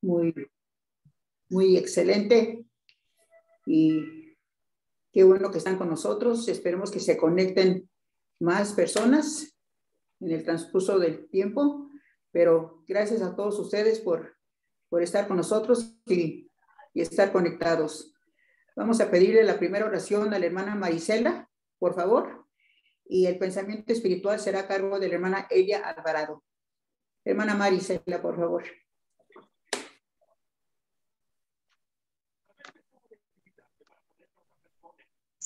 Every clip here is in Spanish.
muy, muy excelente. Y qué bueno que están con nosotros. Esperemos que se conecten más personas en el transcurso del tiempo. Pero gracias a todos ustedes por, por estar con nosotros y, y estar conectados. Vamos a pedirle la primera oración a la hermana Marisela, por favor. Y el pensamiento espiritual será a cargo de la hermana Elia Alvarado. Hermana Marisela, por favor.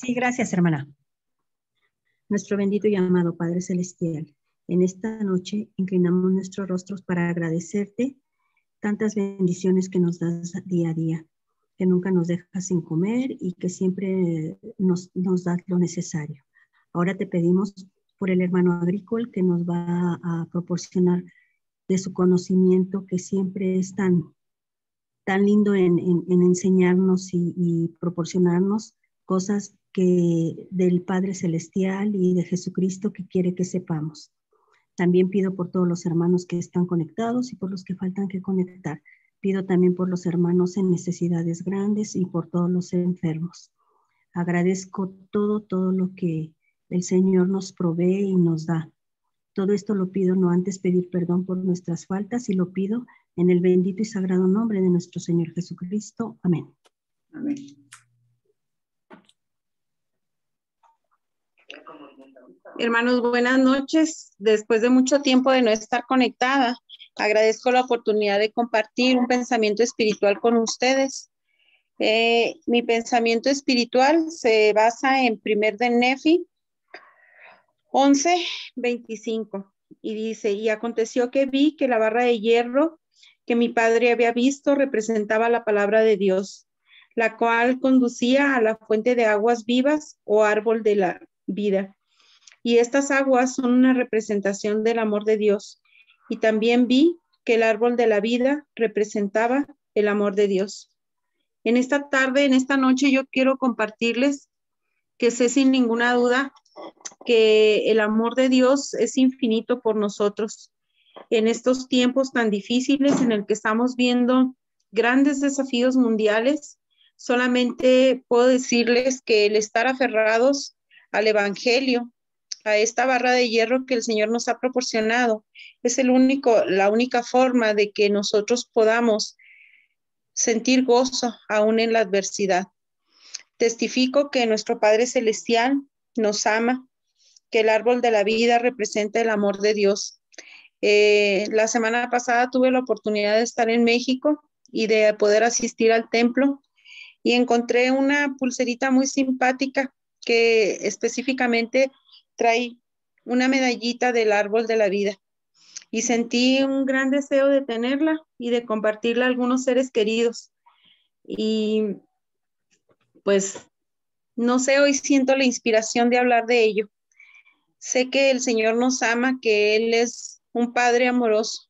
Sí, gracias, hermana. Nuestro bendito y amado Padre Celestial, en esta noche inclinamos nuestros rostros para agradecerte tantas bendiciones que nos das día a día, que nunca nos dejas sin comer y que siempre nos, nos das lo necesario. Ahora te pedimos por el hermano agrícola que nos va a proporcionar de su conocimiento que siempre es tan, tan lindo en, enseñarnos y, y, proporcionarnos cosas que del Padre Celestial y de Jesucristo que quiere que sepamos. También pido por todos los hermanos que están conectados y por los que faltan que conectar. Pido también por los hermanos en necesidades grandes y por todos los enfermos. Agradezco todo, todo lo que el Señor nos provee y nos da. Todo esto lo pido no antes pedir perdón por nuestras faltas y lo pido en el bendito y sagrado nombre de nuestro Señor Jesucristo. Amén. Amén. Hermanos, buenas noches. Después de mucho tiempo de no estar conectada, agradezco la oportunidad de compartir un pensamiento espiritual con ustedes. Eh, mi pensamiento espiritual se basa en primer de Nefi 11, 25 y dice, y aconteció que vi que la barra de hierro que mi padre había visto representaba la palabra de Dios, la cual conducía a la fuente de aguas vivas o árbol de la vida. Y estas aguas son una representación del amor de Dios. Y también vi que el árbol de la vida representaba el amor de Dios. En esta tarde, en esta noche, yo quiero compartirles que sé sin ninguna duda que el amor de Dios es infinito por nosotros. En estos tiempos tan difíciles en el que estamos viendo grandes desafíos mundiales, solamente puedo decirles que el estar aferrados al Evangelio, a esta barra de hierro que el Señor nos ha proporcionado. Es el único, la única forma de que nosotros podamos sentir gozo aún en la adversidad. Testifico que nuestro Padre Celestial nos ama, que el árbol de la vida representa el amor de Dios. Eh, la semana pasada tuve la oportunidad de estar en México y de poder asistir al templo y encontré una pulserita muy simpática que específicamente trae una medallita del árbol de la vida. Y sentí un gran deseo de tenerla y de compartirla a algunos seres queridos. Y pues, no sé, hoy siento la inspiración de hablar de ello. Sé que el Señor nos ama, que Él es un Padre amoroso.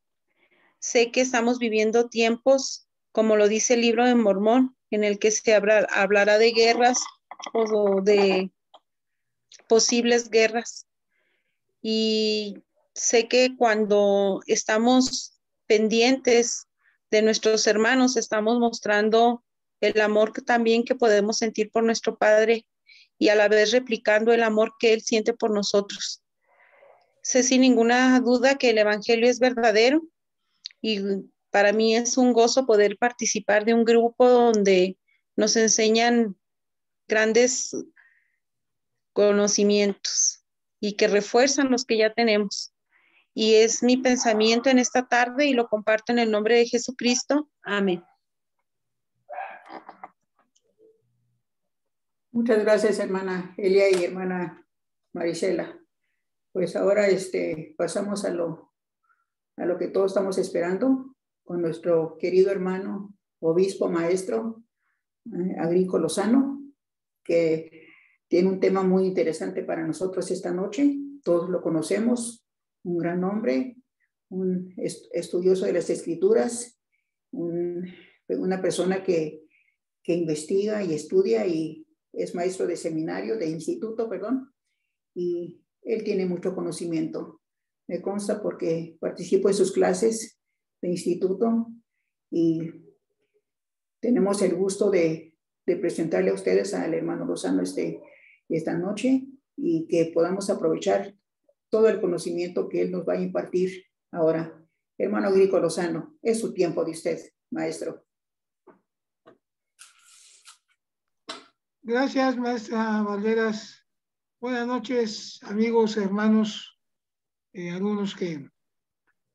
Sé que estamos viviendo tiempos, como lo dice el libro de Mormón, en el que se hablará de guerras o de posibles guerras. Y sé que cuando estamos pendientes de nuestros hermanos, estamos mostrando el amor que también que podemos sentir por nuestro Padre y a la vez replicando el amor que Él siente por nosotros. Sé sin ninguna duda que el Evangelio es verdadero y para mí es un gozo poder participar de un grupo donde nos enseñan grandes conocimientos y que refuerzan los que ya tenemos. Y es mi pensamiento en esta tarde y lo comparto en el nombre de Jesucristo. Amén. Muchas gracias, hermana Elia y hermana Marisela. Pues ahora este, pasamos a lo, a lo que todos estamos esperando con nuestro querido hermano, obispo maestro, eh, Agrícola Lozano, que tiene un tema muy interesante para nosotros esta noche. Todos lo conocemos, un gran hombre, un estudioso de las escrituras, una persona que, que investiga y estudia y es maestro de seminario, de instituto, perdón, y él tiene mucho conocimiento. Me consta porque participo en sus clases de instituto y tenemos el gusto de, de presentarle a ustedes al hermano Lozano este, esta noche y que podamos aprovechar todo el conocimiento que él nos va a impartir ahora. Hermano Grico Lozano, es su tiempo de usted, maestro. Gracias, maestra Valderas. Buenas noches, amigos, hermanos, eh, algunos que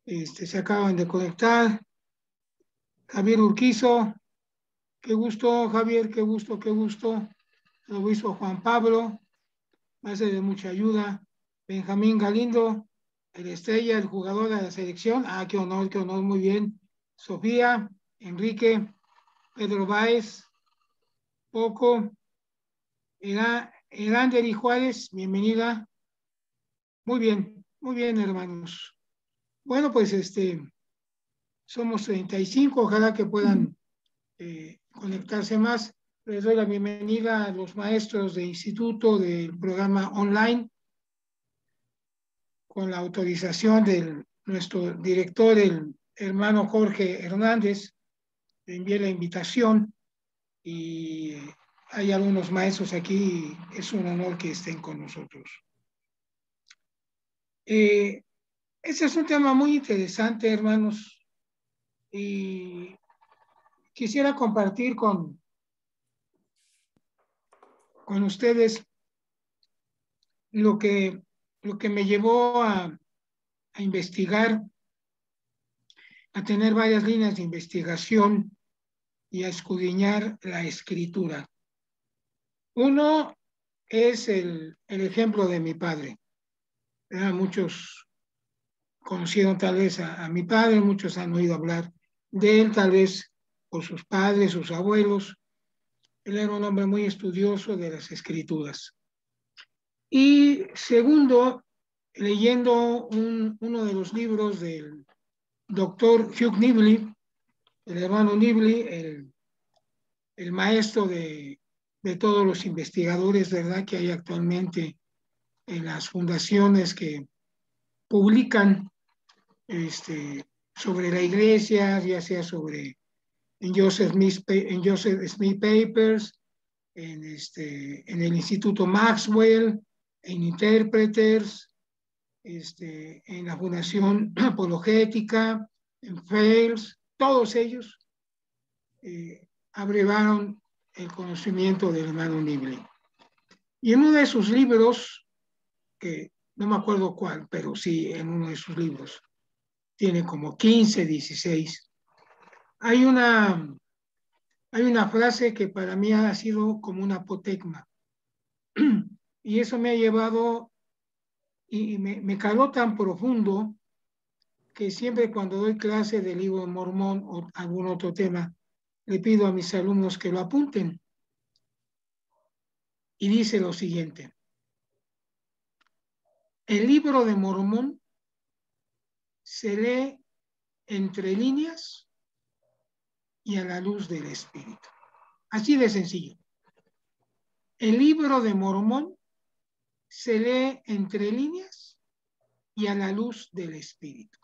este, se acaban de conectar. Javier Urquizo, qué gusto, Javier, qué gusto, qué gusto. El obispo Juan Pablo, más de mucha ayuda. Benjamín Galindo, el estrella, el jugador de la selección. Ah, qué honor, qué honor, muy bien. Sofía, Enrique, Pedro Báez, Poco, Erander y Juárez, bienvenida. Muy bien, muy bien, hermanos. Bueno, pues este, somos 35, ojalá que puedan eh, conectarse más. Les doy la bienvenida a los maestros de instituto del programa online con la autorización de nuestro director, el hermano Jorge Hernández. Le envié la invitación y hay algunos maestros aquí, es un honor que estén con nosotros. Eh, ese es un tema muy interesante, hermanos, y quisiera compartir con, con ustedes lo que, lo que me llevó a, a investigar, a tener varias líneas de investigación y a escudriñar la escritura. Uno es el, el ejemplo de mi padre. Muchos conocieron tal vez a, mi padre, muchos han oído hablar de él, tal vez por sus padres, sus abuelos. Él era un hombre muy estudioso de las escrituras. Y segundo, leyendo uno de los libros del doctor Hugh Nibley, el hermano Nibley, el, el maestro de, de, todos los investigadores, ¿verdad?, que hay actualmente en las fundaciones que publican este, sobre la iglesia, ya sea sobre en Joseph Smith, en Joseph Smith Papers, en, este, en el Instituto Maxwell, en Interpreters, este, en la Fundación Apologética, en FAILS, todos ellos eh, abrevaron el conocimiento del hermano Nibley. Y en uno de sus libros, que no me acuerdo cuál, pero sí en uno de sus libros, tiene como 15, 16. Hay una, hay una frase que para mí ha sido como una apotecma. Y eso me ha llevado y me, me caló tan profundo que siempre cuando doy clase del libro de Mormón o algún otro tema, le pido a mis alumnos que lo apunten. Y dice lo siguiente. El libro de Mormón se lee entre líneas y a la luz del Espíritu. Así de sencillo. El libro de Mormón se lee entre líneas y a la luz del Espíritu.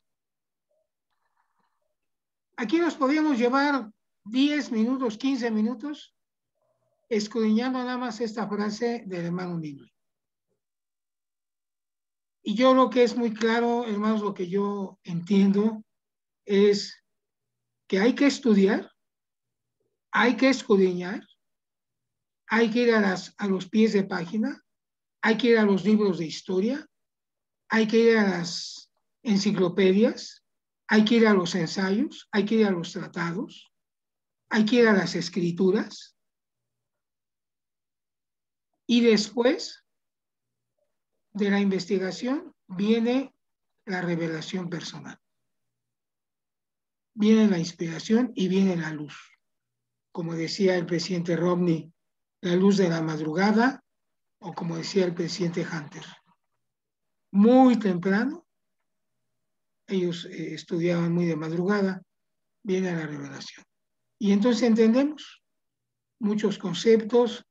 Aquí nos podríamos llevar 10 minutos, 15 minutos, escudriñando nada más esta frase del hermano Nible. Y yo lo que es muy claro, hermanos, lo que yo entiendo es que hay que estudiar, hay que escudriñar, hay que ir a, las, a los pies de página, hay que ir a los libros de historia, hay que ir a las enciclopedias, hay que ir a los ensayos, hay que ir a los tratados, hay que ir a las escrituras. Y después de la investigación viene la revelación personal. Viene la inspiración y viene la luz. Como decía el presidente Romney, la luz de la madrugada, o como decía el presidente Hunter. Muy temprano, ellos eh, estudiaban muy de madrugada, viene la revelación. Y entonces entendemos muchos conceptos,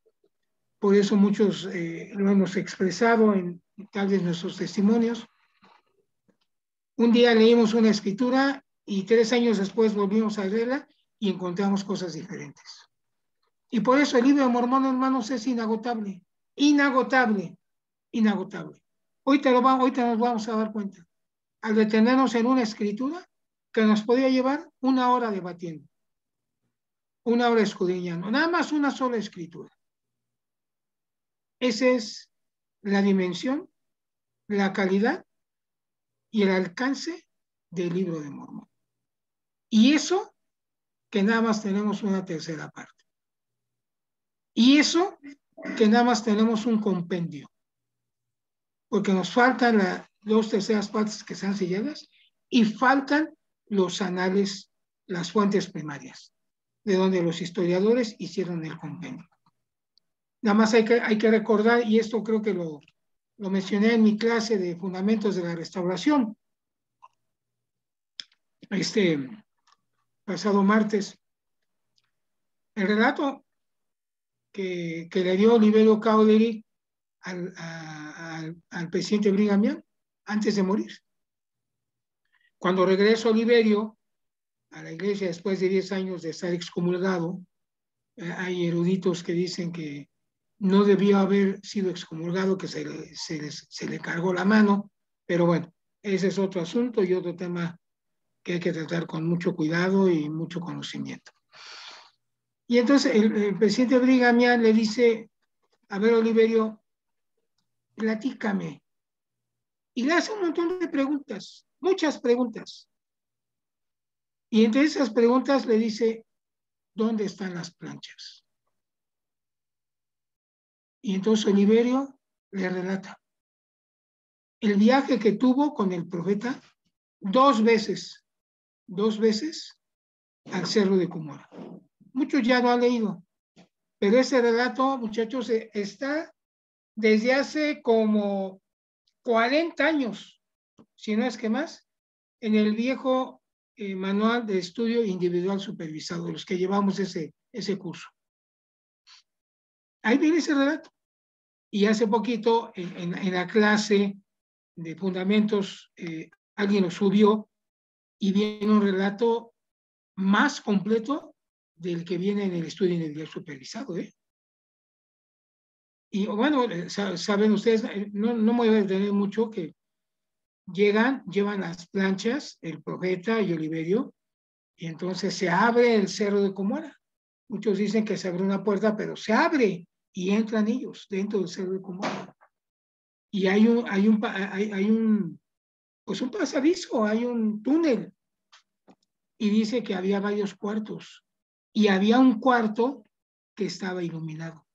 por eso muchos eh, lo hemos expresado en tal vez nuestros testimonios. Un día leímos una escritura y tres años después volvimos a leerla y encontramos cosas diferentes. Y por eso el libro de Mormón, hermanos, es inagotable, inagotable, inagotable. Te lo hoy te nos vamos a dar cuenta. Al detenernos en una escritura que nos podía llevar una hora debatiendo, una hora escudriñando, nada más una sola escritura. Esa es la dimensión, la calidad y el alcance del libro de Mormón. Y eso que nada más tenemos una tercera parte. Y eso que nada más tenemos un compendio. Porque nos faltan las dos terceras partes que están selladas y faltan los anales, las fuentes primarias, de donde los historiadores hicieron el compendio. Nada más hay que, hay que recordar, y esto creo que lo, lo mencioné en mi clase de Fundamentos de la Restauración, este pasado martes, el relato que, que le dio Oliverio Cowdery al, al, presidente Brigham antes de morir. Cuando regresó Oliverio a la iglesia después de 10 años de estar excomulgado, eh, hay eruditos que dicen que no debió haber sido excomulgado, que se le, se, se le cargó la mano, pero bueno, ese es otro asunto y otro tema que hay que tratar con mucho cuidado y mucho conocimiento. Y entonces el, presidente Brigamian le dice, a ver, Oliverio, platícame. Y le hace un montón de preguntas, muchas preguntas. Y entre esas preguntas le dice, ¿dónde están las planchas? Y entonces Oliverio le relata el viaje que tuvo con el profeta dos veces, dos veces al cerro de Cumora. Muchos ya lo han leído, pero ese relato, muchachos, eh, está desde hace como 40 años, si no es que más, en el viejo eh, manual de estudio individual supervisado, los que llevamos ese, ese curso. Ahí viene ese relato. Y hace poquito, en, la clase de fundamentos, eh, alguien lo subió y viene un relato más completo del que viene en el estudio individual supervisado. ¿eh? Y bueno, eh, saben ustedes, no, no me voy a detener mucho que llegan, llevan las planchas, el profeta y Oliverio, y entonces se abre el cerro de Comora. Muchos dicen que se abre una puerta, pero se abre y entran ellos dentro del cerro de Comora. Y hay un, hay un, hay, un, pues un pasadizo, hay un túnel. Y dice que había varios cuartos. Y había un cuarto que estaba iluminado.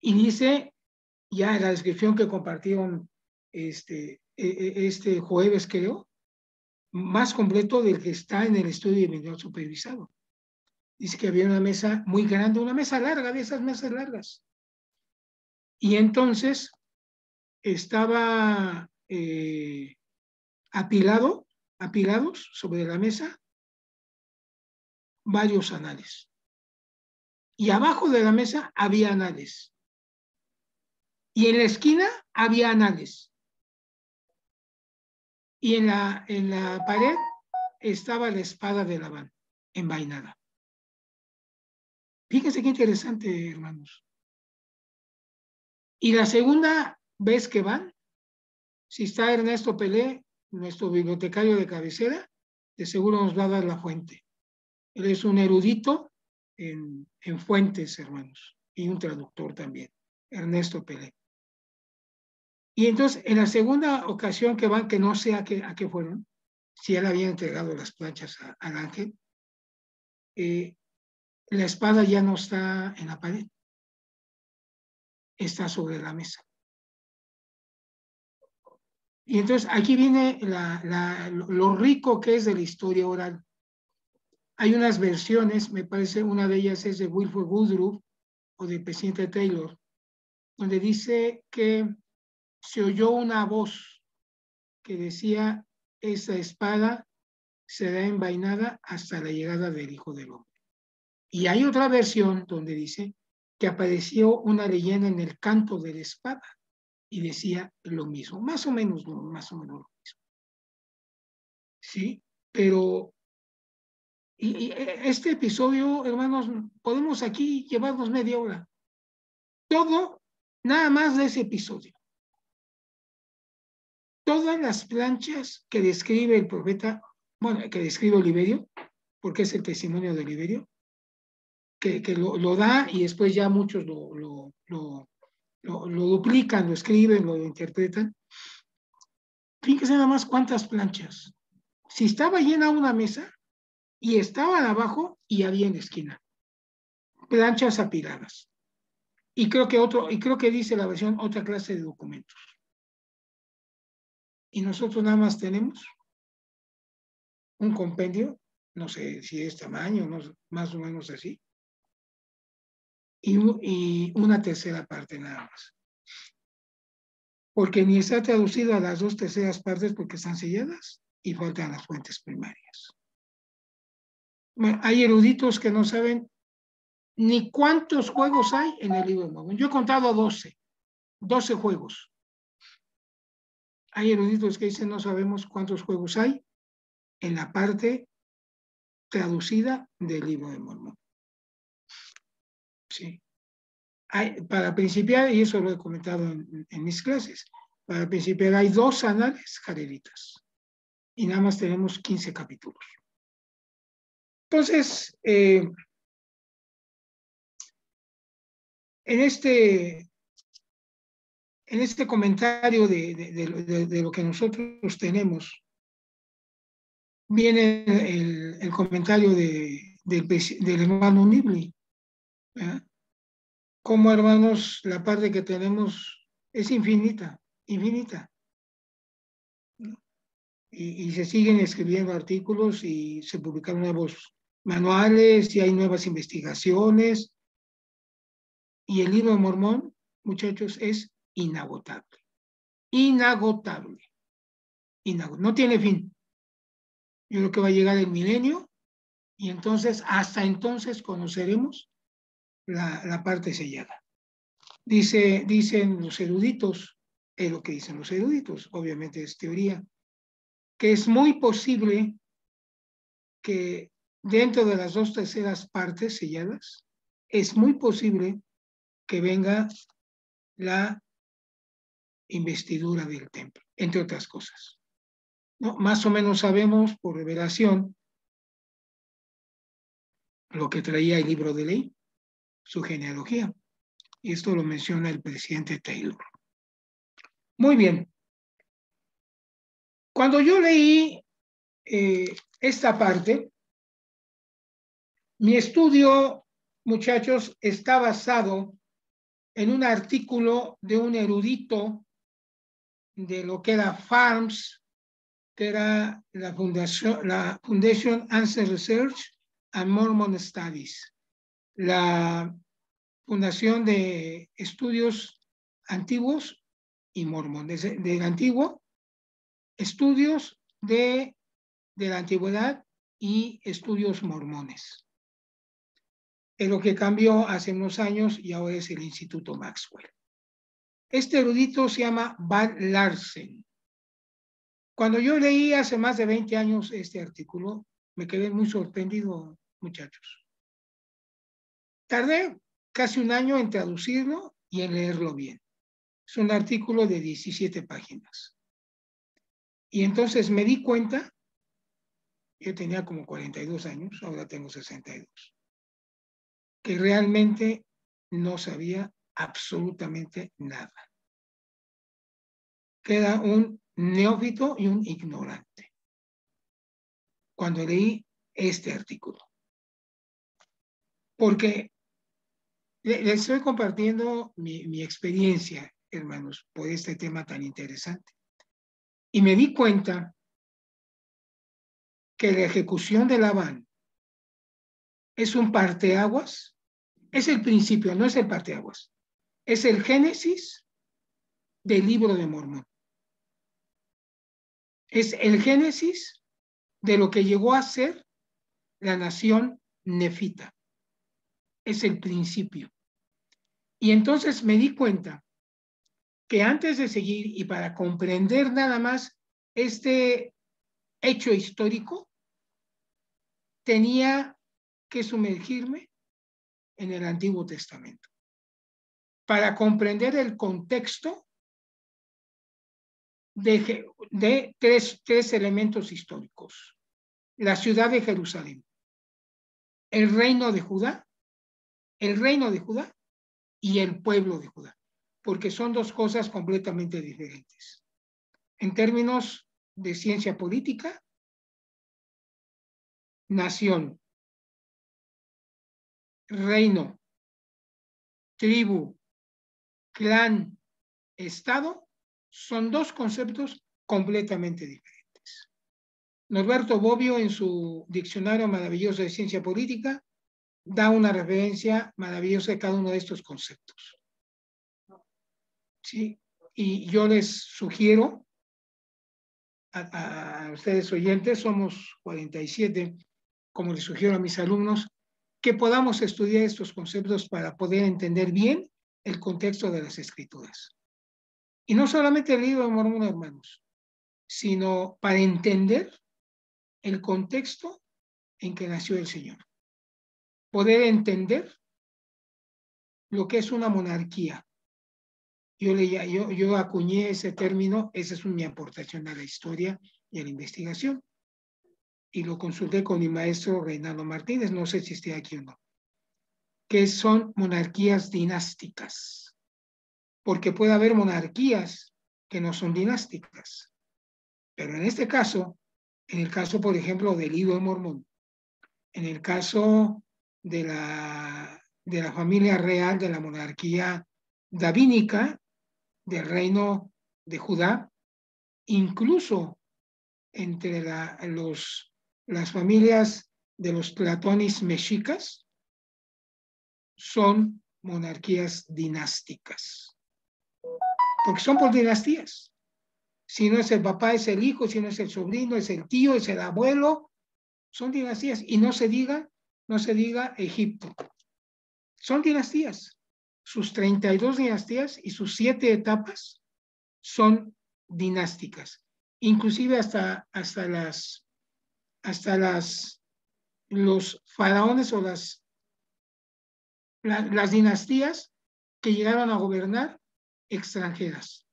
Y dice, ya en la descripción que compartieron este, e, e, este jueves, creo, más completo del que está en el estudio de supervisado. Dice que había una mesa muy grande, una mesa larga, de esas mesas largas. Y entonces estaba eh, apilado, apilados sobre la mesa varios anales. Y abajo de la mesa había anales. Y en la esquina había anales. Y en la, en la pared estaba la espada de Labán, envainada. Fíjense qué interesante, hermanos. Y la segunda vez que van, si está Ernesto Pelé, nuestro bibliotecario de cabecera, de seguro nos va a dar la fuente. Él es un erudito en, en fuentes, hermanos, y un traductor también, Ernesto Pelé. Y entonces, en la segunda ocasión que van, que no sé a qué, a qué fueron, si él había entregado las planchas al ángel, eh, la espada ya no está en la pared, está sobre la mesa. Y entonces aquí viene lo rico que es de la historia oral. Hay unas versiones, me parece una de ellas es de Wilford Woodruff o de presidente Taylor, donde dice que se oyó una voz que decía, esa espada será envainada hasta la llegada del Hijo del Hombre. Y hay otra versión donde dice que apareció una leyenda en el canto de la espada y decía lo mismo, más o menos, más o menos lo mismo. Sí, pero Y, este episodio, hermanos, podemos aquí llevarnos media hora. Todo, nada más de ese episodio. Todas las planchas que describe el profeta, bueno, que describe Oliverio, porque es el testimonio de Oliverio, que, lo, da y después ya muchos lo, duplican, lo escriben, lo interpretan. Fíjense nada más cuántas planchas. Si estaba llena una mesa y estaban abajo y había en la esquina. Planchas apiladas. Y creo que otro, y creo que dice la versión otra clase de documentos. Y nosotros nada más tenemos un compendio, no sé si es tamaño, más o menos así, y, una tercera parte nada más. Porque ni está traducido a las dos terceras partes porque están selladas y faltan las fuentes primarias. hay eruditos que no saben ni cuántos juegos hay en el libro de Mormón. Yo he contado 12, 12 juegos. Hay eruditos que dicen no sabemos cuántos juegos hay en la parte traducida del libro de Mormón. Sí. para principiar, y eso lo he comentado en, mis clases, para principiar hay dos anales jareritas y nada más tenemos 15 capítulos. Entonces, eh, en este, en este comentario de, lo que nosotros tenemos, viene el, comentario del, hermano Nibli, como hermanos, la parte que tenemos es infinita, infinita. Y, se siguen escribiendo artículos y se publican nuevos manuales y hay nuevas investigaciones. Y el libro de Mormón, muchachos, es inagotable. Inagotable. inagotable. No tiene fin. Yo creo que va a llegar el milenio y entonces, hasta entonces conoceremos la, parte sellada. Dice, dicen los eruditos, es lo que dicen los eruditos, obviamente es teoría, que es muy posible que dentro de las dos terceras partes selladas, es muy posible que venga la investidura del templo, entre otras cosas. ¿No? Más o menos sabemos por revelación lo que traía el libro de ley, su genealogía. Y esto lo menciona el presidente Taylor. Muy bien. Cuando yo leí eh, esta parte, mi estudio, muchachos, está basado en un artículo de un erudito de lo que era FARMS, que era la Fundación, la Foundation Answer Research and Mormon Studies la Fundación de Estudios Antiguos y Mormones, del Antiguo, estudios de, de la antigüedad y estudios mormones. Es lo que cambió hace unos años y ahora es el Instituto Maxwell. Este erudito se llama Val Larsen. Cuando yo leí hace más de 20 años este artículo, me quedé muy sorprendido, muchachos. Tardé casi un año en traducirlo y en leerlo bien. Es un artículo de 17 páginas. Y entonces me di cuenta, yo tenía como 42 años, ahora tengo 62, que realmente no sabía absolutamente nada. Queda un neófito y un ignorante cuando leí este artículo. Porque les estoy compartiendo mi, experiencia, hermanos, por este tema tan interesante. Y me di cuenta que la ejecución de Labán es un parteaguas, es el principio, no es el parteaguas, es el génesis del libro de Mormón. Es el génesis de lo que llegó a ser la nación nefita es el principio. Y entonces me di cuenta que antes de seguir y para comprender nada más este hecho histórico, tenía que sumergirme en el Antiguo Testamento para comprender el contexto de, tres, tres elementos históricos. La ciudad de Jerusalén, el reino de Judá, el reino de Judá y el pueblo de Judá, porque son dos cosas completamente diferentes. En términos de ciencia política, nación, reino, tribu, clan, estado, son dos conceptos completamente diferentes. Norberto Bobbio, en su diccionario maravilloso de ciencia política, da una referencia maravillosa de cada uno de estos conceptos. ¿Sí? Y yo les sugiero a, ustedes oyentes, somos 47, como les sugiero a mis alumnos, que podamos estudiar estos conceptos para poder entender bien el contexto de las escrituras. Y no solamente el libro de Mormón, hermanos, sino para entender el contexto en que nació el Señor. Poder entender lo que es una monarquía. Yo, le, yo, yo acuñé ese término, esa es mi aportación a la historia y a la investigación. Y lo consulté con mi maestro Reinaldo Martínez, no sé si esté aquí o no, que son monarquías dinásticas porque puede haber monarquías que no son dinásticas. Pero en este caso, en el caso, por ejemplo, del libro de Mormón, en el caso de la, de la familia real de la monarquía davínica del reino de Judá, incluso entre la, los, las familias de los platonis mexicas, son monarquías dinásticas porque son por dinastías. Si no es el papá, es el hijo, si no es el sobrino, es el tío, es el abuelo, son dinastías. Y no se diga, no se diga Egipto. Son dinastías. Sus 32 dinastías y sus siete etapas son dinásticas. Inclusive hasta, hasta las, hasta las, los faraones o las, las dinastías que llegaron a gobernar extranjeras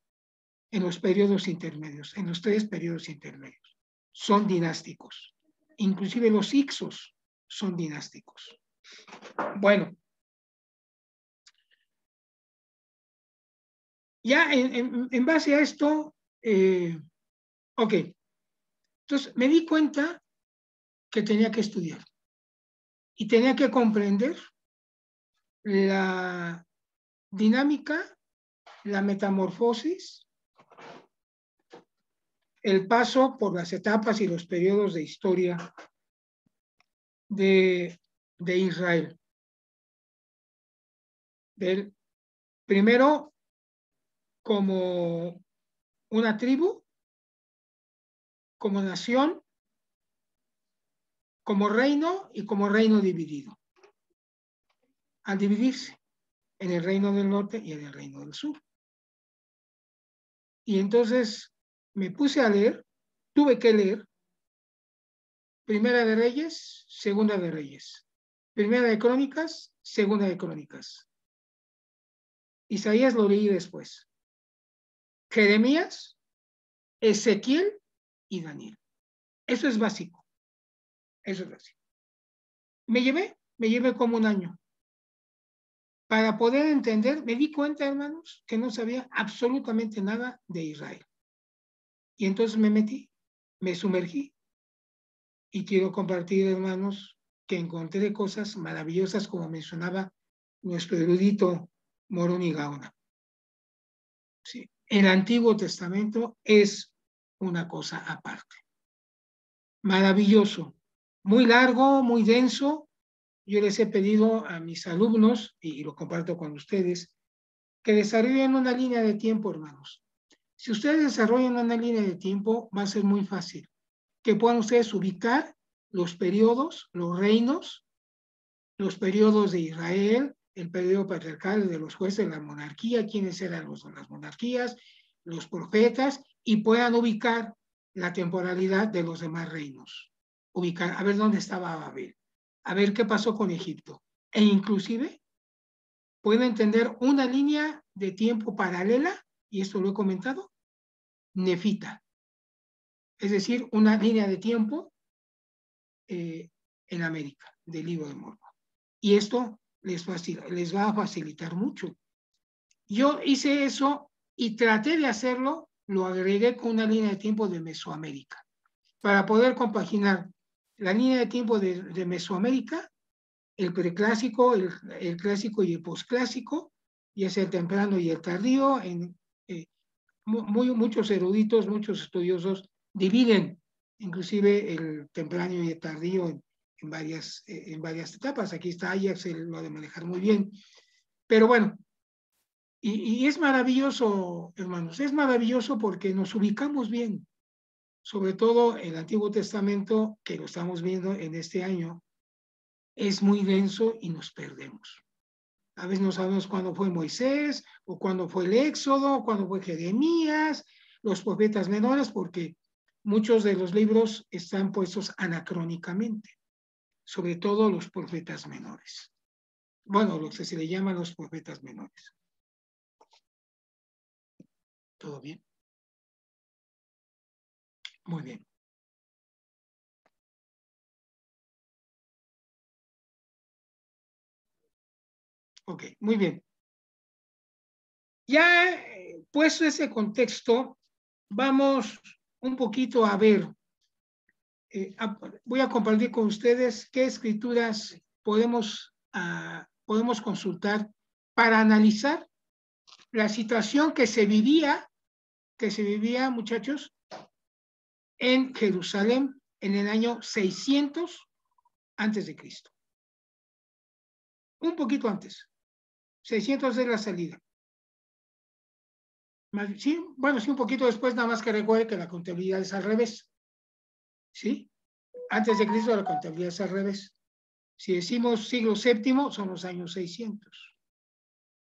en los periodos intermedios, en los tres periodos intermedios. Son dinásticos. Inclusive los Ixos son dinásticos. Bueno. Ya en, en, base a esto, eh, ok. Entonces me di cuenta que tenía que estudiar y tenía que comprender la dinámica la metamorfosis, el paso por las etapas y los periodos de historia de, de Israel. Del, primero, como una tribu, como nación, como reino y como reino dividido. Al dividirse en el reino del norte y en el reino del sur. Y entonces me puse a leer, tuve que leer Primera de Reyes, Segunda de Reyes. Primera de Crónicas, Segunda de Crónicas. Isaías lo leí después. Jeremías, Ezequiel y Daniel. Eso es básico. Eso es básico. Me llevé, me llevé como un año para poder entender, me di cuenta, hermanos, que no sabía absolutamente nada de Israel. Y entonces me metí, me sumergí. Y quiero compartir, hermanos, que encontré cosas maravillosas, como mencionaba nuestro erudito Moroni Gaona. Sí. El Antiguo Testamento es una cosa aparte. Maravilloso, muy largo, muy denso, yo les he pedido a mis alumnos, y lo comparto con ustedes, que desarrollen una línea de tiempo, hermanos. Si ustedes desarrollan una línea de tiempo, va a ser muy fácil. Que puedan ustedes ubicar los periodos, los reinos, los periodos de Israel, el periodo patriarcal de los jueces de la monarquía, quiénes eran los, las monarquías, los profetas, y puedan ubicar la temporalidad de los demás reinos. ubicar, a ver dónde estaba Babel, a ver qué pasó con Egipto. E inclusive pueden entender una línea de tiempo paralela, y esto lo he comentado, nefita. Es decir, una línea de tiempo eh, en América, del libro de Mormon. Y esto les, les va a facilitar mucho. Yo hice eso y traté de hacerlo, lo agregué con una línea de tiempo de Mesoamérica, para poder compaginar la línea de tiempo de, Mesoamérica, el preclásico, el, el, clásico y el posclásico, y es el temprano y el tardío. En, eh, muy, muchos eruditos, muchos estudiosos dividen inclusive el temprano y el tardío en, varias, eh, en varias etapas. Aquí está Ajax, él lo ha de manejar muy bien. Pero bueno, y, es maravilloso, hermanos, es maravilloso porque nos ubicamos bien, sobre todo el Antiguo Testamento, que lo estamos viendo en este año, es muy denso y nos perdemos. A veces no sabemos cuándo fue Moisés, o cuándo fue el Éxodo, o cuándo fue Jeremías, los profetas menores, porque muchos de los libros están puestos anacrónicamente, sobre todo los profetas menores. Bueno, lo que se le llaman los profetas menores. ¿Todo bien? Muy bien. Ok, muy bien. Ya eh, puesto ese contexto, vamos un poquito a ver, eh, voy a compartir con ustedes qué escrituras podemos, ah, podemos consultar para analizar la situación que se vivía, que se vivía, muchachos, en Jerusalén en el año 600 antes de Cristo. Un poquito antes, 600 de la salida. Sí, bueno, sí, un poquito después, nada más que recuerde que la contabilidad es al revés. ¿Sí? Antes de Cristo la contabilidad es al revés. Si decimos siglo VII, son los años 600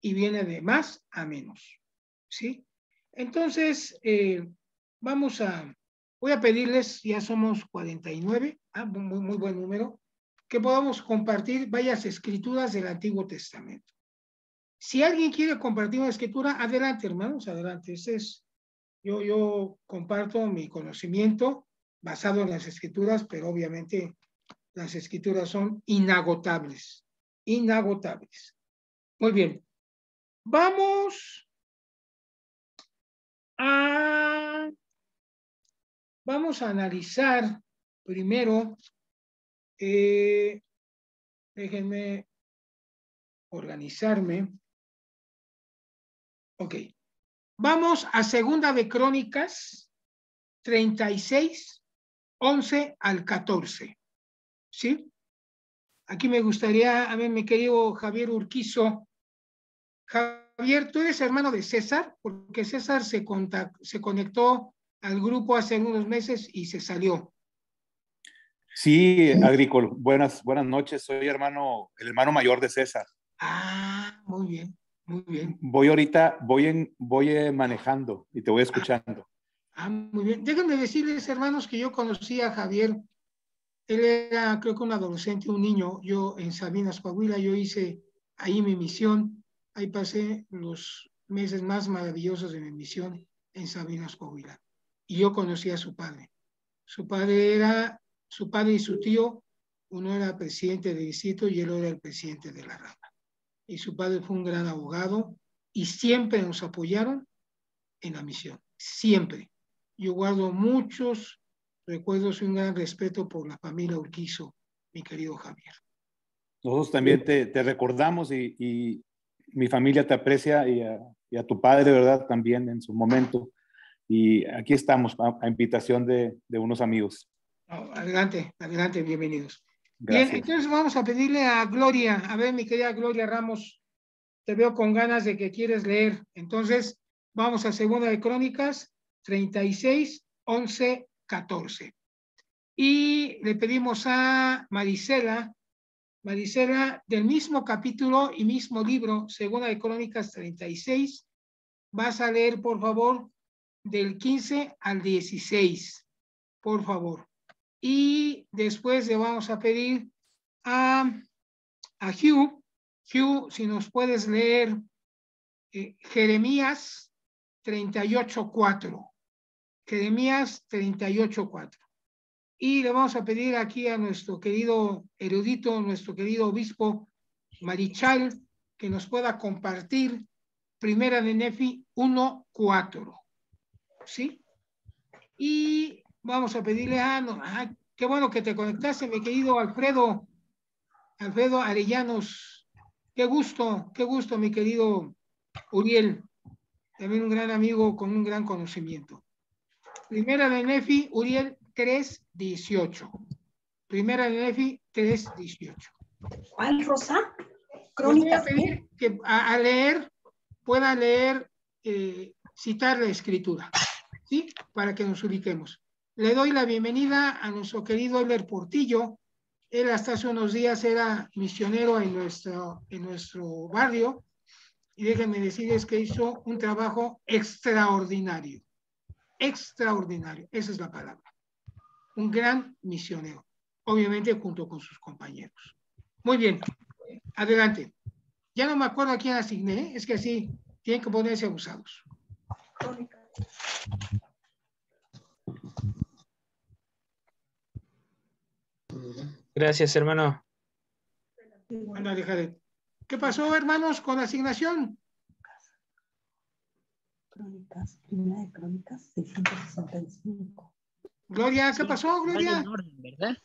y viene de más a menos. ¿Sí? Entonces, eh, vamos a, voy a pedirles, ya somos 49, ah, muy, muy buen número, que podamos compartir varias escrituras del Antiguo Testamento. Si alguien quiere compartir una escritura, adelante, hermanos, adelante. Ese es, yo, yo comparto mi conocimiento basado en las escrituras, pero obviamente las escrituras son inagotables, inagotables. Muy bien. Vamos a, vamos a analizar primero, eh, déjenme organizarme. Ok. Vamos a Segunda de Crónicas 36, 11 al 14. ¿Sí? Aquí me gustaría, a ver, mi querido Javier Urquizo, Javier, tú eres hermano de César, porque César se, se conectó al grupo hace unos meses y se salió. Sí, Agricol, buenas, buenas noches. Soy hermano, el hermano mayor de César. Ah, muy bien, muy bien. Voy ahorita, voy, en, voy eh, manejando y te voy escuchando. Ah, muy bien. Déjenme decirles, hermanos, que yo conocí a Javier. Él era, creo que un adolescente, un niño. Yo en Sabinas, Coahuila, yo hice ahí mi misión Ahí pasé los meses más maravillosos de mi misión en Sabinas, Coahuila. Y yo conocí a su padre. Su padre era, su padre y su tío, uno era presidente de distrito y él era el presidente de la rama. Y su padre fue un gran abogado y siempre nos apoyaron en la misión. Siempre. Yo guardo muchos recuerdos y un gran respeto por la familia Urquizo, mi querido Javier. Nosotros también te, te recordamos y, mi familia te aprecia y a, tu padre, ¿verdad? También en su momento. Y aquí estamos a, invitación de, unos amigos. adelante, adelante, bienvenidos. Bien, entonces vamos a pedirle a Gloria, a ver, mi querida Gloria Ramos, te veo con ganas de que quieres leer. Entonces, vamos a Segunda de Crónicas 36, 11, 14. Y le pedimos a Marisela Marisela, del mismo capítulo y mismo libro, Segunda de Crónicas 36, vas a leer, por favor, del 15 al 16, por favor. Y después le vamos a pedir a, a Hugh, Hugh, si nos puedes leer eh, Jeremías 38.4. Jeremías 38.4. Y le vamos a pedir aquí a nuestro querido erudito, nuestro querido obispo Marichal, que nos pueda compartir Primera de Nefi 1.4. ¿Sí? Y vamos a pedirle a... Ah, qué bueno que te conectaste, mi querido Alfredo, Alfredo Arellanos. Qué gusto, qué gusto, mi querido Uriel. También un gran amigo con un gran conocimiento. Primera de Nefi, Uriel 3.18. Primera de Nefi 3.18. ¿Cuál, Rosa? Crónica. Voy a pedir que a, leer, pueda leer, eh, citar la escritura, ¿sí? Para que nos ubiquemos. Le doy la bienvenida a nuestro querido Eler Portillo. Él hasta hace unos días era misionero en nuestro, en nuestro barrio y déjenme decirles que hizo un trabajo extraordinario. Extraordinario, esa es la palabra. Un gran misionero, obviamente junto con sus compañeros. Muy bien, adelante. Ya no me acuerdo a quién asigné, es que así tienen que ponerse abusados. Gracias, hermano. ¿Qué pasó, hermanos, con la asignación? Crónicas, primera de Crónicas 665. Gloria, ¿qué pasó, Gloria? ¿verdad?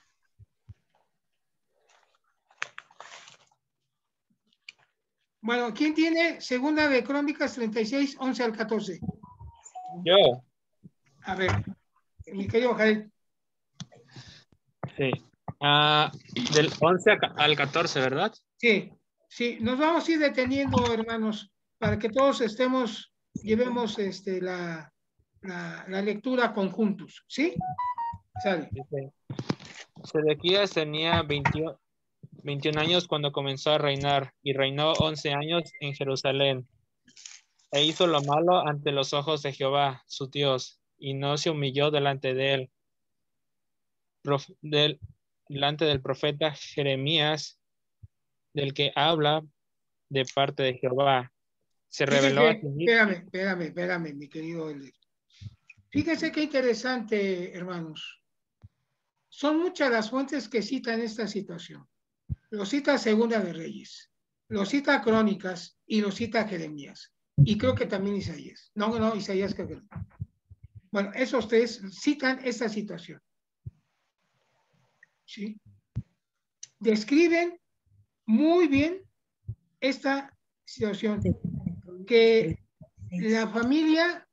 Bueno, ¿quién tiene segunda de Crónicas 36, 11 al 14? Yo. A ver, mi querido Jael. Sí. Ah, del 11 al 14, ¿verdad? Sí, sí. Nos vamos a ir deteniendo, hermanos, para que todos estemos, llevemos este, la, la, lectura conjuntos, ¿sí? Sale. Sedequías tenía 21, 21 años cuando comenzó a reinar y reinó 11 años en Jerusalén. E hizo lo malo ante los ojos de Jehová, su Dios, y no se humilló delante de él. Delante del profeta Jeremías, del que habla de parte de Jehová. Se reveló a Espérame, espérame, espérame, mi querido Fíjense qué interesante, hermanos. Son muchas las fuentes que citan esta situación. Lo cita Segunda de Reyes, lo cita Crónicas y lo cita Jeremías. Y creo que también Isaías. No, no, Isaías creo que no. Bueno, esos tres citan esta situación. ¿Sí? Describen muy bien esta situación. Que la familia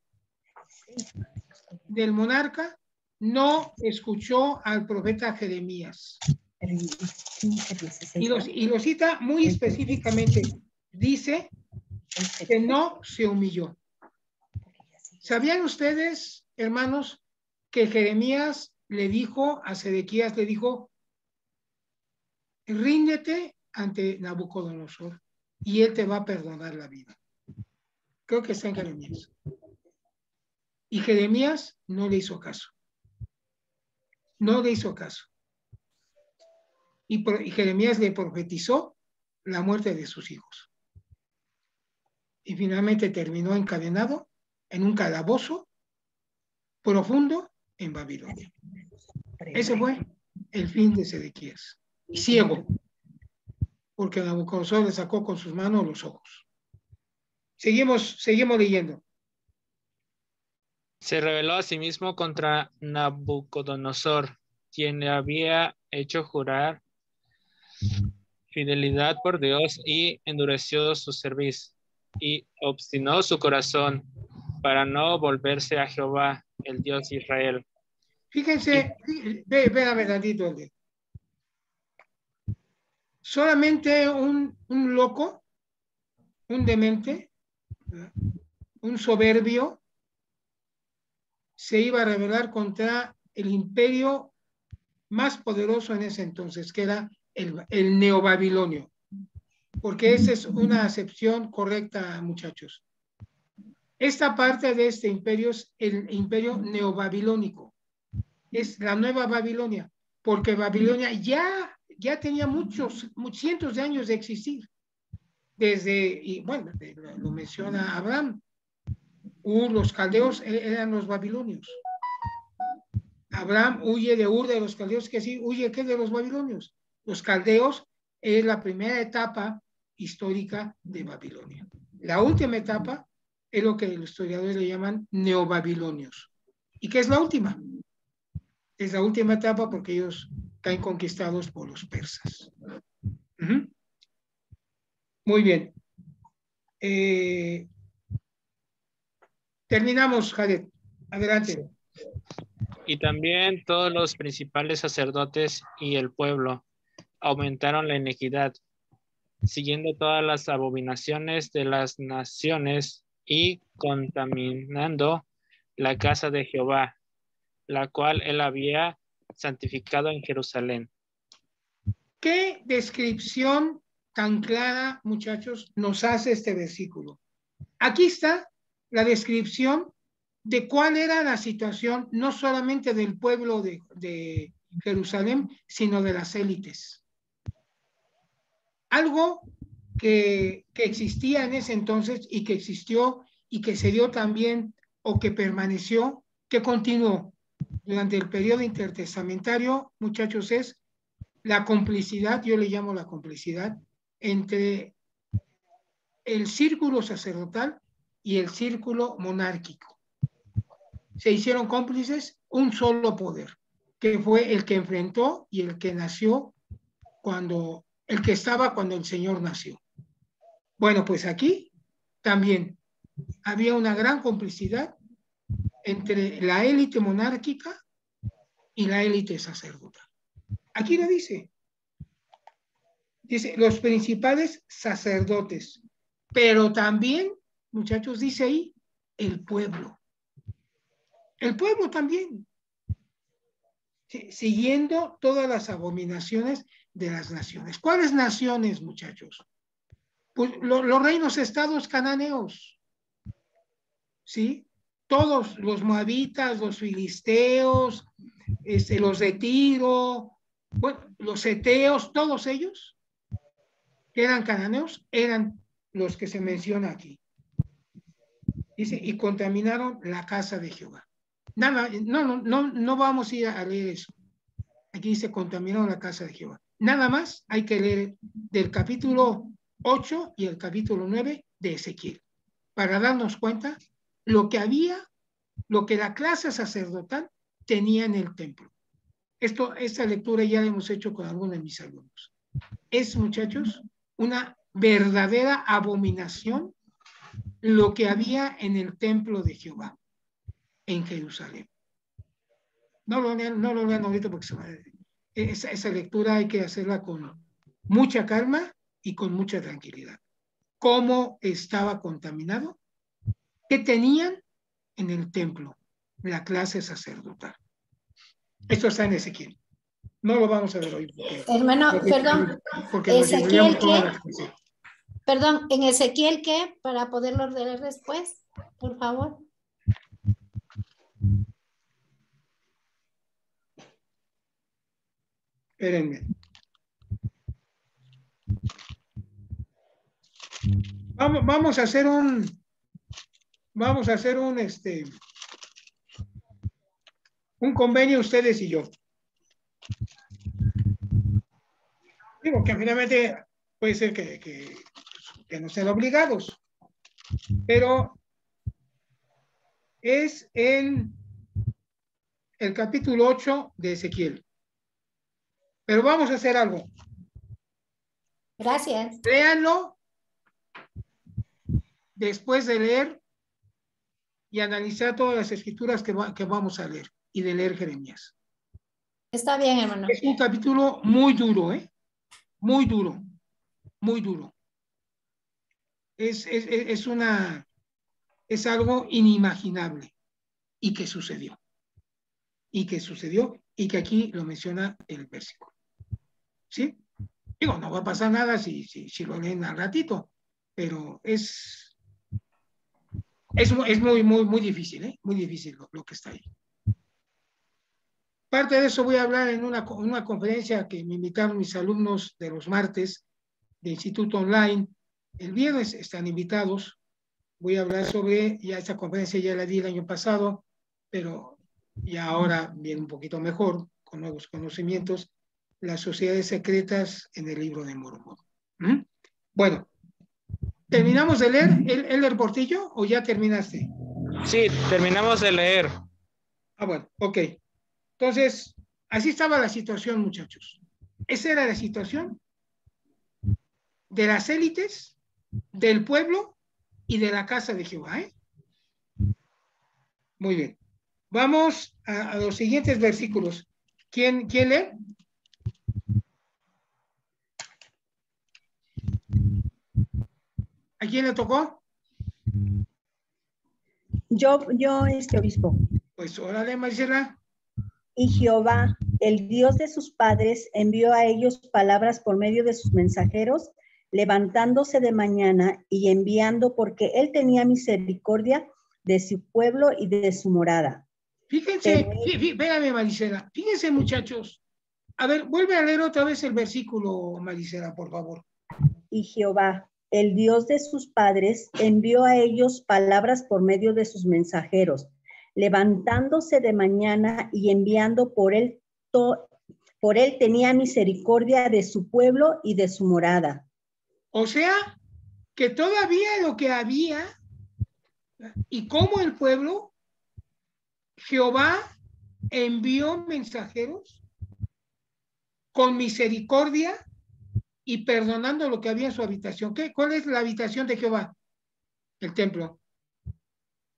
del monarca no escuchó al profeta Jeremías. Y lo, cita muy específicamente. Dice que no se humilló. ¿Sabían ustedes, hermanos, que Jeremías le dijo a Sedequías, le dijo, ríndete ante Nabucodonosor y él te va a perdonar la vida? Creo que está en Jeremías. Y Jeremías no le hizo caso. No le hizo caso. Y, Jeremías le profetizó la muerte de sus hijos. Y finalmente terminó encadenado en un calabozo profundo en Babilonia. Ese fue el fin de Sedequías. Ciego, porque Nabucodonosor le sacó con sus manos los ojos. Seguimos, seguimos leyendo se rebeló a sí mismo contra Nabucodonosor, quien le había hecho jurar fidelidad por Dios y endureció su servicio y obstinó su corazón para no volverse a Jehová, el Dios de Israel. Fíjense, ve, ve tantito. Solamente un, un loco, un demente, un soberbio, se iba a rebelar contra el imperio más poderoso en ese entonces, que era el, el neobabilonio. Porque esa es una acepción correcta, muchachos. Esta parte de este imperio es el imperio neobabilónico. Es la nueva Babilonia. porque Babilonia ya, ya tenía muchos, cientos de años de existir. Desde, y bueno, lo menciona Abraham, los caldeos e, eran los babilonios. Abraham huye de Ur de los caldeos, que sí, huye ¿qué? de los babilonios. Los caldeos es la primera etapa histórica de Babilonia. La última etapa es lo que los historiadores le llaman neobabilonios. ¿Y qué es la última? Es la última etapa porque ellos caen conquistados por los persas. Muy bien. Eh, terminamos, Jared. Adelante. Y también todos los principales sacerdotes y el pueblo aumentaron la iniquidad, siguiendo todas las abominaciones de las naciones y contaminando la casa de Jehová, la cual él había santificado en Jerusalén. ¿Qué descripción tan clara, muchachos, nos hace este versículo? Aquí está la descripción de cuál era la situación no solamente del pueblo de, Jerusalén, sino de las élites. Algo que, que, existía en ese entonces y que existió y que se dio también o que permaneció, que continuó durante el periodo intertestamentario, muchachos, es la complicidad, yo le llamo la complicidad, entre el círculo sacerdotal y el círculo monárquico se hicieron cómplices un solo poder, que fue el que enfrentó y el que nació cuando, el que estaba cuando el Señor nació. Bueno, pues aquí también había una gran complicidad entre la élite monárquica y la élite sacerdotal. Aquí lo dice. Dice, los principales sacerdotes, pero también, muchachos, dice ahí, el pueblo. El pueblo también, siguiendo todas las abominaciones de las naciones. ¿Cuáles naciones, muchachos? Pues los reinos estados cananeos, ¿sí? Todos los moabitas, los filisteos, este, los de Tiro, los eteos, todos ellos que eran cananeos, eran los que se menciona aquí. Dice, y contaminaron la casa de Jehová. Nada, no, no, no, no vamos a ir a leer eso. Aquí se contaminó la casa de Jehová. Nada más hay que leer del capítulo 8 y el capítulo 9 de Ezequiel para darnos cuenta lo que había, lo que la clase sacerdotal tenía en el templo. Esto, esta lectura ya la hemos hecho con algunos de mis alumnos. Es, muchachos, una verdadera abominación lo que había en el templo de Jehová en Jerusalén. No lo lean, no lo lean ahorita porque se va a... Esa, esa lectura hay que hacerla con mucha calma y con mucha tranquilidad. ¿Cómo estaba contaminado? ¿Qué tenían en el templo? La clase sacerdotal. Esto está en Ezequiel. No lo vamos a ver hoy. Hermano, perdón. Porque Ezequiel, ¿qué? Perdón, en Ezequiel, ¿qué? Para poderlo leer después, por favor. Espérenme. Vamos, vamos a hacer un, vamos a hacer un, este, un convenio ustedes y yo. Digo que finalmente puede ser que, que, que no sean obligados, pero es en el capítulo 8 de Ezequiel. Pero vamos a hacer algo. Gracias. Léanlo después de leer y analizar todas las escrituras que, que vamos a leer y de leer Jeremías. Está bien, hermano. Es un capítulo muy duro, ¿eh? Muy duro, muy duro. Es, es, es una, es algo inimaginable y que sucedió. Y que sucedió y que aquí lo menciona el versículo. ¿sí? Digo, no va a pasar nada si, si, si lo leen al ratito, pero es, es, es muy, muy, muy difícil, ¿eh? Muy difícil lo, lo que está ahí. Parte de eso voy a hablar en una, una conferencia que me invitaron mis alumnos de los martes de Instituto Online. El viernes están invitados. Voy a hablar sobre, ya esta conferencia ya la di el año pasado, pero ya ahora viene un poquito mejor, con nuevos conocimientos, las sociedades secretas en el libro de Mormón. ¿Mm? Bueno, ¿terminamos de leer el, el Portillo o ya terminaste? Sí, terminamos de leer. Ah, bueno, ok. Entonces, así estaba la situación, muchachos. Esa era la situación de las élites, del pueblo y de la casa de Jehová. ¿eh? Muy bien. Vamos a, los siguientes versículos. ¿Quién, quién lee? ¿A quién le tocó? Yo, yo, este obispo. Pues órale, Marcela. Y Jehová, el Dios de sus padres, envió a ellos palabras por medio de sus mensajeros, levantándose de mañana y enviando porque él tenía misericordia de su pueblo y de su morada. Fíjense, véame, Maricela, fíjense, muchachos. A ver, vuelve a leer otra vez el versículo, Maricela, por favor. Y Jehová, el Dios de sus padres, envió a ellos palabras por medio de sus mensajeros, levantándose de mañana y enviando por él, por él tenía misericordia de su pueblo y de su morada. O sea, que todavía lo que había y como el pueblo, Jehová envió mensajeros con misericordia y perdonando lo que había en su habitación. ¿Qué? ¿Cuál es la habitación de Jehová? El templo.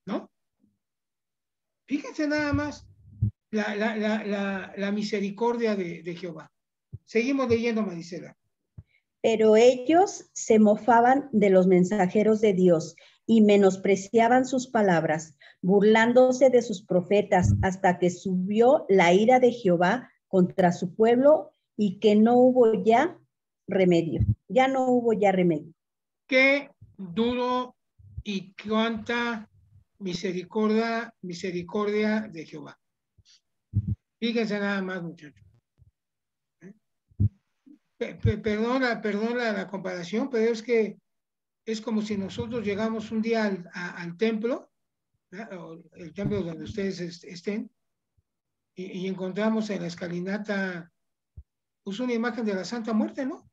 ¿No? Fíjense nada más la, misericordia de, de, Jehová. Seguimos leyendo, Maricela. Pero ellos se mofaban de los mensajeros de Dios y menospreciaban sus palabras, burlándose de sus profetas, hasta que subió la ira de Jehová contra su pueblo y que no hubo ya remedio. Ya no hubo ya remedio. Qué duro y cuánta misericordia, misericordia de Jehová. Fíjense nada más, muchachos. Perdona, perdona la comparación, pero es que es como si nosotros llegamos un día al, templo, el templo donde ustedes estén, y, y, encontramos en la escalinata pues una imagen de la Santa Muerte, ¿no?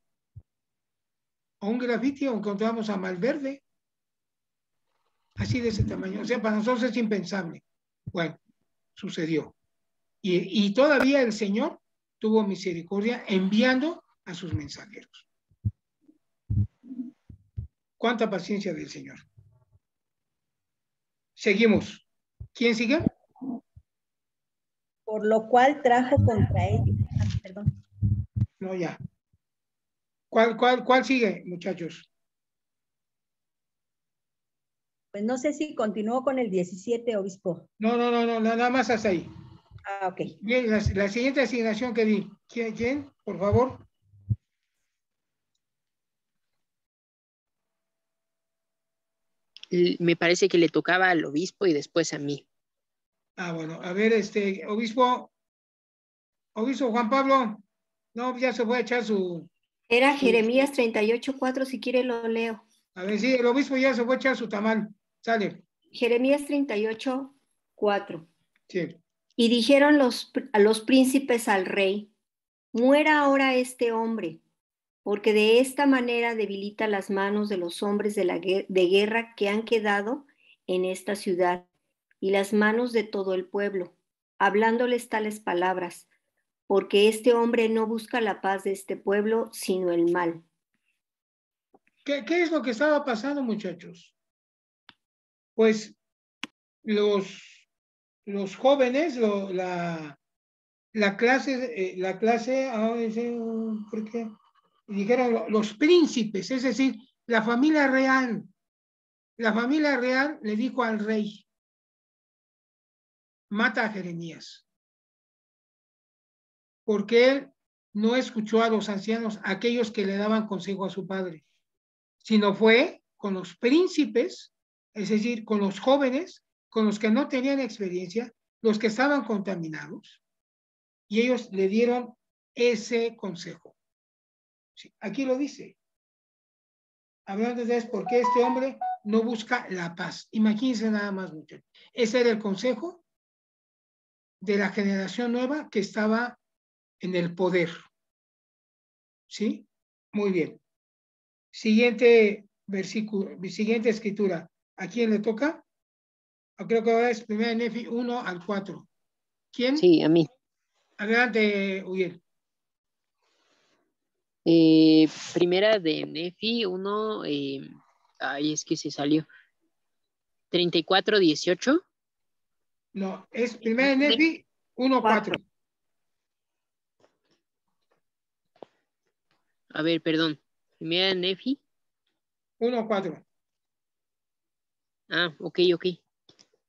O un grafiti o encontramos a Malverde así de ese tamaño. O sea, para nosotros es impensable. Bueno, sucedió. Y, todavía el Señor tuvo misericordia enviando a sus mensajeros. Cuánta paciencia del Señor. Seguimos. ¿Quién sigue? Por lo cual trajo contra ellos. Ah, perdón. No, ya. ¿Cuál, cuál, cuál sigue, muchachos? Pues no sé si continuó con el 17, obispo. No, no, no, no, nada más hasta ahí. Ah, ok. Bien, la, siguiente asignación que di. ¿Quién, ¿Quién, por favor? Me parece que le tocaba al obispo y después a mí. Ah, bueno, a ver, este, obispo, obispo Juan Pablo, no, ya se fue a echar su... Era Jeremías 38.4, si quiere lo leo. A ver, sí, el obispo ya se fue a echar su tamal. Sale. Jeremías 38, 4. Sí. Y dijeron los, a los príncipes al rey, muera ahora este hombre, porque de esta manera debilita las manos de los hombres de, la, de guerra que han quedado en esta ciudad y las manos de todo el pueblo, hablándoles tales palabras, porque este hombre no busca la paz de este pueblo, sino el mal. ¿Qué, es lo que estaba pasando, muchachos? pues los, los jóvenes, la, la clase, eh, la clase, ¿por qué? Dijeron los príncipes, es decir, la familia real. La familia real le dijo al rey, mata a Jeremías, porque él no escuchó a los ancianos, aquellos que le daban consejo a su padre, sino fue con los príncipes es decir, con los jóvenes, con los que no tenían experiencia, los que estaban contaminados, y ellos le dieron ese consejo. aquí lo dice. Hablando de ¿por qué este hombre no busca la paz? Imagínense nada más, muchachos. Ese era el consejo de la generación nueva que estaba en el poder. ¿Sí? Muy bien. Siguiente versículo, siguiente escritura. ¿A quién le toca? Ah, creo que ahora es primera Nefi 1 al 4. ¿Quién? Sí, a mí. Adelante, Uriel. Eh, primera de Nefi 1, eh, ay, es que se salió. 34, 18. No, es primera de Nefi 1, 4. A ver, perdón. Primera Nefi. 1, 4. Ah, ok, ok.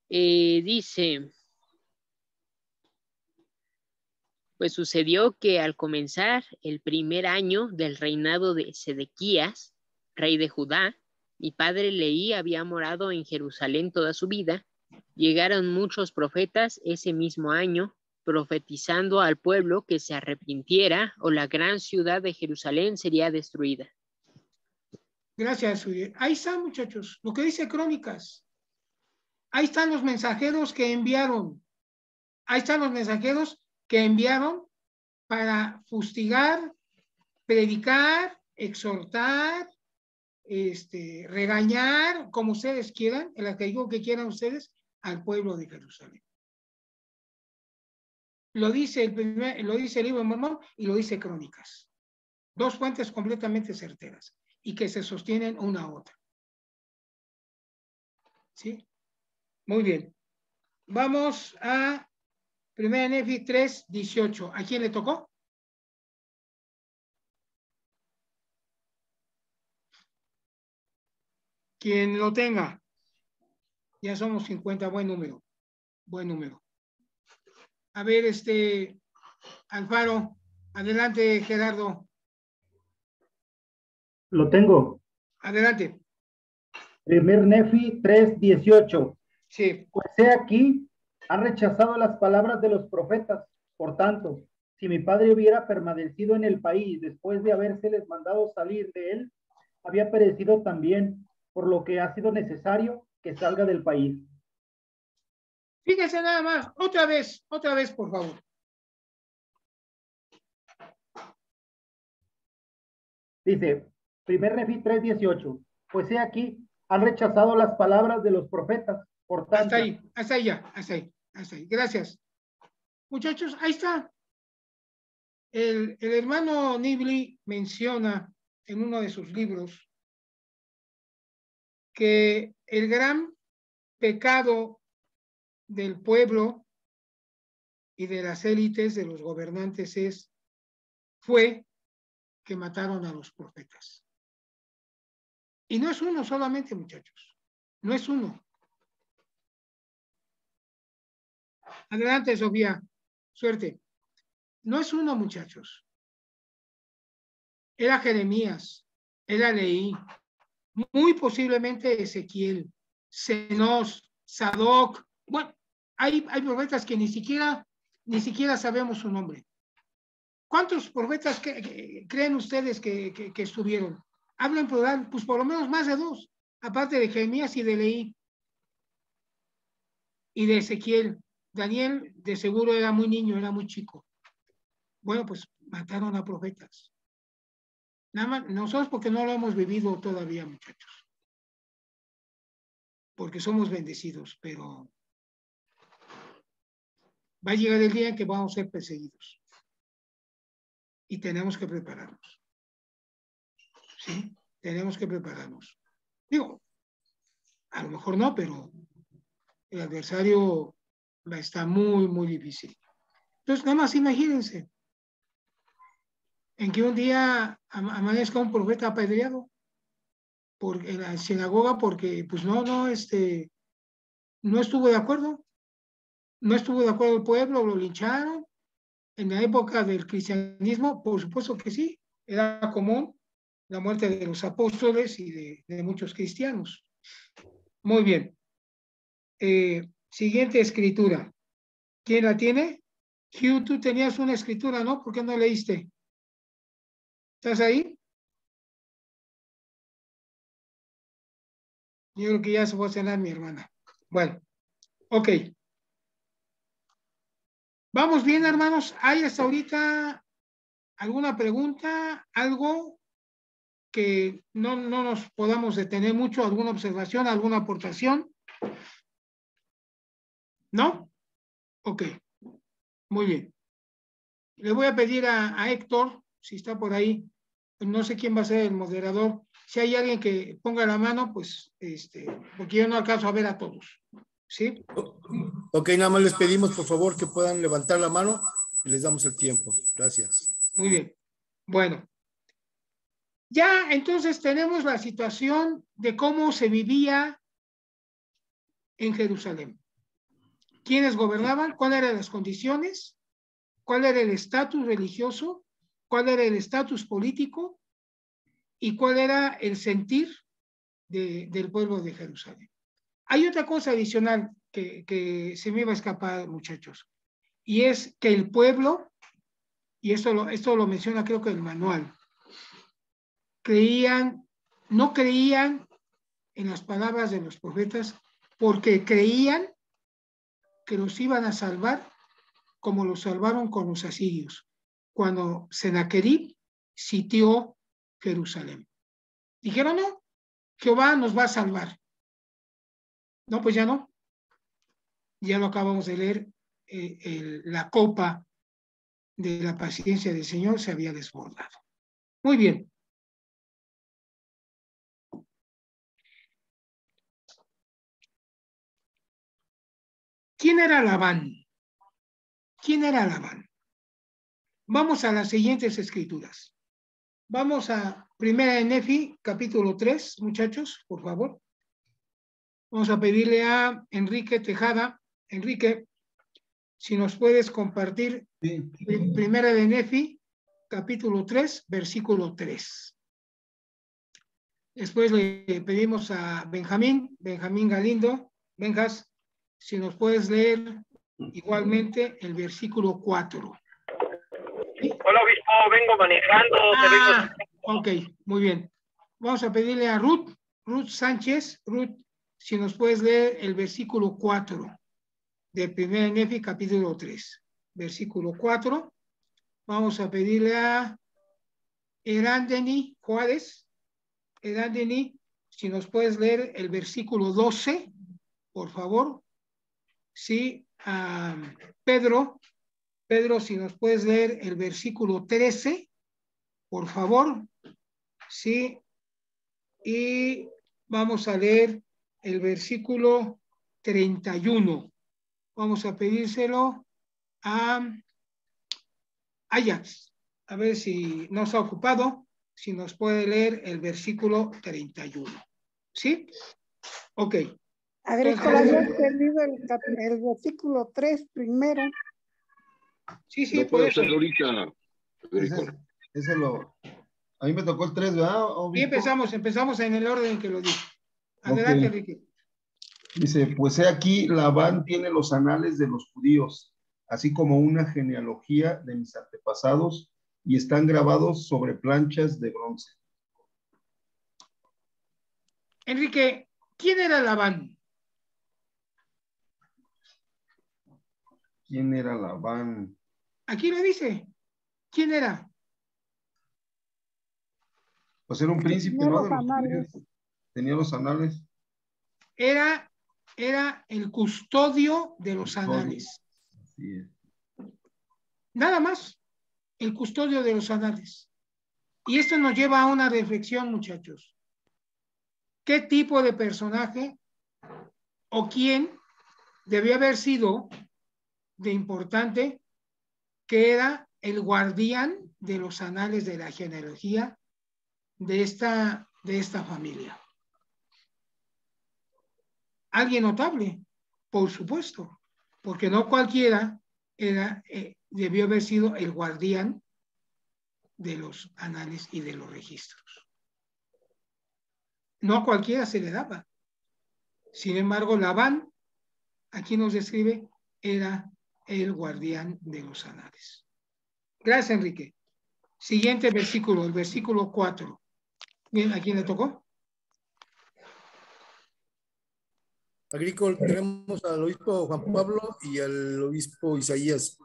Eh, dice, pues sucedió que al comenzar el primer año del reinado de Sedequías, rey de Judá, mi padre Leí había morado en Jerusalén toda su vida. Llegaron muchos profetas ese mismo año, profetizando al pueblo que se arrepintiera o la gran ciudad de Jerusalén sería destruida. Gracias, Ahí está, muchachos, lo que dice Crónicas. Ahí están los mensajeros que enviaron. Ahí están los mensajeros que enviaron para fustigar, predicar, exhortar, este, regañar, como ustedes quieran, el digo que quieran ustedes, al pueblo de Jerusalén. Lo dice el, primer, lo dice el libro de Mormón y lo dice Crónicas. Dos fuentes completamente certeras y que se sostienen una a otra. ¿Sí? Muy bien. Vamos a Primera Nefi 3, 18. ¿A quién le tocó? Quien lo tenga. Ya somos 50, buen número. Buen número. A ver, este, Alfaro, adelante, Gerardo. Lo tengo. Adelante. Primer Nefi 3.18. Sí. Pues he aquí, ha rechazado las palabras de los profetas. Por tanto, si mi padre hubiera permanecido en el país después de habérseles mandado salir de él, había perecido también, por lo que ha sido necesario que salga del país. Fíjense nada más, otra vez, otra vez, por favor. Dice, Primer Nefi 3.18. Pues he aquí, han rechazado las palabras de los profetas. Por tanto, hasta ahí, hasta ahí ya, hasta ahí, hasta ahí. Gracias. Muchachos, ahí está. El, el hermano Nibli menciona en uno de sus libros que el gran pecado del pueblo y de las élites, de los gobernantes, es, fue que mataron a los profetas. Y no es uno solamente, muchachos. No es uno. Adelante, Sofía. Suerte. No es uno, muchachos. Era Jeremías, era Leí, muy posiblemente Ezequiel, Senos, Sadoc. Bueno, hay, hay profetas que ni siquiera, ni siquiera sabemos su nombre. ¿Cuántos profetas creen ustedes que, que estuvieron? hablan plural, pues por lo menos más de dos, aparte de Jeremías y de Leí y de Ezequiel. Daniel de seguro era muy niño, era muy chico. Bueno, pues mataron a profetas. Nada más, nosotros porque no lo hemos vivido todavía, muchachos. Porque somos bendecidos, pero va a llegar el día en que vamos a ser perseguidos. Y tenemos que prepararnos. ¿sí? Tenemos que prepararnos. Digo, a lo mejor no, pero el adversario está muy, muy difícil. Entonces, nada más imagínense en que un día amanezca un profeta apedreado por, en la sinagoga porque, pues no, no, este, no estuvo de acuerdo. No estuvo de acuerdo el pueblo, lo lincharon. En la época del cristianismo, por supuesto que sí, era común la muerte de los apóstoles y de, muchos cristianos. Muy bien. Eh, siguiente escritura. ¿Quién la tiene? Hugh, tú tenías una escritura, ¿no? ¿Por qué no leíste? ¿Estás ahí? Yo creo que ya se va a cenar mi hermana. Bueno, ok. Vamos bien, hermanos. ¿Hay hasta ahorita alguna pregunta, algo que no, no nos podamos detener mucho, alguna observación, alguna aportación? ¿No? Ok. Muy bien. Le voy a pedir a, a Héctor, si está por ahí, no sé quién va a ser el moderador, si hay alguien que ponga la mano, pues, este, porque yo no alcanzo a ver a todos. ¿Sí? Ok, nada más les pedimos, por favor, que puedan levantar la mano y les damos el tiempo. Gracias. Muy bien. Bueno. Ya entonces tenemos la situación de cómo se vivía en Jerusalén. ¿Quiénes gobernaban? ¿Cuáles eran las condiciones? ¿Cuál era el estatus religioso? ¿Cuál era el estatus político? ¿Y cuál era el sentir de, del pueblo de Jerusalén? Hay otra cosa adicional que, se me iba a escapar, muchachos, y es que el pueblo, y esto lo, esto lo menciona creo que el manual, creían, no creían en las palabras de los profetas porque creían que los iban a salvar como los salvaron con los asirios, cuando Sennacherib sitió Jerusalén. Dijeron, no, Jehová nos va a salvar. No, pues ya no. Ya lo acabamos de leer, eh, la copa de la paciencia del Señor se había desbordado. Muy bien. ¿Quién era Labán? ¿Quién era Labán? Vamos a las siguientes escrituras. Vamos a Primera de Nefi, capítulo 3, muchachos, por favor. Vamos a pedirle a Enrique Tejada. Enrique, si nos puedes compartir sí. Primera de Nefi, capítulo 3, versículo 3. Después le pedimos a Benjamín, Benjamín Galindo, vengas, si nos puedes leer igualmente el versículo 4. ¿Sí? Hola, obispo, vengo manejando. Ah, vengo... Ok, muy bien. Vamos a pedirle a Ruth, Ruth Sánchez, Ruth, si nos puedes leer el versículo 4 de 1 Nefi, capítulo 3. Versículo 4. Vamos a pedirle a Erandeni Juárez, Erandeni, si nos puedes leer el versículo 12, por favor. Sí, Pedro, Pedro, si nos puedes leer el versículo 13, por favor. Sí, y vamos a leer el versículo 31. Vamos a pedírselo a Ajax. A ver si nos ha ocupado, si nos puede leer el versículo 31. ¿Sí? Ok. Agrícola, yo he perdido el, el, versículo 3 primero. Sí, sí, no puede ser ahorita. Ese, ese, lo. A mí me tocó el 3, ¿verdad? Y empezamos, empezamos en el orden que lo dije. Adelante, okay. Enrique. Dice, pues he aquí, Labán tiene los anales de los judíos, así como una genealogía de mis antepasados, y están grabados sobre planchas de bronce. Enrique, ¿quién era Labán? ¿Quién era Labán? Aquí lo dice. ¿Quién era? Pues era un príncipe, ¿no? De los Tenía los anales. Era, era el custodio de los anales. Nada más. El custodio de los anales. Y esto nos lleva a una reflexión, muchachos. ¿Qué tipo de personaje o quién debió haber sido de importante que era el guardián de los anales de la genealogía de esta, de esta familia. Alguien notable, por supuesto, porque no cualquiera era, eh, debió haber sido el guardián de los anales y de los registros. No a cualquiera se le daba. Sin embargo, Labán, aquí nos describe, era el guardián de los anales. Gracias, Enrique. Siguiente versículo, el versículo 4. ¿A quién le tocó? Agrícola, tenemos al obispo Juan Pablo y al obispo Isaías.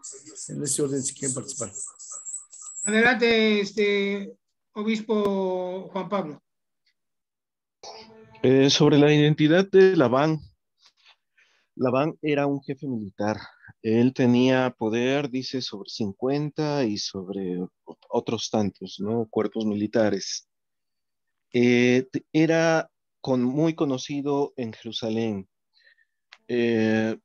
En ese orden, si quieren participar. Adelante, este obispo Juan Pablo. Eh, sobre la identidad de Labán. Labán era un jefe militar. Él tenía poder, dice, sobre 50 y sobre otros tantos, ¿no? Cuerpos militares. Eh, era con, muy conocido en Jerusalén. Eh,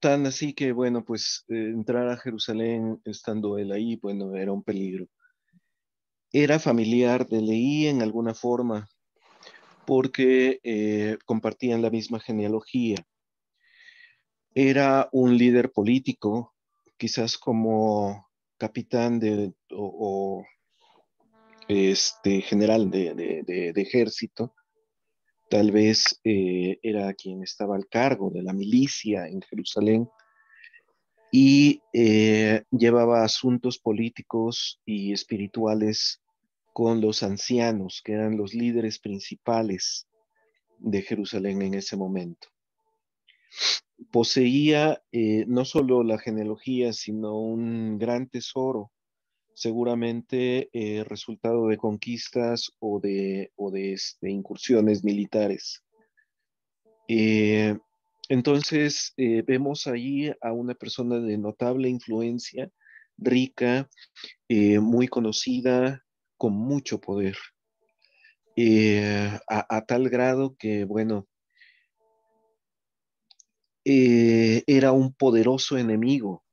tan así que, bueno, pues entrar a Jerusalén estando él ahí, bueno, era un peligro. Era familiar de Leí en alguna forma, porque eh, compartían la misma genealogía. Era un líder político, quizás como capitán de, o, este, general de, ejército, tal vez eh, era quien estaba al cargo de la milicia en Jerusalén y eh, llevaba asuntos políticos y espirituales con los ancianos, que eran los líderes principales de Jerusalén en ese momento. Poseía eh, no solo la genealogía, sino un gran tesoro, seguramente eh, resultado de conquistas o de, de este, incursiones militares. Eh, entonces, vemos allí a una persona de notable influencia, rica, muy conocida, con mucho poder, eh, a, tal grado que, bueno, eh, era un poderoso enemigo.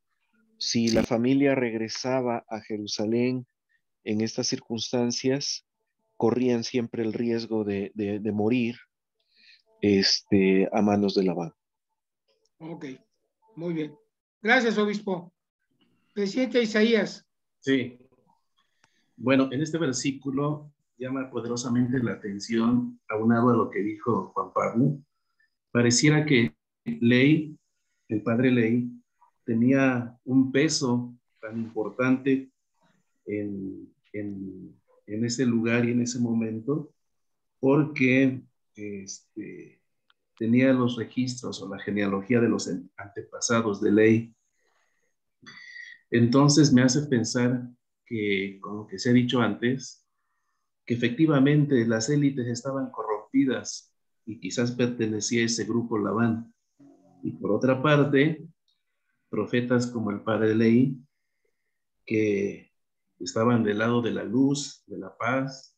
Si la familia regresaba a Jerusalén en estas circunstancias, corrían siempre el riesgo de, morir este, a manos de Labán. Ok, muy bien. Gracias, obispo. Presidente Isaías. Sí, bueno, en este versículo llama poderosamente la atención, aunado a lo que dijo Juan Pablo, pareciera que Ley, el padre Ley, tenía un peso tan importante en, ese lugar y en ese momento, porque este, tenía los registros o la genealogía de los antepasados de Ley. Entonces me hace pensar que, como que se ha dicho antes, que efectivamente las élites estaban corrompidas y quizás pertenecía a ese grupo Labán. Y por otra parte, profetas como el padre Ley, que estaban del lado de la luz, de la paz,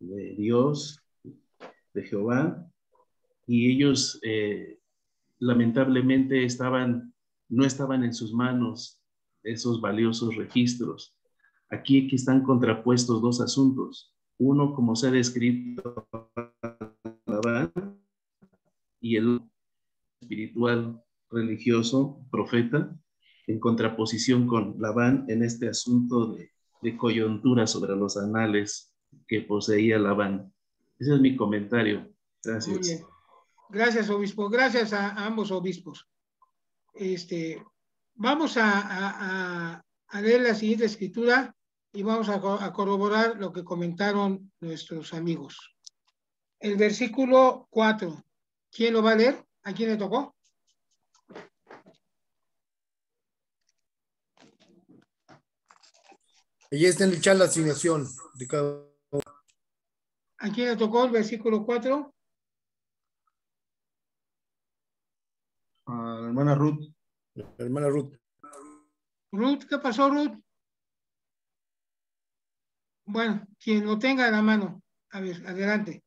de Dios, de Jehová, y ellos eh, lamentablemente estaban, no estaban en sus manos esos valiosos registros. Aquí, están contrapuestos dos asuntos. Uno, como se ha descrito, y el espiritual, religioso, profeta, en contraposición con Labán en este asunto de, coyuntura sobre los anales que poseía Labán. Ese es mi comentario. Gracias. Gracias, obispo. Gracias a, ambos obispos. Este, vamos a, a leer la siguiente escritura y vamos a, corroborar lo que comentaron nuestros amigos. El versículo 4. ¿Quién lo va a leer? ¿A quién le tocó? Ahí está en el chat la asignación de cada ¿A quién le tocó el versículo 4? A la hermana Ruth. La hermana Ruth. Ruth, ¿qué pasó, Ruth? Bueno, quien lo tenga en la mano. A ver, adelante.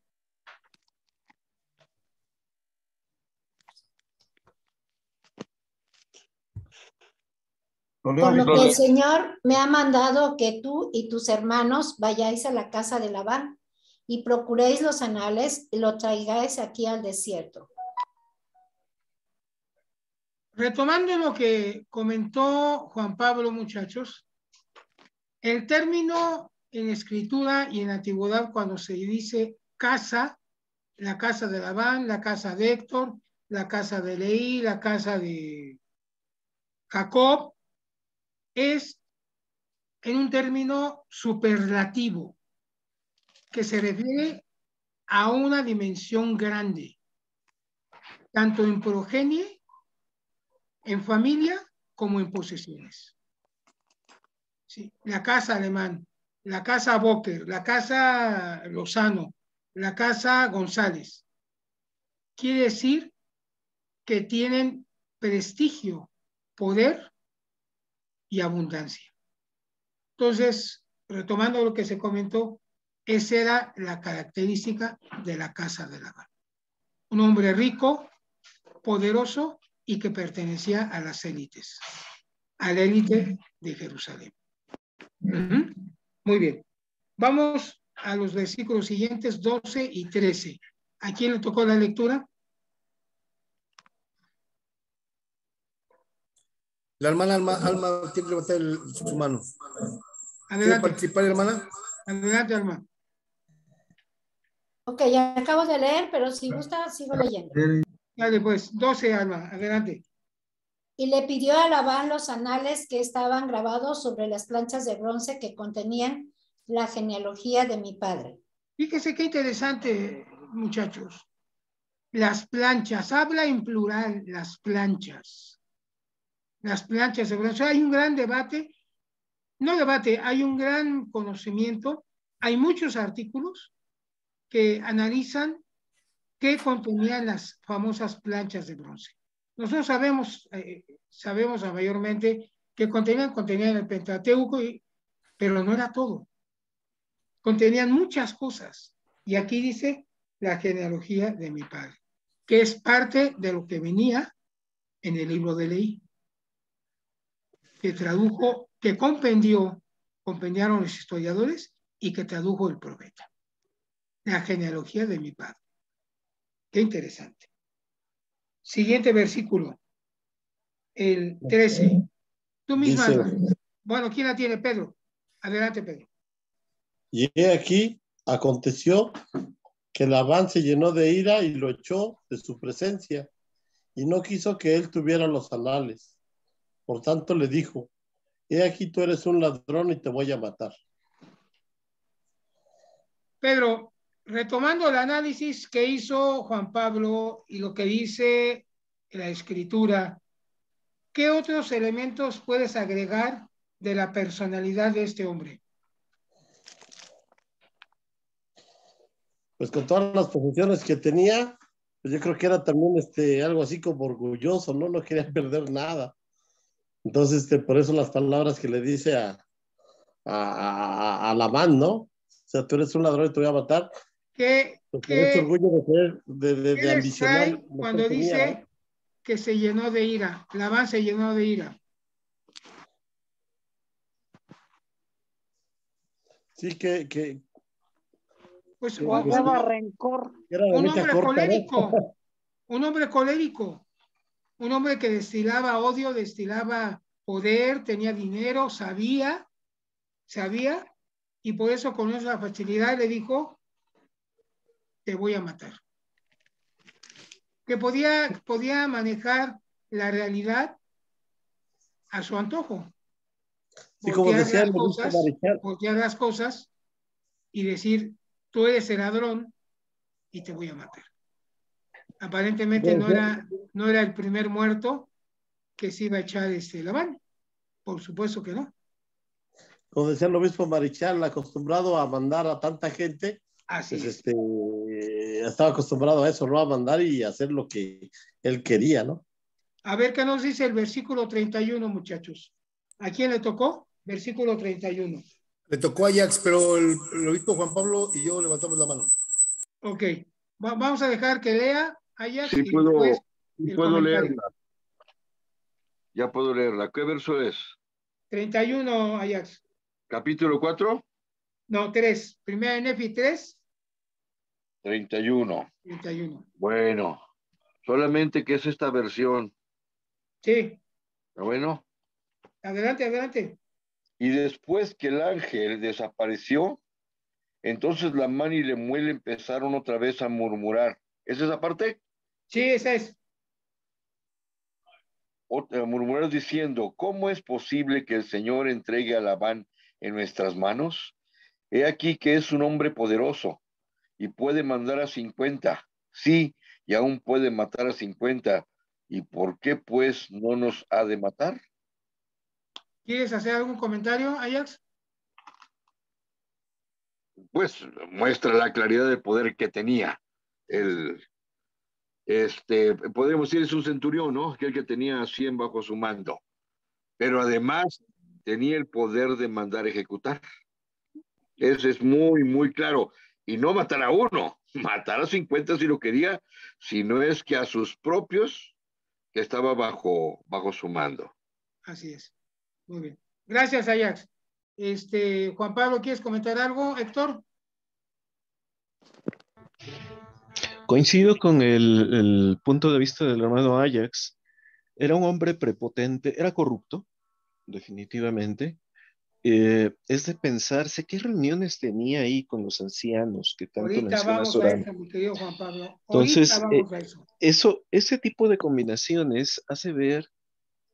Por lo que el Señor me ha mandado que tú y tus hermanos vayáis a la casa de Labán y procuréis los anales y lo traigáis aquí al desierto. Retomando lo que comentó Juan Pablo, muchachos, el término en escritura y en antigüedad cuando se dice casa, la casa de Labán, la casa de Héctor, la casa de Leí, la casa de, Jacob es en un término superlativo que se refiere a una dimensión grande, tanto en progenie, en familia, como en posesiones. La casa alemán, la casa Boker, la casa Lozano, la casa González. Quiere decir que tienen prestigio, poder y abundancia. Entonces, retomando lo que se comentó, esa era la característica de la casa de Labán. Un hombre rico, poderoso y que pertenecía a las élites, a la élite de Jerusalén. Muy bien. Vamos a los versículos siguientes, 12 y 13. ¿A quién le tocó la lectura? La hermana Alma, Alma tiene que levantar su mano. Adelante. ¿Quiere participar, hermana? Adelante, Alma. Ok, ya acabo de leer, pero si gusta, sigo leyendo. Dale, pues, 12, Alma, adelante. Y le pidió a Labán los anales que estaban grabados sobre las planchas de bronce que contenían la genealogía de mi padre. Fíjese qué interesante, muchachos. Las planchas, habla en plural, las planchas. Las planchas de bronce. Hay un gran debate, no debate, hay un gran conocimiento, hay muchos artículos que analizan qué contenían las famosas planchas de bronce. Nosotros sabemos, eh, sabemos mayormente que contenían, contenían el Pentateuco, y, pero no era todo. Contenían muchas cosas. Y aquí dice la genealogía de mi padre, que es parte de lo que venía en el libro de ley, que tradujo, que compendió, compendiaron los historiadores y que tradujo el profeta la genealogía de mi padre. Qué interesante. Siguiente versículo, el 13. Tú misma. Dice- bueno, ¿quién la tiene, Pedro? Adelante, Pedro. Y he aquí, aconteció que Labán se llenó de ira y lo echó de su presencia, y no quiso que él tuviera los anales. Por tanto le dijo, he aquí tú eres un ladrón y te voy a matar. Pedro, retomando el análisis que hizo Juan Pablo y lo que dice la escritura, ¿qué otros elementos puedes agregar de la personalidad de este hombre? Pues con todas las posesiones que tenía, pues yo creo que era también este, algo así como orgulloso, ¿no? No quería perder nada. Entonces, este, por eso las palabras que le dice a, a, a, a Labán, ¿no? O sea, tú eres un ladrón y te voy a matar. ¿Qué, qué- ese orgullo de, ser- de, de, qué ambicionar. cuando tenía, dice que se llenó de ira? Labán se llenó de ira. Sí, que, que Pues Guardaba rencor. un hombre corta, ¿no? colérico, un hombre colérico, un hombre que destilaba odio, destilaba poder, tenía dinero, sabía, sabía, y por eso con esa facilidad le dijo, te voy a matar. Que podía, podía manejar la realidad a su antojo. Sí, como decía las cosas, las cosas y decir, tú eres el ladrón y te voy a matar. Aparentemente no era, no era el primer muerto que se iba a echar este Labán. Por supuesto que no. Como decía el obispo Marichal, acostumbrado a mandar a tanta gente, Así pues es. este, estaba acostumbrado a eso, ¿no? A mandar y hacer lo que él quería, ¿no? A ver qué nos dice el versículo 31, muchachos. ¿A quién le tocó? Versículo 31. Le tocó a Ajax, pero el, el obispo Juan Pablo y yo levantamos la mano. Ok. Va- vamos a dejar que lea Ajax Sí puedo, el puedo leerla. Ya puedo leerla. ¿Qué verso es? 31, Ajax. Capítulo 4, No, 3. Primera de Nefi 3, 31. 31. Bueno, solamente que es esta versión. Sí, ¿Está bueno? adelante, adelante. Y después que el ángel desapareció, entonces la mano y Lemuel empezaron otra vez a murmurar. ¿Es esa parte? Sí, esa es. otra- murmuraron diciendo, ¿cómo es posible que el Señor entregue a Labán en nuestras manos? He aquí que es un hombre poderoso y puede mandar a cincuenta. Sí, y aún puede matar a cincuenta. ¿Y por qué pues no nos ha de matar? ¿Quieres hacer algún comentario, Ajax? Pues muestra la claridad del poder que tenía. El, este, podríamos decir, es un centurión, ¿no? Aquel que tenía 100 bajo su mando. Pero además tenía el poder de mandar ejecutar. Eso es muy, muy claro. Y no matar a uno, matar a 50 si lo quería, si no es que a sus propios que estaba bajo, bajo su mando. Así es. Muy bien. Gracias, Ajax. Este, Juan Pablo, ¿quieres comentar algo? Héctor. Coincido con el, el punto de vista del hermano Ajax. Era un hombre prepotente, era corrupto, definitivamente. Eh, es de pensarse qué reuniones tenía ahí con los ancianos que tanto Ahorita vamos a eso, mi querido Juan Pablo. Entonces, vamos eh, a eso. eso, ese tipo de combinaciones hace ver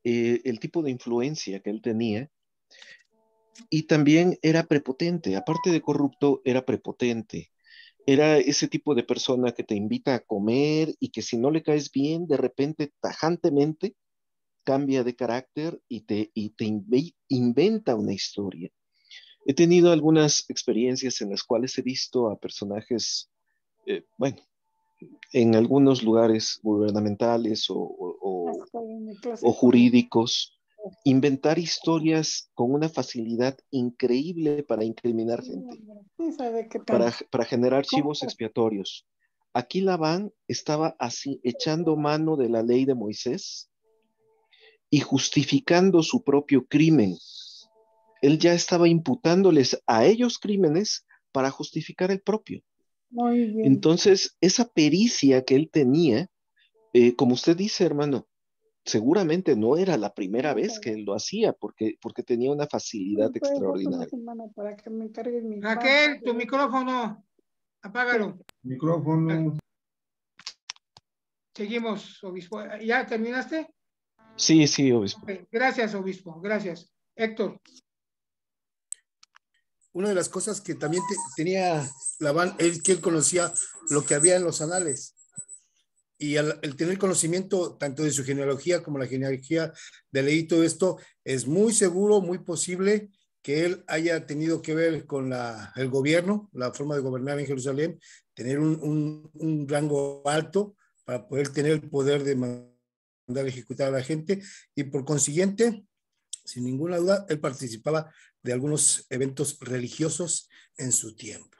eh, el tipo de influencia que él tenía y también era prepotente, aparte de corrupto, era prepotente. Era ese tipo de persona que te invita a comer y que si no le caes bien, de repente, tajantemente, cambia de carácter y te, y te inve- inventa una historia. He tenido algunas experiencias en las cuales he visto a personajes, eh, bueno, en algunos lugares gubernamentales o, o- o- o jurídicos, inventar historias con una facilidad increíble para incriminar gente, para, para generar chivos expiatorios. Aquí Labán estaba así echando mano de la ley de Moisés y justificando su propio crimen. Él ya estaba imputándoles a ellos crímenes para justificar el propio. Muy bien. Entonces, esa pericia que él tenía, eh, como usted dice, hermano, seguramente no era la primera vez que él lo hacía, porque, porque tenía una facilidad una extraordinaria. para que me encargues mi Raquel, tu micrófono, apágalo. Micrófono. Seguimos, obispo. ¿Ya terminaste? Sí, sí, obispo. Gracias, obispo. Gracias. Héctor. Una de las cosas que también te- tenía Labán, él que él conocía lo que había en los anales. Y al, el tener conocimiento tanto de su genealogía como la genealogía de ley y todo esto, es muy seguro, muy posible que él haya tenido que ver con la, el gobierno, la forma de gobernar en Jerusalén, tener un, un- un rango alto para poder tener el poder de mandar ejecutar a la gente y por consiguiente, sin ninguna duda, él participaba de algunos eventos religiosos en su tiempo.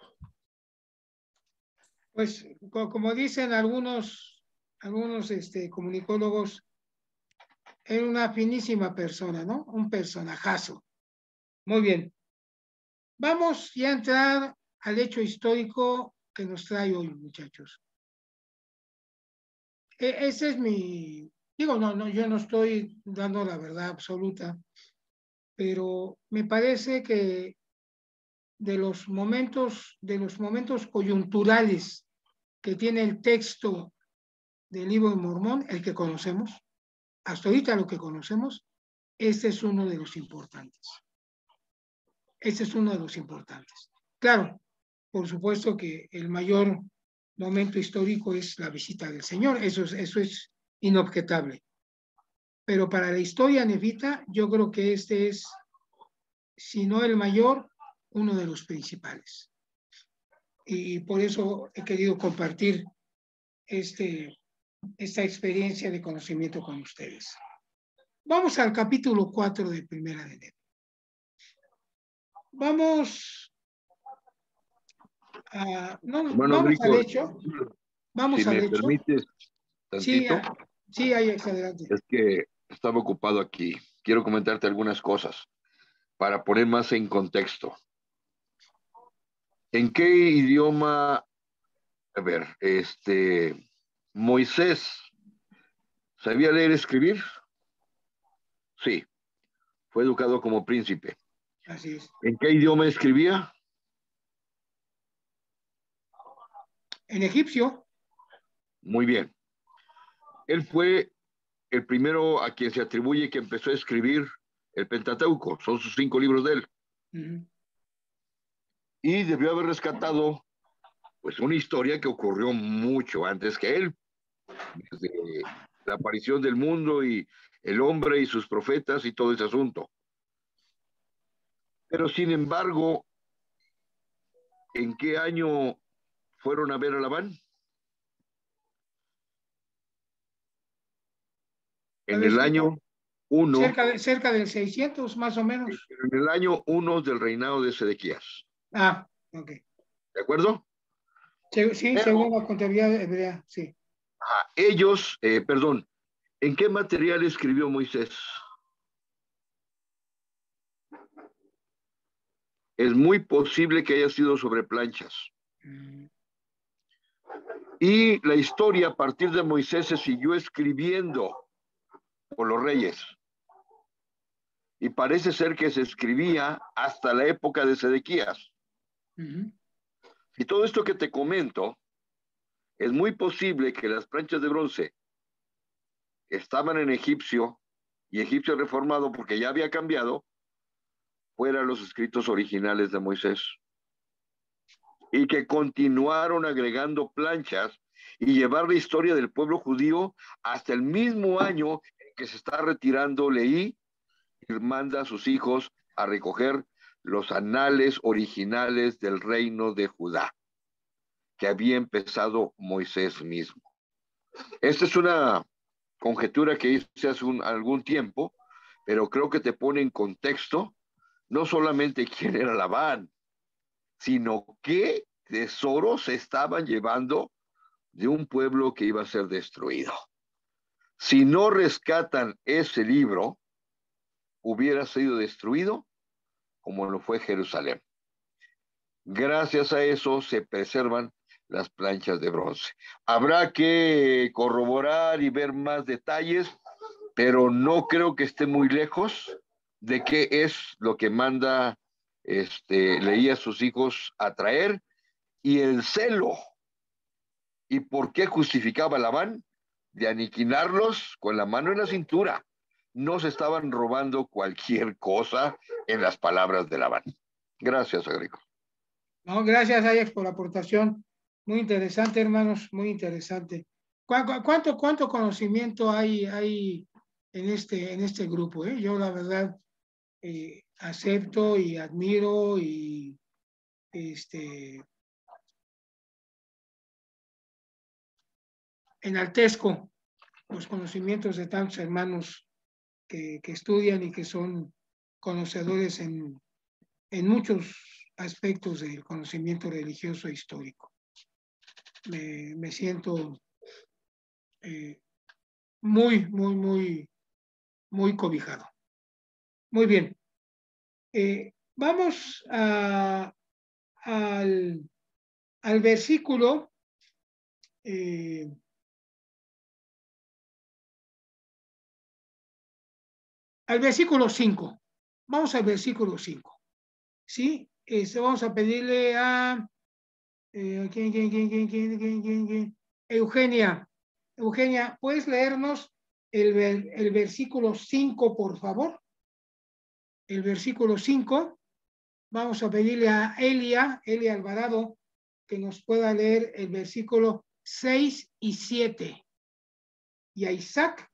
Pues co- como dicen algunos, algunos este, comunicólogos, era una finísima persona, ¿no? Un personajazo. Muy bien. Vamos ya a entrar al hecho histórico que nos trae hoy, muchachos. E- ese es mi, digo, no, no, yo no estoy dando la verdad absoluta, pero me parece que de los momentos, de los momentos coyunturales que tiene el texto del libro de Mormón, el que conocemos, hasta ahorita lo que conocemos, este es uno de los importantes. Este es uno de los importantes. Claro, por supuesto que el mayor momento histórico es la visita del Señor, eso es, eso es inobjetable. Pero para la historia nefita, yo creo que este es, si no el mayor, uno de los principales. Y por eso he querido compartir este, esta experiencia de conocimiento con ustedes. Vamos al capítulo 4 de Primera de enero. Vamos a, no, Hermano vamos al Rico, hecho. Vamos si al me hecho. permites Sí, tantito, ah, sí, ahí adelante. es que estaba ocupado aquí. Quiero comentarte algunas cosas para poner más en contexto. ¿En qué idioma, a ver, este, Moisés sabía leer y escribir? Sí, fue educado como príncipe. Así es. ¿En qué idioma escribía? En egipcio, Muy bien. Él fue el primero a quien se atribuye que empezó a escribir el Pentateuco, son sus cinco libros de él. Y debió haber rescatado pues una historia que ocurrió mucho antes que él, desde la aparición del mundo y el hombre y sus profetas y todo ese asunto. Pero sin embargo, ¿en qué año fueron a ver a Labán? En el año 1. Cerca, de, cerca del 600, más o menos. En el año 1 del reinado de Sedequías. Ah, ok. ¿De acuerdo? Sí, según la contabilidad hebrea, sí. Ajá, ellos, eh, perdón, ¿en qué material escribió Moisés? Es muy posible que haya sido sobre planchas. Y la historia a partir de Moisés se siguió escribiendo por los reyes. Y parece ser que se escribía hasta la época de Sedequías. Y todo esto que te comento, es muy posible que las planchas de bronce estaban en egipcio y egipcio reformado porque ya había cambiado, fueran los escritos originales de Moisés. Y que continuaron agregando planchas y llevar la historia del pueblo judío hasta el mismo año en que se está retirando Leí y manda a sus hijos a recoger los anales originales del reino de Judá, que había empezado Moisés mismo. Esta es una conjetura que hice hace algún tiempo, pero creo que te pone en contexto no solamente quién era Labán, sino qué tesoros se estaban llevando de un pueblo que iba a ser destruido. Si no rescatan ese libro, hubiera sido destruido como lo fue Jerusalén. Gracias a eso se preservan las planchas de bronce. Habrá que corroborar y ver más detalles, pero no creo que esté muy lejos de qué es lo que manda, este, leía a sus hijos a traer y el celo. ¿Y por qué justificaba Labán? De aniquilarlos con la mano en la cintura. No se estaban robando cualquier cosa en las palabras de Labán. Gracias, Agrico. No, gracias, Ajax, por la aportación. Muy interesante, hermanos, muy interesante. ¿Cuánto, cuánto conocimiento hay, hay en, este, en este grupo? Eh? Yo, la verdad, eh, acepto y admiro y este, enaltezco los conocimientos de tantos hermanos que, que estudian y que son conocedores en, en, muchos aspectos del conocimiento religioso e histórico. Me, siento eh, muy, muy, muy, muy cobijado. Muy bien. Eh, vamos a, al, al, versículo eh, al versículo 5. Vamos al versículo 5. ¿Sí? Este, vamos a pedirle a eh, ¿quién, quién, quién, quién, quién, quién, quién, quién? Eugenia. Eugenia, ¿puedes leernos el, el versículo 5, por favor? el versículo 5. Vamos a pedirle a Elia, Elia Alvarado, que nos pueda leer el versículo 6 y 7. Y a Isaac.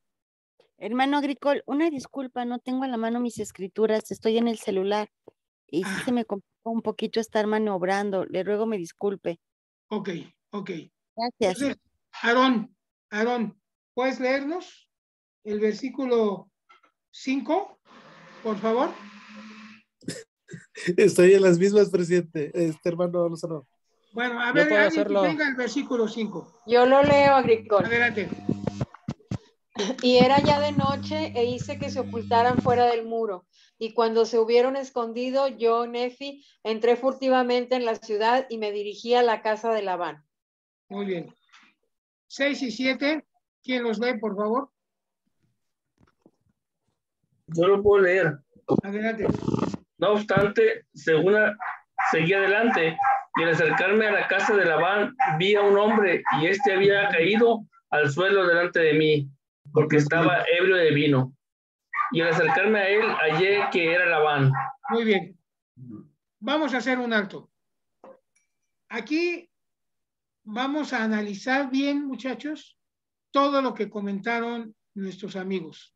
Hermano Agricol, una disculpa, no tengo a la mano mis escrituras, estoy en el celular y sí se me complicó un poquito estar maniobrando. Le ruego me disculpe. Ok, ok. Gracias. Aarón, Aarón, ¿puedes leernos el versículo 5? por favor. Estoy en las mismas, presidente, este hermano Lozano. Bueno, a ver, venga el versículo 5. Yo lo leo, Agricol. Adelante. Y era ya de noche e hice que se ocultaran fuera del muro. Y cuando se hubieron escondido, yo, Nefi, entré furtivamente en la ciudad y me dirigí a la casa de Labán. Muy bien. 6 y 7, ¿quién los lee, por favor? Yo lo puedo leer. Adelante. No obstante, según seguí adelante y al acercarme a la casa de Labán vi a un hombre y este había caído al suelo delante de mí. Porque estaba ebrio de vino. Y al acercarme a él, hallé que era Labán. Muy bien. Vamos a hacer un alto. Aquí vamos a analizar bien, muchachos, todo lo que comentaron nuestros amigos.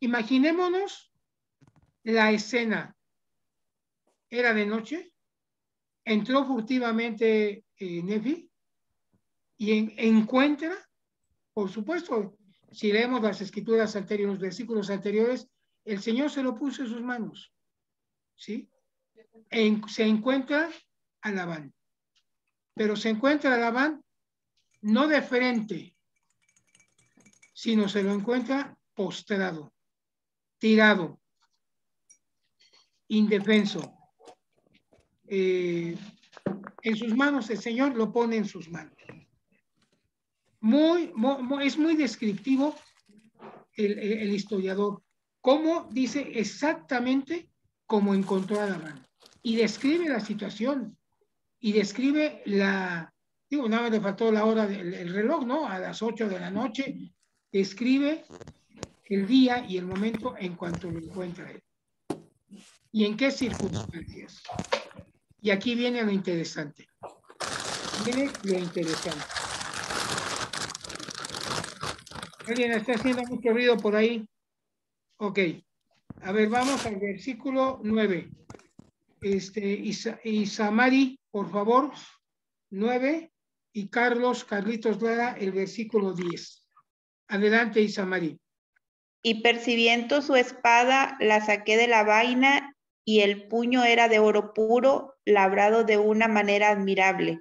Imaginémonos la escena. Era de noche, entró furtivamente eh, Nefi y en- encuentra, por supuesto, si leemos las escrituras anteriores, los versículos anteriores, el Señor se lo puso en sus manos. ¿Sí? Se encuentra a Labán. Pero se encuentra a Labán no de frente, sino se lo encuentra postrado, tirado, indefenso. Eh, en sus manos, el Señor lo pone en sus manos. Es muy descriptivo el, historiador, cómo dice exactamente cómo encontró a Labán. Y describe la situación, y describe la, digo, nada más le faltó la hora del el reloj, ¿no? A las 8 de la noche, describe el día y el momento en cuanto lo encuentra él. ¿Y en qué circunstancias? Y aquí viene lo interesante. Viene lo interesante. ¿Alguien está haciendo mucho ruido por ahí? Ok. A ver, vamos al versículo 9. Este, Isa- Isamari, por favor, 9. Y Carlos, Carlitos Lara, el versículo 10. Adelante, Isamari. Y percibiendo su espada, la saqué de la vaina y el puño era de oro puro, labrado de una manera admirable.